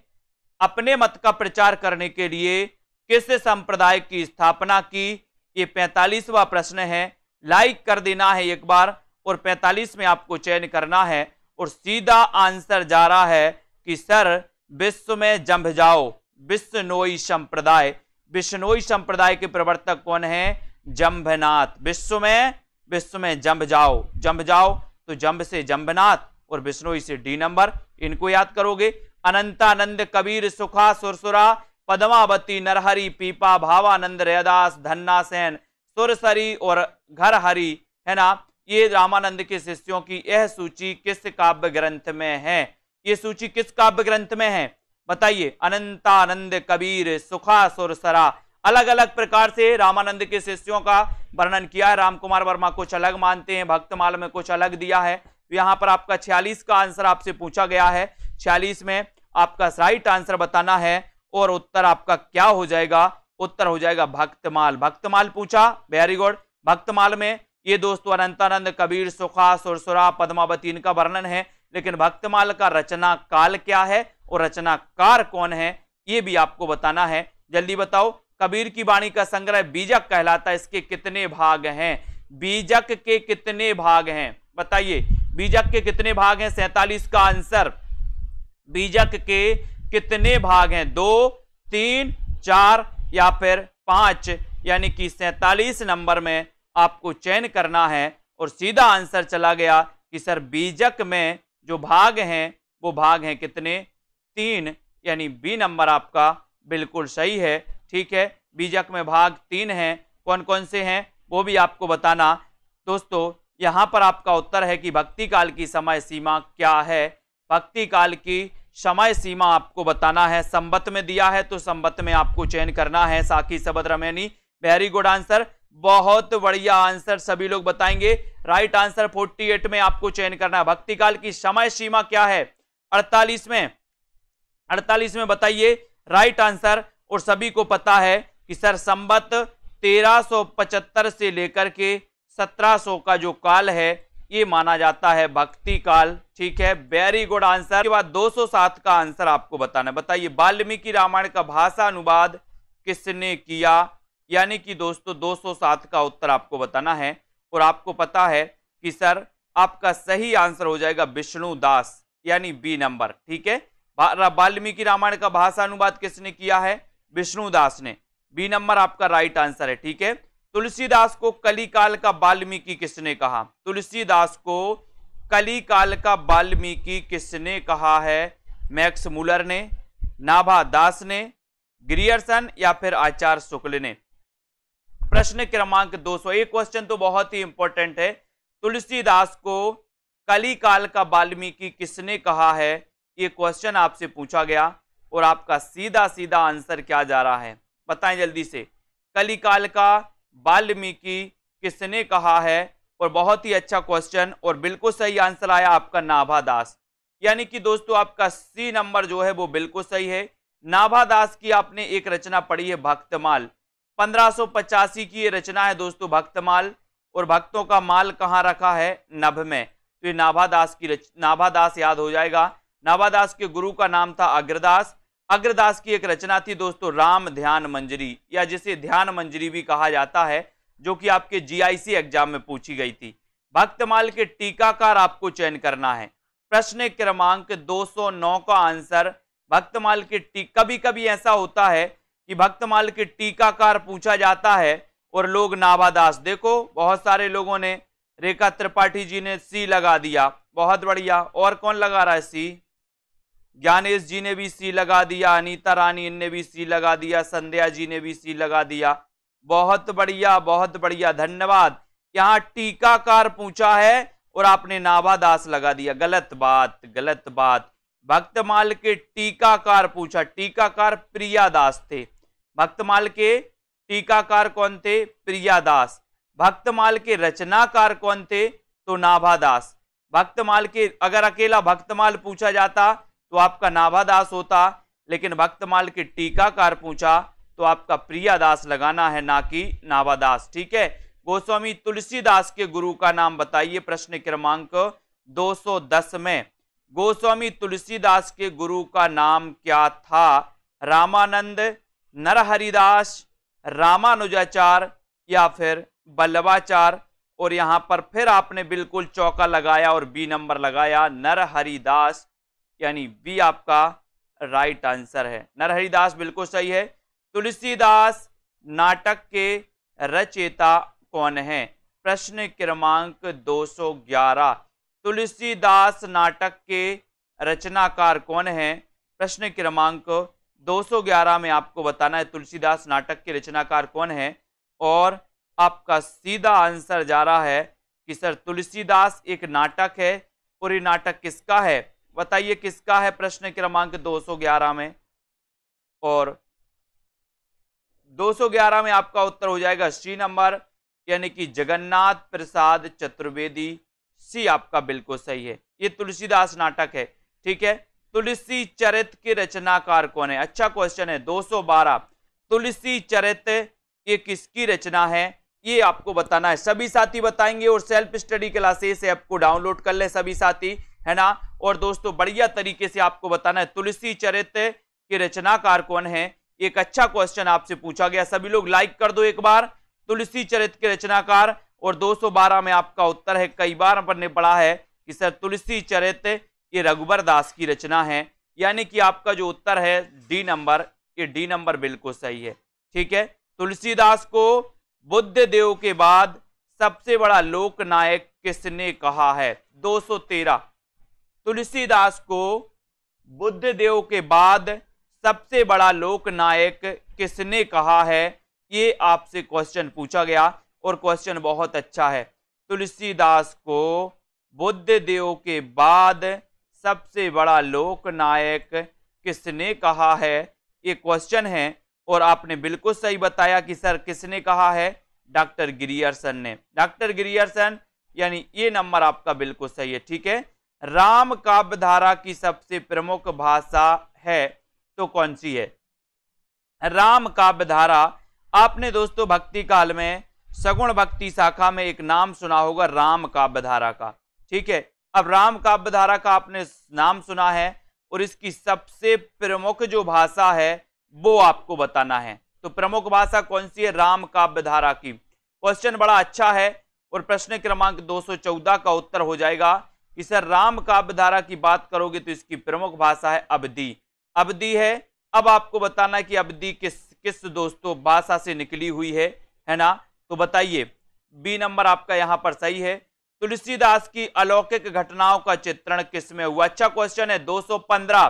अपने मत का प्रचार करने के लिए किस संप्रदाय की स्थापना की? ये पैंतालीसवा प्रश्न है। लाइक कर देना है एक बार और 45 में आपको चयन करना है और सीधा आंसर जा रहा है कि सर, विश्व में जंभ जाओ। विश्वनोई संप्रदाय। विश्वनोई संप्रदाय के प्रवर्तक कौन है? जंभनाथ। विश्व में विश्व में जंभ जाओ। जंभ जाओ तो जंभ से जंभनाथ और विष्णोई से डी नंबर। इनको याद करोगे। अनंतानंद कबीर सुखा सुरसुरा पद्मावती, नरहरी, पीपा, भावानंद, रैदास, धन्ना सेन, सुरसरी और घर हरी है ना? ये रामानंद के शिष्यों की यह सूची किस काव्य ग्रंथ में है? ये सूची किस काव्य ग्रंथ में है? बताइए। अनंतानंद कबीर, सुखा सुरसरा। अलग अलग प्रकार से रामानंद के शिष्यों का वर्णन किया है। राम कुमार वर्मा कुछ अलग मानते हैं, भक्तमाल में कुछ अलग दिया है। यहाँ पर आपका छियालीस का आंसर आपसे पूछा गया है। छियालीस में आपका राइट आंसर बताना है। और उत्तर आपका क्या हो जाएगा? उत्तर हो जाएगा भक्तमाल। भक्तमाल पूछा वेरी गुड भक्तमाल में ये दोस्तों अनंतानंद कबीर, सुखा, सुरसुरा, पद्मावती, इनका वर्णन है। लेकिन भक्तमाल का रचना काल क्या है और रचनाकार कौन है, ये भी आपको बताना है। जल्दी बताओ, कबीर की वाणी का संग्रह बीजक कहलाता है, इसके कितने भाग हैं? बीजक के कितने भाग हैं? बताइए, बीजक के कितने भाग हैं? सैतालीस का आंसर। बीजक के कितने भाग हैं? दो, तीन, चार या फिर पाँच? यानी कि सैतालीस नंबर में आपको चयन करना है और सीधा आंसर चला गया कि सर बीजक में जो भाग हैं, वो भाग हैं कितने? तीन। यानी बी नंबर आपका बिल्कुल सही है। ठीक है? बीजक में भाग तीन हैं। कौन कौन से हैं? वो भी आपको बताना। दोस्तों, यहाँ पर आपका उत्तर है कि भक्ति काल की समय सीमा क्या है? भक्ति काल की समय सीमा आपको बताना है, संबत में दिया है तो संबत में आपको चयन करना है। साकी सबद रमैनी वेरी गुड आंसर, बहुत बढ़िया आंसर सभी लोग बताएँगे। राइट आंसर 48 में आपको चयन करना है। भक्ति काल की समय सीमा क्या है? 48 में 48 में बताइए। राइट आंसर, और सभी को पता है कि सर संबत 1375 से लेकर के 1700 का जो काल है ये माना जाता है भक्ति काल, ठीक है? वेरी गुड आंसर के बाद 207 का आंसर आपको बताना बताइए, वाल्मीकि रामायण का भाषा अनुवाद किसने किया? यानी कि दोस्तों 207 का उत्तर आपको बताना है। और आपको पता है कि सर, आपका सही आंसर हो जाएगा विष्णु दास, यानी बी नंबर ठीक है? वाल्मीकि रामायण का भाषा अनुवाद किसने किया है? विष्णु दास ने। बी नंबर आपका राइट आंसर है, ठीक है? तुलसीदास को कलिकाल का वाल्मीकि किसने कहा? तुलसीदास को कलिकाल का वाल्मीकि किसने कहा है? मैक्स मुलर ने, नाभा दास ने, ग्रियर्सन या फिर आचार्य शुक्ल ने? प्रश्न क्रमांक 200 एक क्वेश्चन तो बहुत ही इंपॉर्टेंट है। तुलसीदास को कलिकाल का वाल्मीकि किसने कहा है? ये क्वेश्चन आपसे पूछा गया और आपका सीधा सीधा आंसर क्या जा रहा है? बताएँ जल्दी से। कलिकाल का वाल्मीकि किसने कहा है? और बहुत ही अच्छा क्वेश्चन और बिल्कुल सही आंसर आया आपका नाभा दास। यानी कि दोस्तों, आपका सी नंबर जो है वो बिल्कुल सही है। नाभा दास की आपने एक रचना पढ़ी है भक्तमाल 1585 की ये रचना है दोस्तों भक्तमाल और भक्तों का माल कहाँ रखा है? नभ में। तो ये नाभादास की रच नाभादास याद हो जाएगा। नाभादास के गुरु का नाम था अग्रदास। अग्रदास की एक रचना थी, दोस्तों, राम ध्यान मंजरी, या जिसे ध्यान मंजरी भी कहा जाता है, जो कि आपके जीआईसी एग्ज़ाम में पूछी गई थी। भक्तमाल के टीकाकार आपको चयन करना है। प्रश्न क्रमांक 209 का आंसर भक्तमाल के टी कभी कभी ऐसा होता है कि भक्तमाल के टीकाकार पूछा जाता है और लोग नाभादास देखो, बहुत सारे लोगों ने, रेखा त्रिपाठी जी ने सी लगा दिया। बहुत बढ़िया। और कौन लगा रहा है सी ज्ञानेश जी ने भी सी लगा दिया, अनीता रानी ने भी सी लगा दिया, संध्या जी ने भी सी लगा दिया। बहुत बढ़िया बहुत बढ़िया, धन्यवाद। यहाँ टीकाकार पूछा है और आपने नाभादास लगा दिया। गलत बात गलत बात। भक्तमाल के टीकाकार पूछा, टीकाकार प्रियादास थे। भक्तमाल के टीकाकार कौन थे? प्रियादास भक्तमाल के रचनाकार कौन थे? तो नाभादास भक्तमाल के, अगर अकेला भक्तमाल पूछा जाता तो आपका नाभादास होता, लेकिन भक्तमाल के टीकाकार पूछा तो आपका प्रियादास लगाना है ना कि नाभादास ठीक है? गोस्वामी तुलसीदास के गुरु का नाम बताइए प्रश्न क्रमांक 210 में। गोस्वामी तुलसीदास के गुरु का नाम क्या था? रामानंद, नरहरिदास, रामानुजाचार या फिर बल्लवाचार और यहाँ पर फिर आपने बिल्कुल चौका लगाया और बी नंबर लगाया नर हरिदास यानी बी आपका राइट आंसर है। नरहरिदास बिल्कुल सही है। तुलसीदास नाटक के रचेता कौन है? प्रश्न क्रमांक 211 तुलसीदास नाटक के रचनाकार कौन है? प्रश्न क्रमांक 211 में आपको बताना है, तुलसीदास नाटक के रचनाकार कौन है? और आपका सीधा आंसर जा रहा है कि सर तुलसीदास एक नाटक है और ये नाटक किसका है? बताइए किसका है प्रश्न क्रमांक 211 में? और 211 में आपका उत्तर हो जाएगा सी नंबर, यानी कि जगन्नाथ प्रसाद चतुर्वेदी। सी आपका बिल्कुल सही है। ये तुलसीदास नाटक है, ठीक है? तुलसी चरित के रचनाकार कौन है? अच्छा क्वेश्चन है 212 तुलसी चरित ये किसकी रचना है? ये आपको बताना है। सभी साथी बताएँगे और सेल्फ स्टडी क्लासेस ऐप को डाउनलोड कर ले सभी साथी। है ना? और दोस्तों, बढ़िया तरीके से आपको बताना है। तुलसी चरित के रचनाकार कौन है? एक अच्छा क्वेश्चन आपसे पूछा गया। सभी लोग लाइक कर दो एक बार। तुलसी चरित के रचनाकार और 212 में आपका उत्तर है। कई बार अपन ने पढ़ा है कि सर तुलसी चरित ये रघुबर दास की रचना है। यानी कि आपका जो उत्तर है डी नंबर ये डी नंबर बिल्कुल सही है। ठीक है? तुलसीदास को बुद्ध देव के बाद सबसे बड़ा लोक नायक किसने कहा है? 213 तुलसीदास को बुद्ध देव के बाद सबसे बड़ा लोक नायक किसने कहा है? ये आपसे क्वेश्चन पूछा गया और क्वेश्चन बहुत अच्छा है। तुलसीदास को बुद्ध देव के बाद सबसे बड़ा लोक नायक किसने कहा है? ये क्वेश्चन है और आपने बिल्कुल सही बताया कि सर किसने कहा है? डॉक्टर गिरियर्सन ने। डॉक्टर गिरियर्सन, यानी ये नंबर आपका बिल्कुल सही है, ठीक है? राम काव्य धारा की सबसे प्रमुख भाषा है तो कौन सी है? राम काव्य धारा आपने दोस्तों भक्ति काल में सगुण भक्ति शाखा में एक नाम सुना होगा, राम काव्य धारा का। ठीक है, अब राम काव्य धारा का आपने नाम सुना है और इसकी सबसे प्रमुख जो भाषा है, वो आपको बताना है। तो प्रमुख भाषा कौन सी है? राम काव्य धारा की। क्वेश्चन बड़ा अच्छा है और प्रश्न क्रमांक 214 का उत्तर हो जाएगा। सर राम काव्य धारा की बात करोगे तो इसकी प्रमुख भाषा है अवधि अवधि है, अब आपको बताना है कि अवधि किस किस दोस्तों भाषा से निकली हुई है है ना? तो बताइए, बी नंबर आपका यहाँ पर सही है। तुलसीदास की अलौकिक घटनाओं का चित्रण किसमें हुआ? अच्छा क्वेश्चन है 215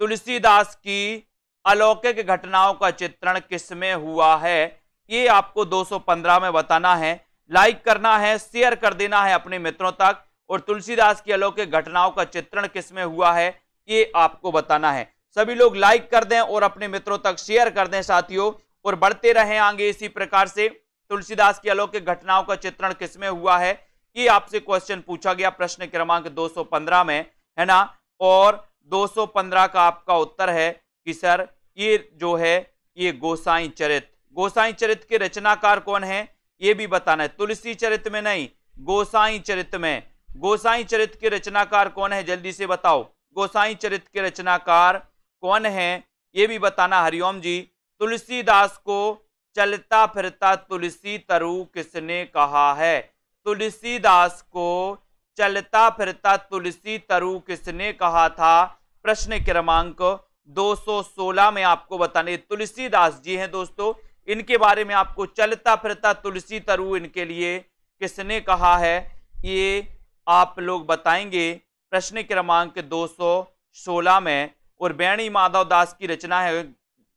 तुलसीदास की अलौकिक घटनाओं का चित्रण किसमें हुआ है? ये आपको 215 में बताना है। लाइक करना है, शेयर कर देना है अपने मित्रों तक। और तुलसीदास की अलौकिक घटनाओं का चित्रण किसमें हुआ है, ये आपको बताना है। सभी लोग लाइक कर दें और अपने मित्रों तक शेयर कर दें साथियों, और बढ़ते रहें आगे इसी प्रकार से। तुलसीदास की अलौकिक घटनाओं का चित्रण किसमें हुआ है, ये आपसे क्वेश्चन पूछा गया प्रश्न क्रमांक 215 में, है ना? और 215 का आपका उत्तर है कि सर, ये जो है, ये गोसाई चरित। गोसाई चरित के रचनाकार कौन है, ये भी बताना है। तुलसी चरित में नहीं, गोसाई चरित में। गोसाई चरित के रचनाकार कौन है? जल्दी से बताओ। गोसाई चरित के रचनाकार कौन है? ये भी बताना हरिओम जी। तुलसीदास को चलता फिरता तुलसी तरु किसने कहा है? तुलसीदास को चलता फिरता तुलसी तरु किसने कहा था? प्रश्न क्रमांक 216 में आपको बताने। तुलसीदास जी हैं दोस्तों। इनके बारे में आपको चलता फिरता तुलसी तरु इनके लिए किसने कहा है? ये आप लोग बताएँगे प्रश्न क्रमांक 216 में और बैणी माधव दास की रचना है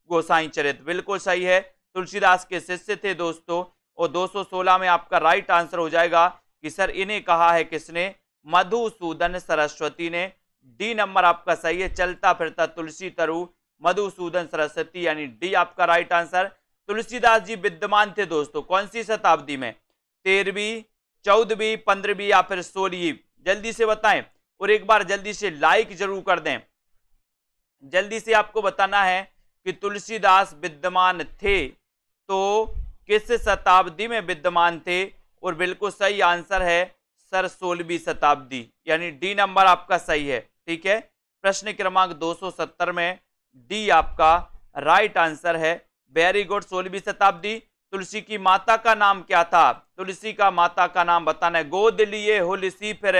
गोसाई चरित बिल्कुल सही है। तुलसीदास के शिष्य थे दोस्तों, और 216 में आपका राइट आंसर हो जाएगा कि सर इन्हें कहा है किसने? मधुसूदन सरस्वती ने। डी नंबर आपका सही है, चलता फिरता तुलसी तरु, मधुसूदन सरस्वती यानी डी आपका राइट आंसर तुलसीदास जी विद्यमान थे दोस्तों, कौन सी शताब्दी में? तेरहवीं चौदहवीं पंद्रहवीं या फिर सोलहवीं जल्दी से बताएँ और एक बार जल्दी से लाइक ज़रूर कर दें। जल्दी से आपको बताना है कि तुलसीदास विद्यमान थे। तो किस शताब्दी में विद्यमान थे? और बिल्कुल सही आंसर है सर सोलहवीं शताब्दी। यानी डी नंबर आपका सही है, ठीक है? प्रश्न क्रमांक 270 में डी आपका राइट आंसर है। वेरी गुड सोलहवीं शताब्दी। तुलसी की माता का नाम क्या था? तुलसी का माता का नाम बताना है। गोद लिए हुलसी फिर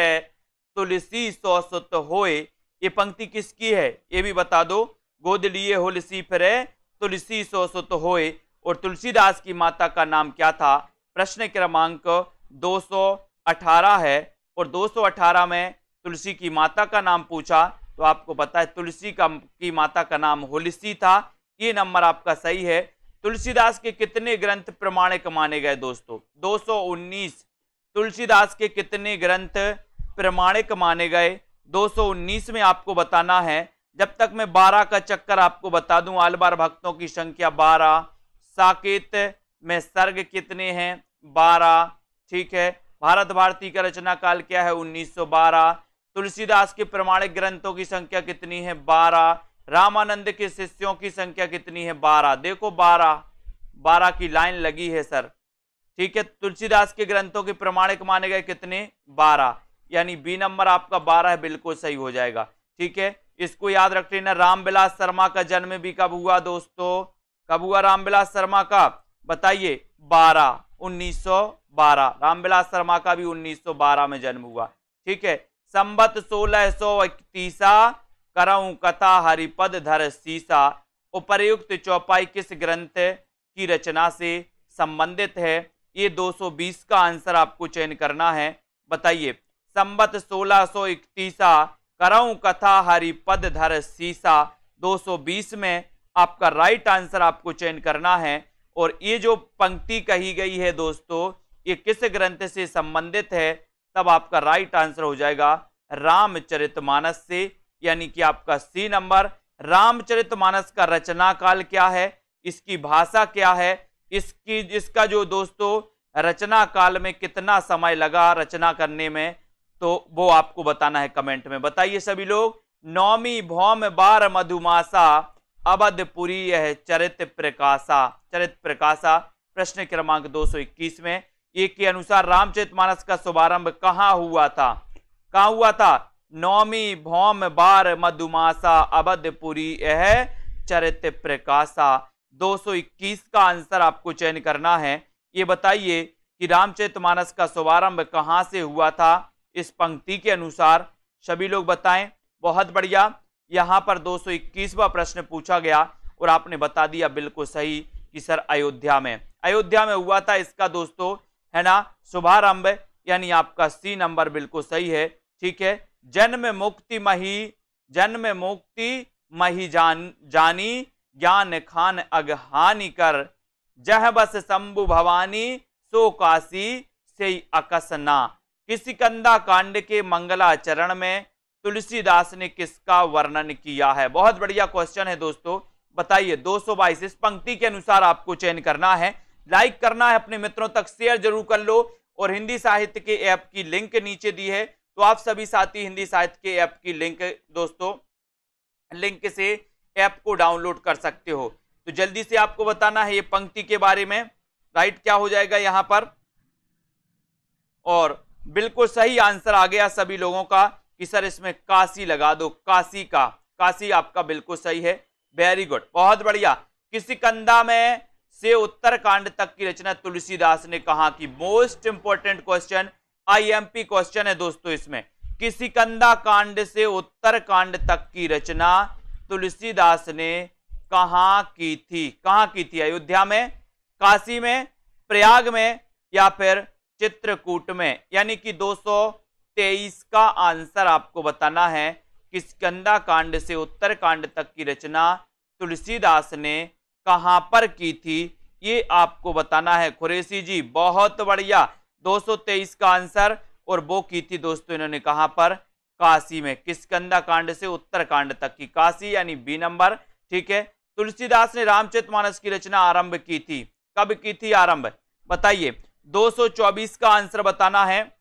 तुलसी सौ सुत होए। ये पंक्ति किसकी है? ये भी बता दो। गोद लिए हुलसी फिर तुलसी सो सुत होए। और तुलसीदास की माता का नाम क्या था? प्रश्न क्रमांक 218 है। और 218 में तुलसी की माता का नाम पूछा तो आपको पता है तुलसी का की माता का नाम होलिसी था। ये नंबर आपका सही है। तुलसीदास के कितने ग्रंथ प्रमाणिक माने गए दोस्तों? 219 तुलसीदास के कितने ग्रंथ प्रमाणिक माने गए? 219 में आपको बताना है। जब तक मैं 12 का चक्कर आपको बता दूँ, आलबार भक्तों की संख्या 12 साकेत में सर्ग कितने हैं? 12 ठीक है। भारत भारती का रचना काल क्या है? 1912 तुलसीदास के प्रमाणिक ग्रंथों की संख्या कितनी है? 12 रामानंद के शिष्यों की संख्या कितनी है? 12 देखो 12 12 की लाइन लगी है, सर। ठीक है, तुलसीदास के ग्रंथों के प्रमाणिक माने गए कितने? 12 यानी बी नंबर आपका 12 है, बिल्कुल सही हो जाएगा। ठीक है, इसको याद रख लेना रामविलास शर्मा का जन्म भी कब हुआ दोस्तों? कब हुआ रामविलास शर्मा का? बताइए। बारह, उन्नीस सौ बारह। रामविलास शर्मा का भी 1912 में जन्म हुआ। ठीक है, संबत सोलह सौ इकतीसा करऊ कथा हरिपद धर सीसा, उपर्युक्त चौपाई किस ग्रंथ की रचना से संबंधित है? ये 220 का आंसर आपको चयन करना है। बताइए, संबत सोलह सौ इकतीसा, करऊ कथा हरिपद धर सीसा 220 में आपका राइट आंसर आपको चयन करना है। और ये जो पंक्ति कही गई है दोस्तों, ये किस ग्रंथ से संबंधित है? तब आपका राइट आंसर हो जाएगा रामचरितमानस से। यानी कि आपका सी नंबर रामचरितमानस का रचना काल क्या है, इसकी भाषा क्या है, इसकी, इसका जो दोस्तों, रचना काल में कितना समय लगा रचना करने में तो वो आपको बताना है कमेंट में। बताइए सभी लोग, नौमी भौम बार मधुमासा अवधपुरी यह चरित प्रकाशा। चरित प्रकाशा, प्रश्न क्रमांक 221 में, एक के अनुसार रामचरितमानस का शुभारंभ कहाँ हुआ था? कहा हुआ था? नौमी भौम बार मधुमासा अवधपुरी यह चरित प्रकाशा। 221 का आंसर आपको चयन करना है। ये बताइए कि रामचरितमानस का शुभारंभ कहाँ से हुआ था? इस पंक्ति के अनुसार सभी लोग बताएँ। बहुत बढ़िया। यहाँ पर 221वां प्रश्न पूछा गया और आपने बता दिया बिल्कुल सही कि सर अयोध्या में। अयोध्या में हुआ था इसका दोस्तों, है ना? शुभारंभ, यानी आपका सी नंबर बिल्कुल सही है। ठीक है? जन्म मुक्ति मही, जन्म मुक्ति मही जान, जानी, ज्ञान खान अगहानी कर। जह बस शंभु भवानी, सो काशी से अकसना किसी कंदा कांड के मंगलाचरण में तुलसीदास ने किसका वर्णन किया है? बहुत बढ़िया क्वेश्चन है दोस्तों। बताइए, दो सौ बाईस, इस पंक्ति के अनुसार आपको चयन करना है। लाइक करना है अपने मित्रों तक शेयर ज़रूर कर लो। और हिंदी साहित्य के ऐप की लिंक नीचे दी है। तो आप सभी साथी हिंदी साहित्य के ऐप की लिंक, दोस्तों, लिंक से ऐप को डाउनलोड कर सकते हो। तो जल्दी से आपको बताना है ये पंक्ति के बारे में। राइट क्या हो जाएगा यहाँ पर? और बिल्कुल सही आंसर आ गया सभी लोगों का कि सर इसमें काशी लगा दो, काशी का। काशी आपका बिल्कुल सही है। वेरी गुड बहुत बढ़िया। किसी कंधा में से उत्तरकांड तक की रचना तुलसीदास ने कहा कि most important question IMP question है दोस्तों इसमें। किसी कंदा कांड से उत्तर कांड तक की रचना तुलसीदास ने कहा की थी? कहा की थी? अयोध्या में, काशी में, प्रयाग में या फिर चित्रकूट में? यानी कि 223 का आंसर आपको बताना है। कि स्कंदा कांड से उत्तर कांड तक की रचना तुलसीदास ने कहाँ पर की थी? ये आपको बताना है। कुरेसी जी, बहुत बढ़िया। 223 का आंसर और वो की थी दोस्तों इन्होंने कहा पर काशी में, किसकंदा कांड से उत्तर कांड तक की। काशी यानी बी नंबर, ठीक है? तुलसीदास ने रामचरित मानस की रचना आरंभ की थी। कब की थी आरंभ? बताइए। 224 का आंसर बताना है।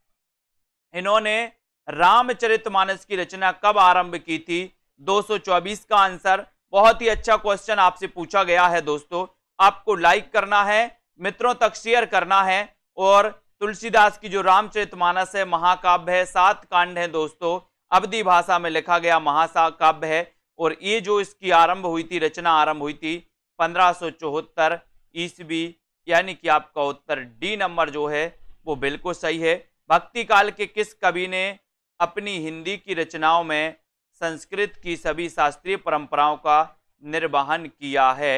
इन्होंने रामचरितमानस की रचना कब आरंभ की थी? 224 का आंसर। बहुत ही अच्छा क्वेश्चन आपसे पूछा गया है दोस्तों। आपको लाइक करना है, मित्रों तक शेयर करना है और तुलसीदास की जो रामचरितमानस है, महाकाव्य है, सात कांड है दोस्तों। अवधि भाषा में लिखा गया महाकाव्य है और ये जो इसकी आरंभ हुई थी, रचना आरंभ हुई थी पंद्रह ईस्वी, यानी कि आपका उत्तर डी नंबर जो है, वो बिल्कुल सही है। भक्ति काल के किस कवि ने अपनी हिंदी की रचनाओं में संस्कृत की सभी शास्त्रीय परंपराओं का निर्वहन किया है?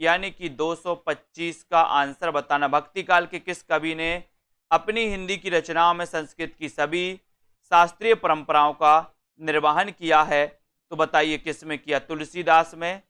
यानी कि 225 का आंसर बताना, भक्ति काल के किस कवि ने अपनी हिंदी की रचनाओं में संस्कृत की सभी शास्त्रीय परंपराओं का निर्वहन किया है तो बताइए किसमें किया? तुलसीदास में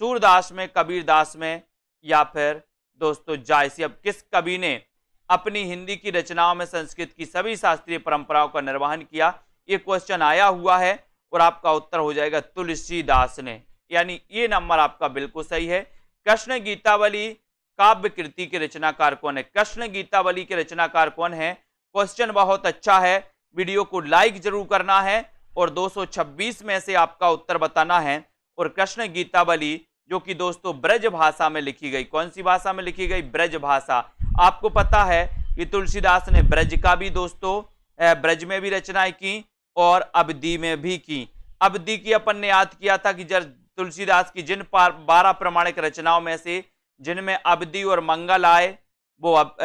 सूरदास में, कबीरदास में, या फिर दोस्तों जायसी? अब किस कवि ने अपनी हिंदी की रचनाओं में संस्कृत की सभी शास्त्रीय परंपराओं का निर्वहन किया? ये क्वेश्चन आया हुआ है और आपका उत्तर हो जाएगा तुलसीदास ने। यानी ये नंबर आपका बिल्कुल सही है। कृष्ण गीतावली काव्य कृति के रचनाकार कौन है? कृष्ण गीतावली के रचनाकार कौन है? क्वेश्चन बहुत अच्छा है। वीडियो को लाइक ज़रूर करना है और 226 में से आपका उत्तर बताना है। और कृष्ण गीतावली, जो कि दोस्तों ब्रज भाषा में लिखी गई, कौन सी भाषा में लिखी गई? ब्रज भाषा। आपको पता है कि तुलसीदास ने ब्रज का भी दोस्तों ब्रज में भी रचनाएँ की और अवधि में भी की। अवधि की अपन ने याद किया था कि जब तुलसीदास की जिन बारह प्रमाणिक रचनाओं में से जिनमें अवधि और मंगल आए, वो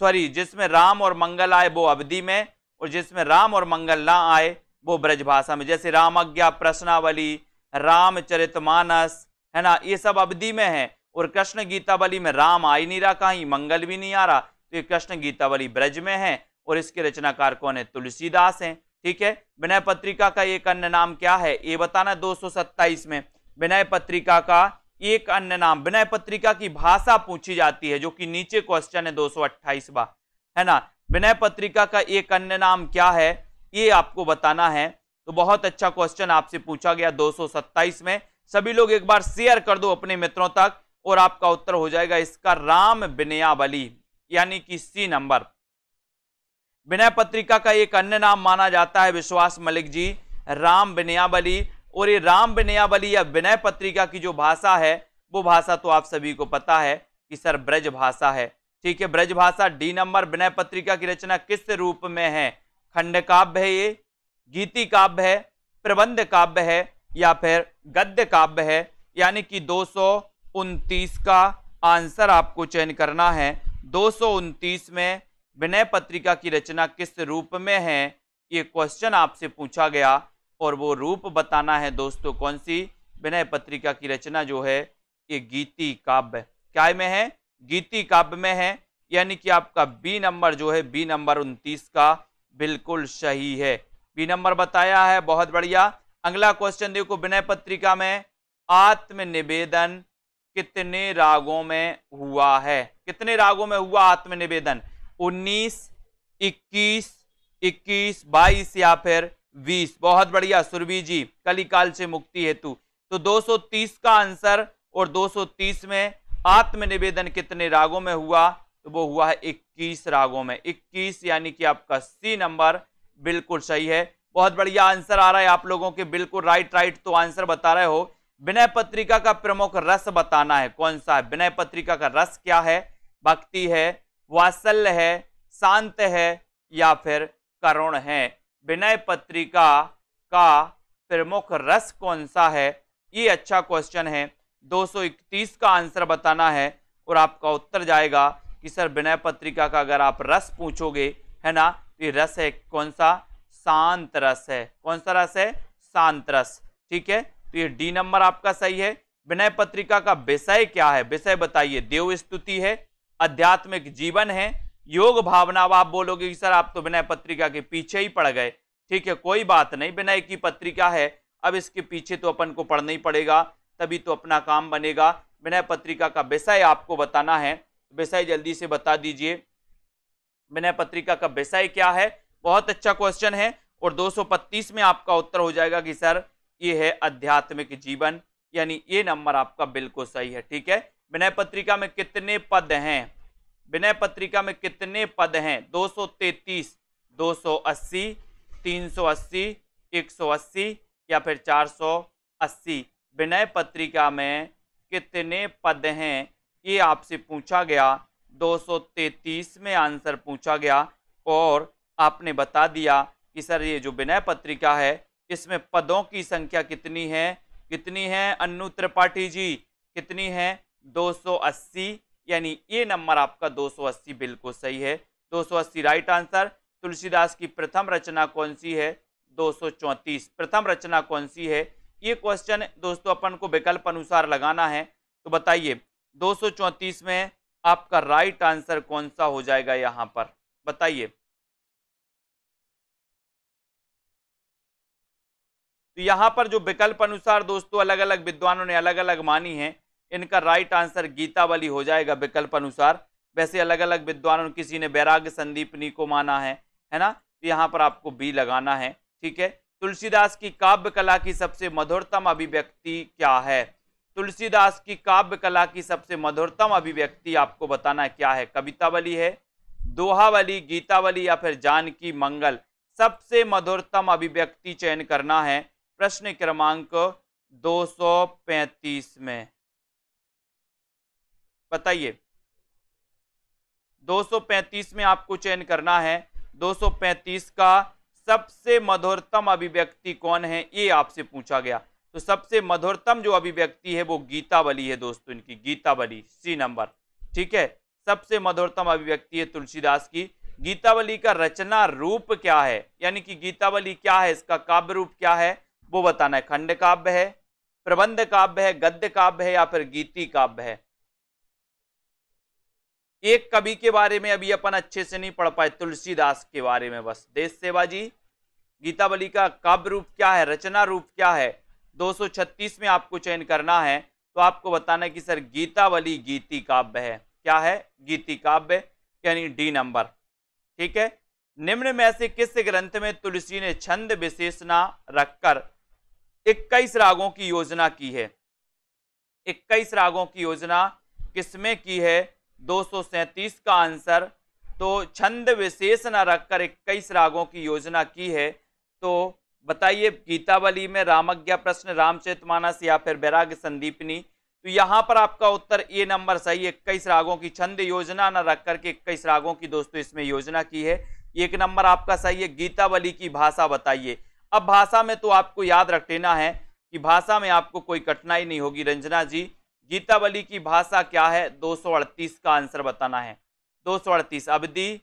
सॉरी जिसमें राम और मंगल आए, वो अवधि में, और जिसमें राम और मंगल ना आए, वो ब्रजभाषा में। जैसे रामज्ञा, प्रश्नावली रामचरितमानस है ना, ये सब अवधि में है, और कृष्ण गीतावली में राम आ ही नहीं रहा कहीं, मंगल भी नहीं आ रहा तो ये कृष्ण गीतावली ब्रज में है, और इसके रचनाकार कौन है? तुलसीदास हैं, ठीक है? विनय पत्रिका का एक अन्य नाम क्या है? ये बताना 227 में। विनय पत्रिका का एक अन्य नाम, विनय पत्रिका की भाषा पूछी जाती है, जो कि नीचे क्वेश्चन है 228 बा है ना? विनय पत्रिका का एक अन्य नाम क्या है? ये आपको बताना है। तो बहुत अच्छा क्वेश्चन आपसे पूछा गया 227 में। सभी लोग एक बार शेयर कर दो अपने मित्रों तक, और आपका उत्तर हो जाएगा इसका राम बिनयावली यानी कि सी नंबर विनय पत्रिका का एक अन्य नाम माना जाता है, विश्वास मलिक जी, राम बिनयावली और ये राम बिनयावली या विनय पत्रिका की जो भाषा है, वो भाषा तो आप सभी को पता है कि सर ब्रज भाषा है। ठीक है, ब्रज भाषा डी नंबर विनय पत्रिका की रचना किस रूप में है? खंड काव्य है ये, गीति काव्य है, प्रबंध काव्य है, या फिर गद्य काव्य है? यानी कि दो सौ उनतीस का आंसर आपको चयन करना है। दो सौ उनतीस में विनय पत्रिका की रचना किस रूप में है? ये क्वेश्चन आपसे पूछा गया। और वो रूप बताना है दोस्तों कौन सी? विनय पत्रिका की रचना जो है ये गीति काव्य। क्या में है? गीति काव्य में है यानी कि आपका बी नंबर जो है बी नंबर उनतीस का बिल्कुल सही है। बी नंबर बताया है बहुत बढ़िया। अगला क्वेश्चन देखो विनय पत्रिका में आत्मनिवेदन कितने रागों में हुआ है? कितने रागों में हुआ आत्मनिवेदन? 19, 21, 21, 22 या फिर 20 बहुत बढ़िया, सुरभि जी। कलिकाल से मुक्ति हेतु। तो 230 का आंसर और 230 में आत्मनिवेदन कितने रागों में हुआ? तो वो हुआ है 21 रागों में। 21 यानी कि आपका सी नंबर बिल्कुल सही है। बहुत बढ़िया आंसर आ रहा है आप लोगों के। बिल्कुल राइट राइट तो आंसर बता रहे हो। विनय पत्रिका का प्रमुख रस बताना है। कौन सा है? विनय पत्रिका का रस क्या है? भक्ति है, वात्सल्य है, शांत है या फिर करुण है? विनय पत्रिका का प्रमुख रस कौन सा है? ये अच्छा क्वेश्चन है। 231 का आंसर बताना है और आपका उत्तर जाएगा कि सर विनय पत्रिका का अगर आप रस पूछोगे, है ना, ये रस है कौन सा? शांत रस है। कौन सा रस है? शांत रस। ठीक है? तो ये डी नंबर आपका सही है। विनय पत्रिका का विषय क्या है? विषय बताइए। देव स्तुति है, आध्यात्मिक जीवन है योग भावना आप बोलोगे कि सर आप तो विनय पत्रिका के पीछे ही पड़ गए। ठीक है, कोई बात नहीं, विनय की पत्रिका है। अब इसके पीछे तो अपन को पढ़ना ही पड़ेगा, तभी तो अपना काम बनेगा। विनय पत्रिका का विषय आपको बताना है, विषय जल्दी से बता दीजिए। विनय पत्रिका का विषय क्या है? बहुत अच्छा क्वेश्चन है और 225 में आपका उत्तर हो जाएगा कि सर, ये है आध्यात्मिक जीवन, यानी ये नंबर आपका बिल्कुल सही है। ठीक है, विनय पत्रिका में कितने पद हैं? विनय पत्रिका में कितने पद हैं? 233 280 380 180 या फिर 480 विनय पत्रिका में कितने पद हैं? ये आपसे पूछा गया। 233 में आंसर पूछा गया और आपने बता दिया कि सर ये जो विनय पत्रिका है, इसमें पदों की संख्या कितनी है? कितनी है अन्नू त्रिपाठी जी? कितनी है? 280 यानी ये नंबर आपका 280 बिल्कुल सही है। 280 राइट आंसर तुलसीदास की प्रथम रचना कौन सी है? 234 प्रथम रचना कौन सी है? ये क्वेश्चन दोस्तों अपन को विकल्प अनुसार लगाना है। तो बताइए 234 में आपका राइट आंसर कौन सा हो जाएगा यहाँ पर? बताइए। तो यहाँ पर जो विकल्प अनुसार दोस्तों अलग अलग विद्वानों ने अलग अलग मानी है इनका राइट आंसर गीतावली हो जाएगा विकल्प अनुसार वैसे अलग अलग विद्वानों किसी ने बैराग्य संदीपनी को माना है है ना? तो यहाँ पर आपको बी लगाना है, ठीक है? तुलसीदास की काव्य कला की सबसे मधुरतम अभिव्यक्ति क्या है? तुलसीदास की काव्य कला की सबसे मधुरतम अभिव्यक्ति आपको बताना क्या है? कवितावली है, दोहावली, गीतावली या फिर जानकी मंगल? सबसे मधुरतम अभिव्यक्ति चयन करना है प्रश्न क्रमांक 235 में। बताइए। 235 में आपको चयन करना है। 235 का सबसे मधुरतम अभिव्यक्ति कौन है, ये आपसे पूछा गया। तो सबसे मधुरतम जो अभिव्यक्ति है, वो गीतावली है दोस्तों इनकी गीतावली सी नंबर। ठीक है? सबसे मधुरतम अभिव्यक्ति है तुलसीदास की। गीतावली का रचना रूप क्या है? यानी कि गीतावली क्या है, इसका काव्य रूप क्या है, वो बताना है। खंड काव्य है, प्रबंध काव्य है, गद्य काव्य है या फिर गीति काव्य है। एक कवि के बारे में अभी अपन अच्छे से नहीं पढ़ पाए, तुलसीदास के बारे में बस। देश सेवा जी, गीतावली का काव्य रूप क्या है, रचना रूप क्या है? 236 में आपको चयन करना है तो आपको बताना है कि सर गीतावली गीति काव्य है। क्या है? गीति काव्य, यानी डी नंबर। ठीक है? निम्न में से किस ग्रंथ में तुलसी ने छंद विशेषणा रखकर 21 रागों की योजना की है? 21 रागों की योजना किसमें की है? दो सौ सैंतीस का आंसर तो छंद विशेष न रखकर इक्कीस रागों की योजना की है। तो बताइए, गीतावली में रामज्ञा प्रश्न, रामचरित मानस या फिर बैराग्य संदीपनी? तो यहाँ पर आपका उत्तर ए नंबर सही है इक्कीस रागों की छंद योजना न रख करके इक्कीस रागों की दोस्तों इसमें योजना की है। एक नंबर आपका सही है, गीतावली की भाषा बताइए। अब भाषा में तो आपको याद रख लेना है कि भाषा में आपको कोई कठिनाई नहीं होगी, रंजना जी। गीतावली की भाषा क्या है? 238 का आंसर बताना है। 238 अवधि,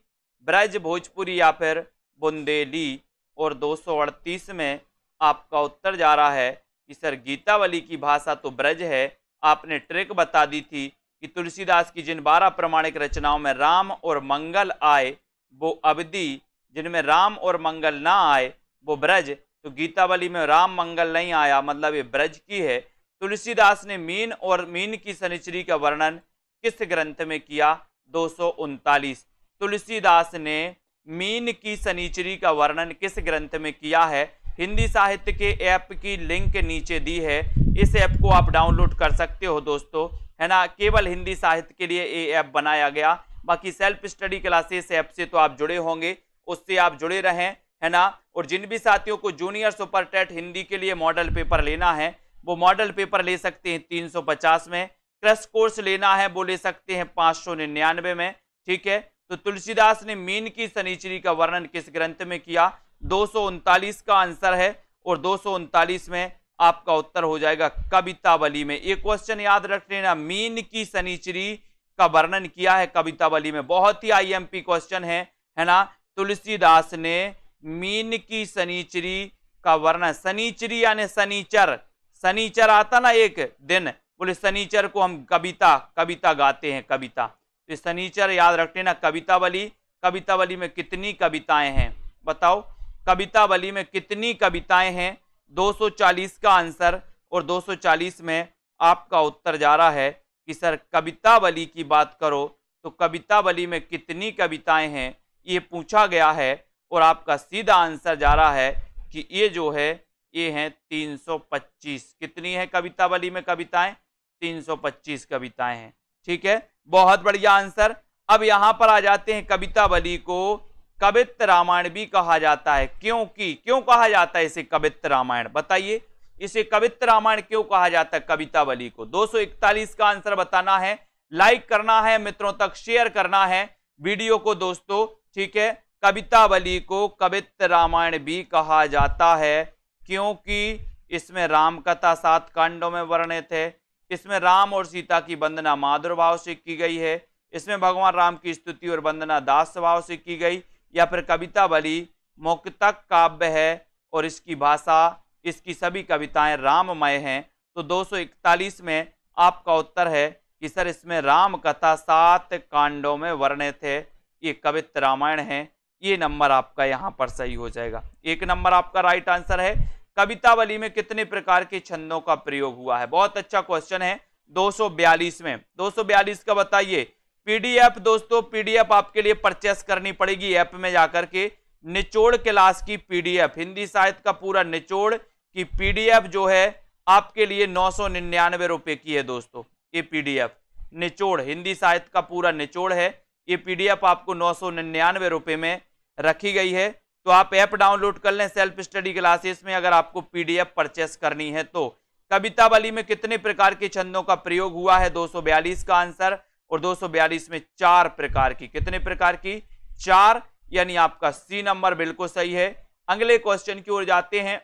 ब्रज, भोजपुरी या फिर बुंदेली? और 238 में आपका उत्तर जा रहा है कि सर गीतावली की भाषा तो ब्रज है। आपने ट्रिक बता दी थी कि तुलसीदास की जिन बारह प्रमाणिक रचनाओं में राम और मंगल आए, वो अवधि, जिनमें राम और मंगल ना आए, वो ब्रज। तो गीतावली में राम मंगल नहीं आया मतलब ये ब्रज की है। तुलसीदास ने मीन और मीन की सनिचरी का वर्णन किस ग्रंथ में किया? दो सौ उनतालीस। तुलसीदास ने मीन की सनीचरी का वर्णन किस ग्रंथ में किया है? हिंदी साहित्य के ऐप की लिंक नीचे दी है। इस ऐप को आप डाउनलोड कर सकते हो दोस्तों। है ना? केवल हिंदी साहित्य के लिए ये ऐप बनाया गया। बाकी सेल्फ स्टडी क्लासेस ऐप से तो आप जुड़े होंगे। उससे आप जुड़े रहें। है ना? और जिन भी साथियों को जूनियर सुपर टेट हिंदी के लिए मॉडल पेपर लेना है वो मॉडल पेपर ले सकते हैं 350 में। क्रश कोर्स लेना है वो ले सकते हैं पाँच सौ निन्यानवे में, ठीक है? तो तुलसीदास ने मीन की सनीचरी का वर्णन किस ग्रंथ में किया? दो सौ उनतालीस का आंसर है और दो सौ उनतालीस में आपका उत्तर हो जाएगा कवितावली में। एक क्वेश्चन याद रख लेना, मीन की सनीचरी का वर्णन किया है कवितावली में। बहुत ही आईएमपी क्वेश्चन है है ना? तुलसीदास ने मीन की सनीचरी का वर्णन सनीचरी यानी सनीचर शनिचर आता ना एक दिन, बोले शनिचर को हम कविता कविता गाते हैं, कविता। तो शनिचर याद रखते ना कवितावली कवितावली में कितनी कविताएँ हैं? बताओ, कवितावली में कितनी कविताएँ हैं? 240 का आंसर और 240 में आपका उत्तर जा रहा है कि सर कवितावली की बात करो तो कवितावली में कितनी कविताएँ हैं? ये पूछा गया है और आपका सीधा आंसर जा रहा है कि ये जो है ये हैं 325 कितनी है कविता कवितावली में कविताएँ? 325 कविताएँ हैं। ठीक है? बहुत बढ़िया आंसर। अब यहाँ पर आ जाते हैं कविता कवितावली को कवित्त रामायण भी कहा जाता है। क्योंकि क्यों कहा जाता है इसे कवित्त रामायण? बताइए। इसे कवित्त रामायण क्यों कहा जाता है कविता कवितावली को? 241 का आंसर बताना है। लाइक करना है, मित्रों तक शेयर करना है वीडियो को दोस्तों। ठीक है? कविता कवितावली को कवित्त रामायण भी कहा जाता है। क्योंकि इसमें राम कथा सात कांडों में वर्णित है। इसमें राम और सीता की वंदना माधुर भाव से की गई है। इसमें भगवान राम की स्तुति और वंदना दास स्वभाव से की गई या फिर कविता बली मुक्तक काव्य है और इसकी भाषा, इसकी सभी कविताएँ राममय हैं। तो 241 में आपका उत्तर है कि सर इसमें राम कथा सात कांडों में वर्णित है। ये कवित्र रामायण है। ये नंबर आपका यहाँ पर सही हो जाएगा। एक नंबर आपका राइट आंसर है। कवितावली में कितने प्रकार के छंदों का प्रयोग हुआ है? बहुत अच्छा क्वेश्चन है 242 में। 242 का बताइए। पीडीएफ दोस्तों, पीडीएफ आपके लिए परचेस करनी पड़ेगी ऐप में जाकर के। निचोड़ क्लास की पीडीएफ, हिंदी साहित्य का पूरा निचोड़ की पीडीएफ जो है, आपके लिए नौ सौ निन्यानवे रुपए की है दोस्तों, ये पीडीएफ। निचोड़, हिंदी साहित्य का पूरा निचोड़ है। ये पीडीएफ आपको नौ सौ निन्यानवे रुपए में रखी गई है। तो आप ऐप डाउनलोड कर लें सेल्फ स्टडी क्लासेस में, अगर आपको पीडीएफ परचेस करनी है तो। कवितावली में कितने प्रकार के छंदों का प्रयोग हुआ है? 242 का आंसर और 242 में चार प्रकार की। कितने प्रकार की? चार, यानी आपका सी नंबर बिल्कुल सही है। अगले क्वेश्चन की ओर जाते हैं।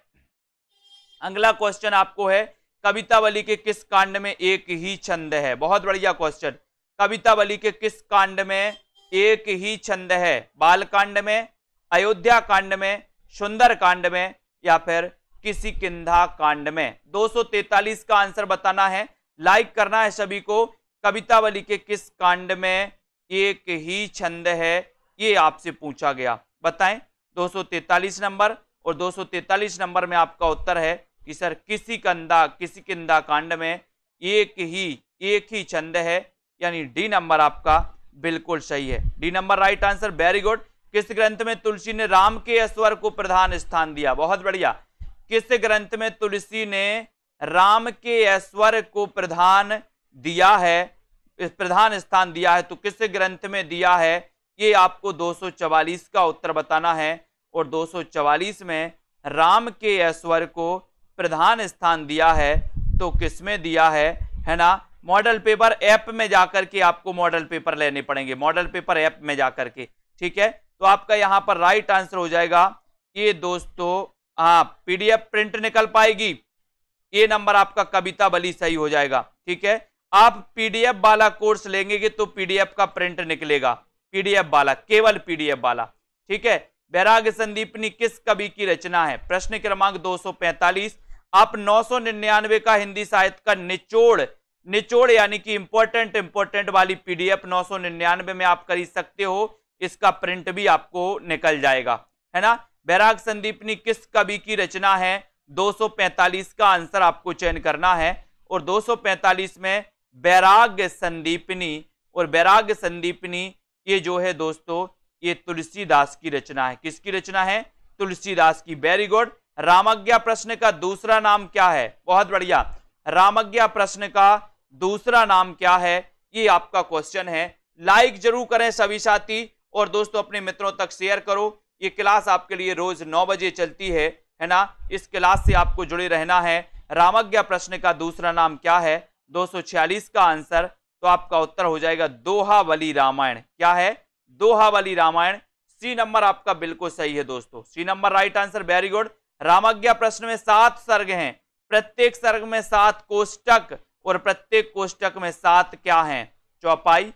अगला क्वेश्चन आपको है, कविता कवितावली के किस कांड में एक ही छंद है? बहुत बढ़िया क्वेश्चन। कवितावली के किस कांड में एक ही छंद है? बाल कांड में अयोध्या कांड में, सुंदर कांड में या फिर किसी किंधा कांड में। 243 का आंसर बताना है। लाइक करना है सभी को, कवितावली के किस कांड में एक ही छंद है, ये आपसे पूछा गया। बताएँ 243 नंबर और 243 नंबर में आपका उत्तर है कि सर किसी कंदा किसी किंदा कांड में एक ही एक ही छंद है, यानी डी नंबर आपका बिल्कुल सही है। D number right answer, very good. किस ग्रंथ में तुलसी ने राम के स्वर को प्रधान स्थान दिया? बहुत बढ़िया। किस ग्रंथ में तुलसी ने राम के स्वर को प्रधान दिया है, प्रधान स्थान दिया है? तो किस ग्रंथ में दिया है? ये आपको 244 का उत्तर बताना है और 244 में राम के स्वर को प्रधान स्थान दिया है। तो किसमें दिया है? है ना? मॉडल पेपर ऐप में जाकर के आपको मॉडल पेपर लेने पड़ेंगे। मॉडल पेपर ऐप में जाकर के। ठीक है? तो आपका यहाँ पर राइट आंसर हो जाएगा, ये दोस्तों हाँ पीडीएफ प्रिंट निकल पाएगी। ये नंबर आपका कविता बली सही हो जाएगा, ठीक है? आप पीडीएफ वाला कोर्स लेंगे तो पीडीएफ का प्रिंट निकलेगा। पीडीएफ वाला, केवल पीडीएफ वाला, ठीक है? बैराग संदीपनी किस कवि की रचना है? प्रश्न क्रमांक 245 आप 999 का हिंदी साहित्य का निचोड़ निचोड़ यानी कि इंपॉर्टेंट इंपॉर्टेंट वाली पीडीएफ 999 में आप खरीद सकते हो। इसका प्रिंट भी आपको निकल जाएगा, है ना? बैराग संदीपनी किस कवि की रचना है? 245 का आंसर आपको चयन करना है और 245 में बैराग संदीपनी और बैराग संदीपनी ये जो है दोस्तों, ये तुलसीदास की रचना है। किसकी रचना है? तुलसीदास की। वेरी गुड रामज्ञा प्रश्न का दूसरा नाम क्या है? बहुत बढ़िया। रामज्ञा प्रश्न का दूसरा नाम क्या है? ये आपका क्वेश्चन है। लाइक ज़रूर करें सभी साथी। और दोस्तों, अपने मित्रों तक शेयर करो। ये क्लास आपके लिए रोज नौ बजे चलती है है ना? इस क्लास से आपको जुड़े रहना है। रामज्ञा प्रश्न का दूसरा नाम क्या है? 246 का आंसर तो आपका उत्तर हो जाएगा दोहावली रामायण। क्या है? दोहावली रामायण। सी नंबर आपका बिल्कुल सही है दोस्तों। C number right answer very good Ramagya Prashna में सात सर्ग हैं। प्रत्येक सर्ग में सात कोष्टक और प्रत्येक कोष्टक में सात क्या हैं? चौपाई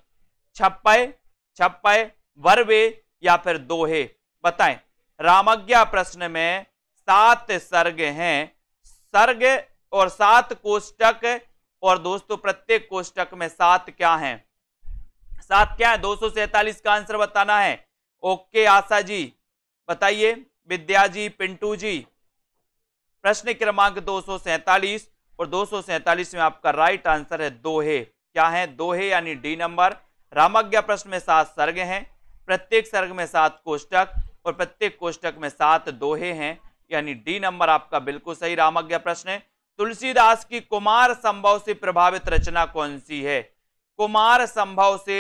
छप्पय छप्पय वर्वे या फिर दोहे? बताएँ। रामज्ञा प्रश्न में सात सर्ग हैं। सर्ग और सात कोष्टक और दोस्तों, प्रत्येक कोष्टक में सात क्या हैं? सात क्या है? दो का आंसर बताना है। ओके, आशा जी, बताइए। विद्या जी, पिंटू जी, प्रश्न क्रमांक दो और दो में आपका राइट आंसर है दोहे। क्या है? दोहे यानी डी नंबर रामज्ञा प्रश्न में सात सर्ग हैं। प्रत्येक सर्ग में सात कोष्टक और प्रत्येक कोष्टक में सात दोहे हैं। यानी डी नंबर आपका बिल्कुल सही रामज्ञा प्रश्न है। तुलसीदास की कुमार संभव से प्रभावित रचना कौन सी है? कुमार संभव से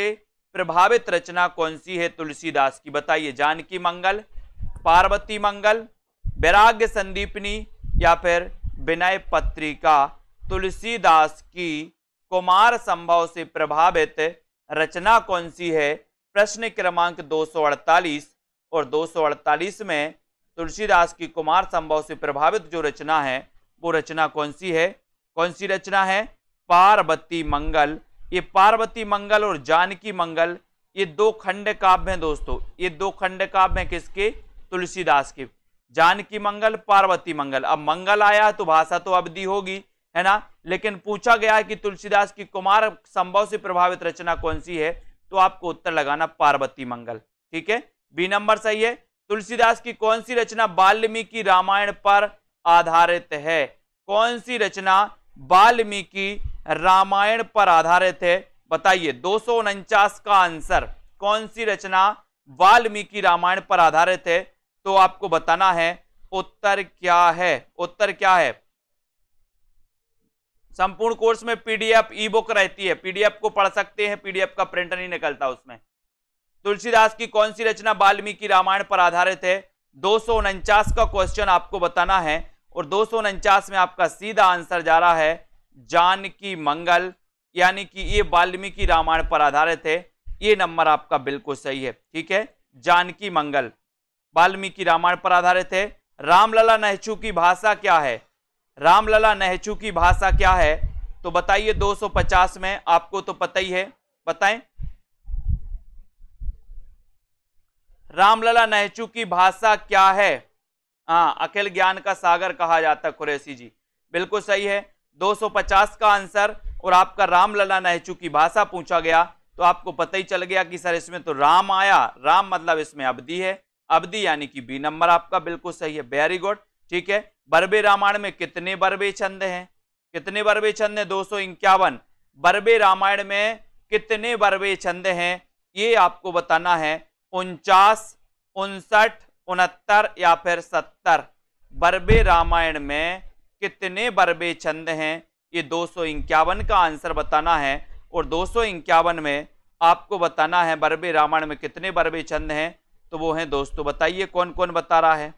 प्रभावित रचना कौन सी है? तुलसीदास की बताइए। जानकी मंगल, पार्वती मंगल, वैराग्य संदीपनी या फिर विनय पत्रिका? तुलसीदास की कुमार संभव से प्रभावित रचना कौन सी है? प्रश्न क्रमांक 248 और 248 में तुलसीदास की कुमार संभव से प्रभावित जो रचना है, वो रचना कौन सी है? कौन सी रचना है? पार्वती मंगल। ये पार्वती मंगल और जानकी मंगल, ये दो खंड काव्य हैं दोस्तों। ये दो खंड काव्य हैं किसके? तुलसीदास के। जानकी मंगल, पार्वती मंगल। अब मंगल आया तो भाषा तो अवधि होगी, है ना? लेकिन पूछा गया है कि तुलसीदास की कुमार संभव से प्रभावित रचना कौन सी है? तो आपको उत्तर लगाना पार्वती मंगल, ठीक है? बी नंबर सही है। तुलसीदास की कौन सी रचना वाल्मीकि रामायण पर आधारित है? कौन सी रचना वाल्मीकि रामायण पर आधारित है? बताइए, दो सौ उनचास का आंसर। कौन सी रचना वाल्मीकि रामायण पर आधारित है? तो आपको बताना है, उत्तर क्या है? उत्तर क्या है? संपूर्ण कोर्स में पीडीएफ ई बुक रहती है। पीडीएफ को पढ़ सकते हैं, पीडीएफ का प्रिंटर नहीं निकलता उसमें। तुलसीदास की कौन सी रचना वाल्मीकि रामायण पर आधारित है? दो सौ उनचास का क्वेश्चन आपको बताना है और दो सौ उनचास में आपका सीधा आंसर जा रहा है, जानकी मंगल। यानी कि ये वाल्मीकि रामायण पर आधारित है। ये नंबर आपका बिल्कुल सही है, ठीक है? जानकी मंगल। वाल्मीकि रामायण पर आधारित है। रामलला नहचू की भाषा क्या है? रामलला नहचू की भाषा क्या है? तो बताइए 250 में, आपको तो पता ही है। बताएँ। रामलला नहचू की भाषा क्या है? हाँ अखिल ज्ञान का सागर कहा जाता कुरैसी जी। बिल्कुल सही है। 250 का आंसर और आपका रामलला नहचू की भाषा पूछा गया तो आपको पता ही चल गया कि सर इसमें तो राम आया। राम मतलब इसमें अवधि है। अवधि यानी कि बी नंबर आपका, बिल्कुल सही है। वेरी गुड ठीक है। बरबे रामायण में कितने बरबे छंद हैं? कितने बरबे छंद हैं? दो सौ इक्यावन। बरबे रामायण में कितने बरबे छंद हैं? ये आपको बताना है, उनचास, उनसठ, उनहत्तर या फिर सत्तर। बरबे रामायण में कितने बरबे छंद हैं? ये दो सौ इक्यावन का आंसर बताना है और दो सौ इक्यावन में आपको बताना है बरबे रामायण में कितने बरबे छंद हैं? तो वो हैं दोस्तों, बताइए कौन कौन बता रहा है?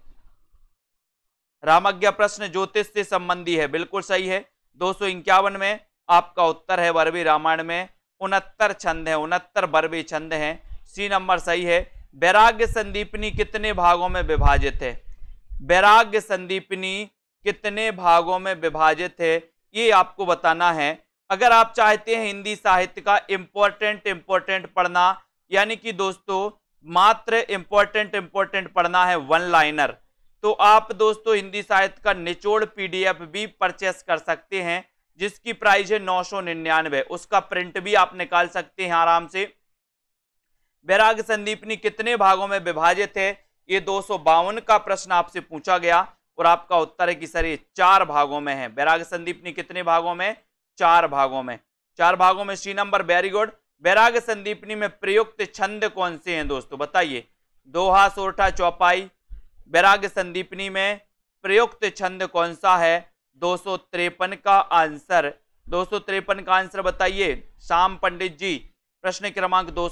रामज्ञा प्रश्न ज्योतिष से संबंधी है। बिल्कुल सही है। दो सौ इक्यावन में आपका उत्तर है बरबी रामायण में। उनहत्तर छंद है, उनहत्तर बरबी छंद हैं। सी नंबर सही है। वैराग्य संदीपनी कितने भागों में विभाजित है? वैराग्य संदीपनी कितने भागों में विभाजित है, ये आपको बताना है। अगर आप चाहते हैं हिंदी साहित्य का इम्पोर्टेंट इम्पोर्टेंट पढ़ना, यानी कि दोस्तों, मात्र इम्पोर्टेंट इम्पोर्टेंट पढ़ना है वन लाइनर तो आप दोस्तों हिंदी साहित्य का निचोड़ पीडीएफ भी परचेस कर सकते हैं, जिसकी प्राइस है नौ सौ निन्यानवे। उसका प्रिंट भी आप निकाल सकते हैं आराम से। बैराग संदीपनी कितने भागों में विभाजित है, ये दो सौ बावन का प्रश्न आपसे पूछा गया और आपका उत्तर है कि सर ये चार भागों में है। बैराग संदीपनी कितने भागों में? चार भागों में। चार भागों में C number, very good. Bairag Sandipani में प्रयुक्त छंद कौन से हैं दोस्तों, बताइए? दोहा, सोरठा, चौपाई वैराग्य संदीपनी में प्रयुक्त छंद कौन सा है? दो का आंसर। दो का आंसर बताइए। श्याम पंडित जी, प्रश्न क्रमांक दो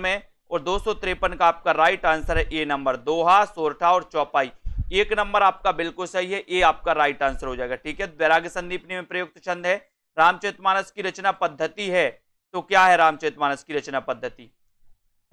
में और दो का आपका राइट आंसर है। ए नंबर दोहा, सोरठा और चौपाई। एक नंबर आपका बिल्कुल सही है। ये आपका राइट आंसर हो जाएगा। ठीक है? वैराग्य संदीपनी में प्रयुक्त छंद है। रामचरितमानस की रचना पद्धति है। तो क्या है रामचरितमानस की रचना पद्धति?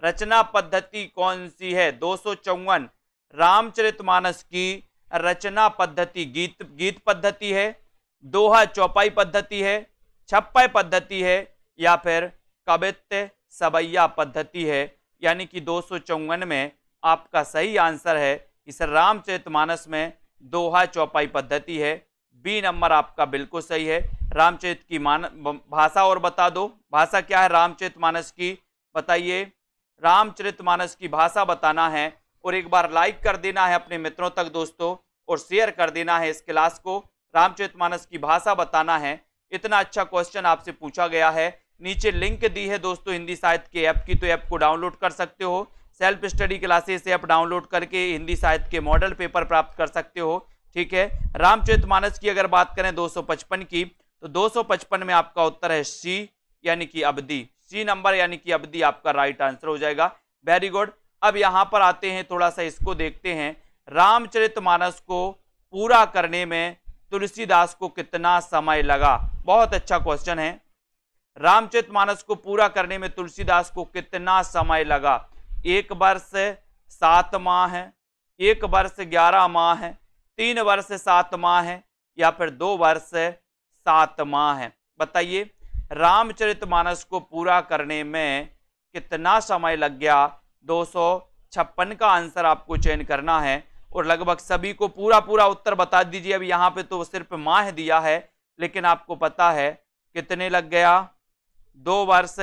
रचना पद्धति कौन सी है? दो सौ चौवन। रामचरितमानस की रचना पद्धति गीत गीत पद्धति है, दोहा चौपाई पद्धति है, छप्पय पद्धति है, या फिर कवित्य सबैया पद्धति है। यानी कि दो सौ चौवन में आपका सही आंसर है, इस रामचरितमानस में दोहा चौपाई पद्धति है। बी नंबर आपका बिल्कुल सही है। रामचरित की मान भाषा और बता दो। भाषा क्या है रामचरितमानस की? बताइए। रामचरितमानस की भाषा बताना है। और एक बार लाइक कर देना है अपने मित्रों तक दोस्तों और शेयर कर देना है इस क्लास को। रामचरितमानस की भाषा बताना है। इतना अच्छा क्वेश्चन आपसे पूछा गया है। नीचे लिंक दी है दोस्तों हिंदी साहित्य के ऐप की तो ऐप को डाउनलोड कर सकते हो। Self study classes app download करके हिंदी साहित्य के मॉडल पेपर प्राप्त कर सकते हो। ठीक है? रामचरितमानस की अगर बात करें 255 की तो 255 में आपका उत्तर है सी यानी कि अवधि। सी नंबर यानी कि अवधि आपका राइट आंसर हो जाएगा। वेरी गुड अब यहाँ पर आते हैं, थोड़ा सा इसको देखते हैं। रामचरितमानस को पूरा करने में तुलसीदास को कितना समय लगा? बहुत अच्छा क्वेश्चन है। रामचरितमानस को पूरा करने में तुलसीदास को कितना समय लगा? एक वर्ष सात माह है, एक वर्ष ग्यारह माह है, तीन वर्ष सात माह है, या फिर दो वर्ष सात माह है। बताइए रामचरितमानस को पूरा करने में कितना समय लग गया? दो सौ छप्पन का आंसर आपको चयन करना है और लगभग सभी को पूरा पूरा उत्तर बता दीजिए। अब यहाँ पे तो सिर्फ़ माह दिया है, लेकिन आपको पता है कितने लग गया? दो वर्ष,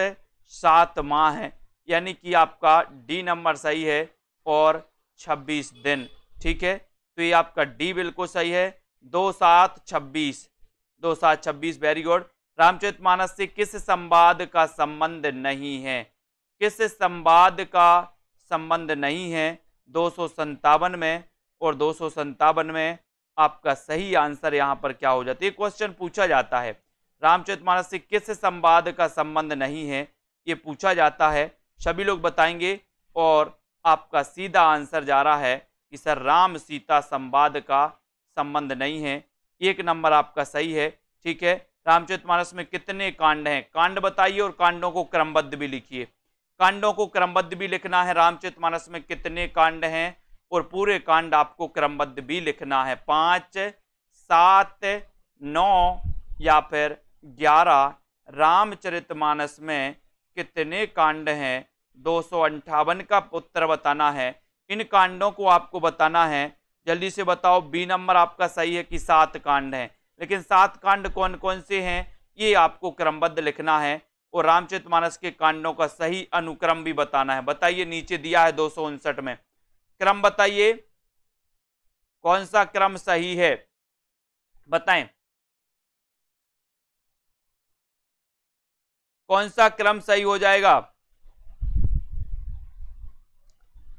सात माह है, यानी कि आपका डी नंबर सही है और 26 दिन, ठीक है? तो ये आपका डी बिल्कुल सही है। दो सात छब्बीस, दो सात छब्बीस वेरी गुड रामचरित मानस से किस संवाद का संबंध नहीं है? किस संवाद का संबंध नहीं है? दो में और दो में आपका सही आंसर यहाँ पर क्या हो जाता है? क्वेश्चन पूछा जाता है। रामचरितमानस से किस संवाद का संबंध नहीं है? ये पूछा जाता है। सभी लोग बताएँगे और आपका सीधा आंसर जा रहा है कि सर राम सीता संवाद का संबंध नहीं है। एक नंबर आपका सही है। ठीक है? रामचरितमानस में कितने कांड हैं? कांड बताइए और कांडों को क्रमबद्ध भी लिखिए। कांडों को क्रमबद्ध भी लिखना है। रामचरितमानस में कितने कांड हैं और पूरे कांड आपको क्रमबद्ध भी लिखना है। पाँच, सात, नौ या फिर ग्यारह। रामचरितमानस में कितने कांड हैं? दो सौ अठावन का उत्तर बताना है। इन कांडों को आपको बताना है। जल्दी से बताओ, बी नंबर आपका सही है कि सात कांड हैं। लेकिन सात कांड कौन कौन से हैं? ये आपको क्रमबद्ध लिखना है। और रामचरितमानस के कांडों का सही अनुक्रम भी बताना है। बताइए, नीचे दिया है दो सौ उनसठ में। क्रम बताइए, कौन सा क्रम सही है? बताएँ। कौन सा क्रम सही हो जाएगा?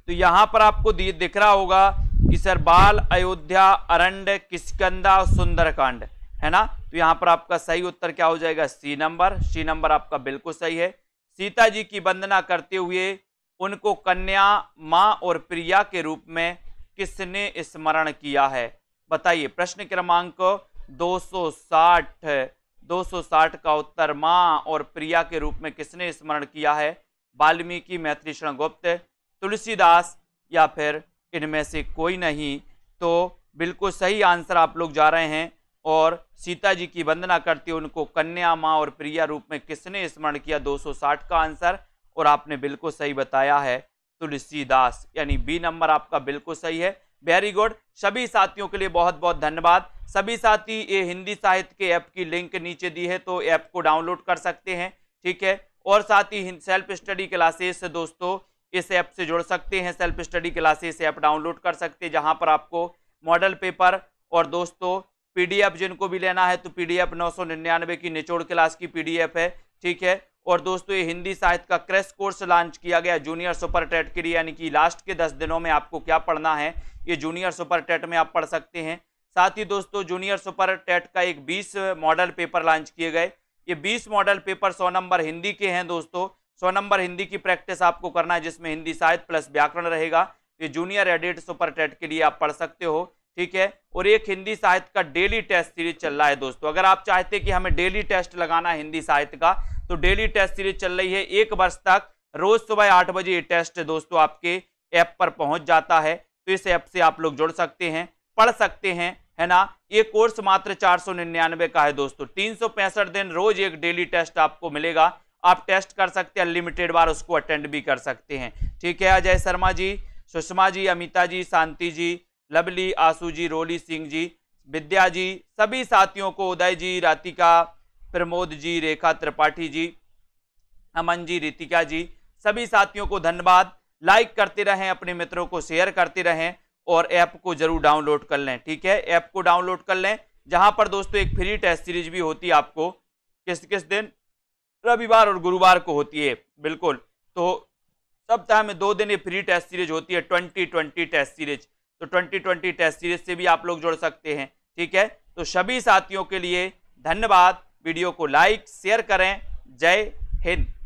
तो यहाँ पर आपको दिख रहा होगा कि सर बाल अयोध्या अरंड किसकंदा सुंदरकांड। है ना? तो यहाँ पर आपका सही उत्तर क्या हो जाएगा? सी नंबर। सी नंबर आपका बिल्कुल सही है। सीता जी की वंदना करते हुए उनको कन्या माँ और प्रिया के रूप में किसने स्मरण किया है? बताइए, प्रश्न क्रमांक 260 260 का उत्तर माँ और प्रिया के रूप में किसने स्मरण किया है? वाल्मीकि मैत्री गुप्त, तुलसीदास या फिर इनमें से कोई नहीं? तो बिल्कुल सही आंसर आप लोग जा रहे हैं। और सीता जी की वंदना करते उनको कन्या माँ और प्रिया रूप में किसने स्मरण किया? 260 का आंसर, और आपने बिल्कुल सही बताया है, तुलसीदास। यानी बी नंबर आपका बिल्कुल सही है। वेरी गुड सभी साथियों के लिए बहुत बहुत धन्यवाद। सभी साथी, ये हिंदी साहित्य के ऐप की लिंक नीचे दी है तो ऐप को डाउनलोड कर सकते हैं, ठीक है? और साथ ही सेल्फ स्टडी क्लासेस, दोस्तों, इस ऐप से जुड़ सकते हैं। Self study classes app download कर सकते हैं, जहाँ पर आपको मॉडल पेपर और दोस्तों पीडीएफ जिनको भी लेना है तो पीडीएफ नौ सौ निन्यानवे की निचोड़ क्लास की पीडीएफ है, ठीक है? और दोस्तों, ये हिंदी साहित्य का क्रैश कोर्स लॉन्च किया गया जूनियर सुपर टेट के लिए, यानी कि लास्ट के दस दिनों में आपको क्या पढ़ना है, ये जूनियर सुपर टेट में आप पढ़ सकते हैं। साथ ही दोस्तों जूनियर सुपर टेट का एक 20 मॉडल पेपर लॉन्च किए गए। ये 20 मॉडल पेपर सौ नंबर हिंदी के हैं दोस्तों। सौ नंबर हिंदी की प्रैक्टिस आपको करना है, जिसमें हिंदी साहित्य प्लस व्याकरण रहेगा। ये जूनियर एडिट सुपर टेट के लिए आप पढ़ सकते हो। ठीक है? और एक हिंदी साहित्य का डेली टेस्ट सीरीज़ चल रहा है दोस्तों। अगर आप चाहते कि हमें डेली टेस्ट लगाना है हिंदी साहित्य का तो डेली टेस्ट सीरीज़ चल रही है। एक वर्ष तक रोज सुबह आठ बजे ये टेस्ट दोस्तों आपके ऐप पर पहुँच जाता है। तो इस ऐप से आप लोग जुड़ सकते हैं, पढ़ सकते हैं, है ना? ये कोर्स मात्र चार सौ निन्यानवे का है दोस्तों। तीन सौ पैंसठ दिन रोज एक डेली टेस्ट आपको मिलेगा। आप टेस्ट कर सकते हैं अनलिमिटेड बार उसको अटेंड भी कर सकते हैं। ठीक है, अजय शर्मा जी, सुषमा जी, अमिता जी, शांति जी लवली, आसू जी, रोली सिंह जी, विद्या जी, सभी साथियों को उदय जी रातिका प्रमोद जी, रेखा त्रिपाठी जी, अमन जी, रितिका जी, सभी साथियों को धन्यवाद। लाइक करते रहें, अपने मित्रों को शेयर करते रहें और ऐप को ज़रूर डाउनलोड कर लें, ठीक है? ऐप को डाउनलोड कर लें। जहाँ पर दोस्तों एक फ्री टेस्ट सीरीज़ भी होती है आपको, किस किस दिन? रविवार और गुरुवार को होती है, बिल्कुल। तो सप्ताह में दो दिन ये फ्री टेस्ट सीरीज़ होती है ट्वेंटी ट्वेंटी टेस्ट सीरीज़ तो ट्वेंटी ट्वेंटी टेस्ट सीरीज़ से भी आप लोग जुड़ सकते हैं, ठीक है? तो सभी साथियों के लिए धन्यवाद। वीडियो को लाइक, शेयर करें। जय हिंद।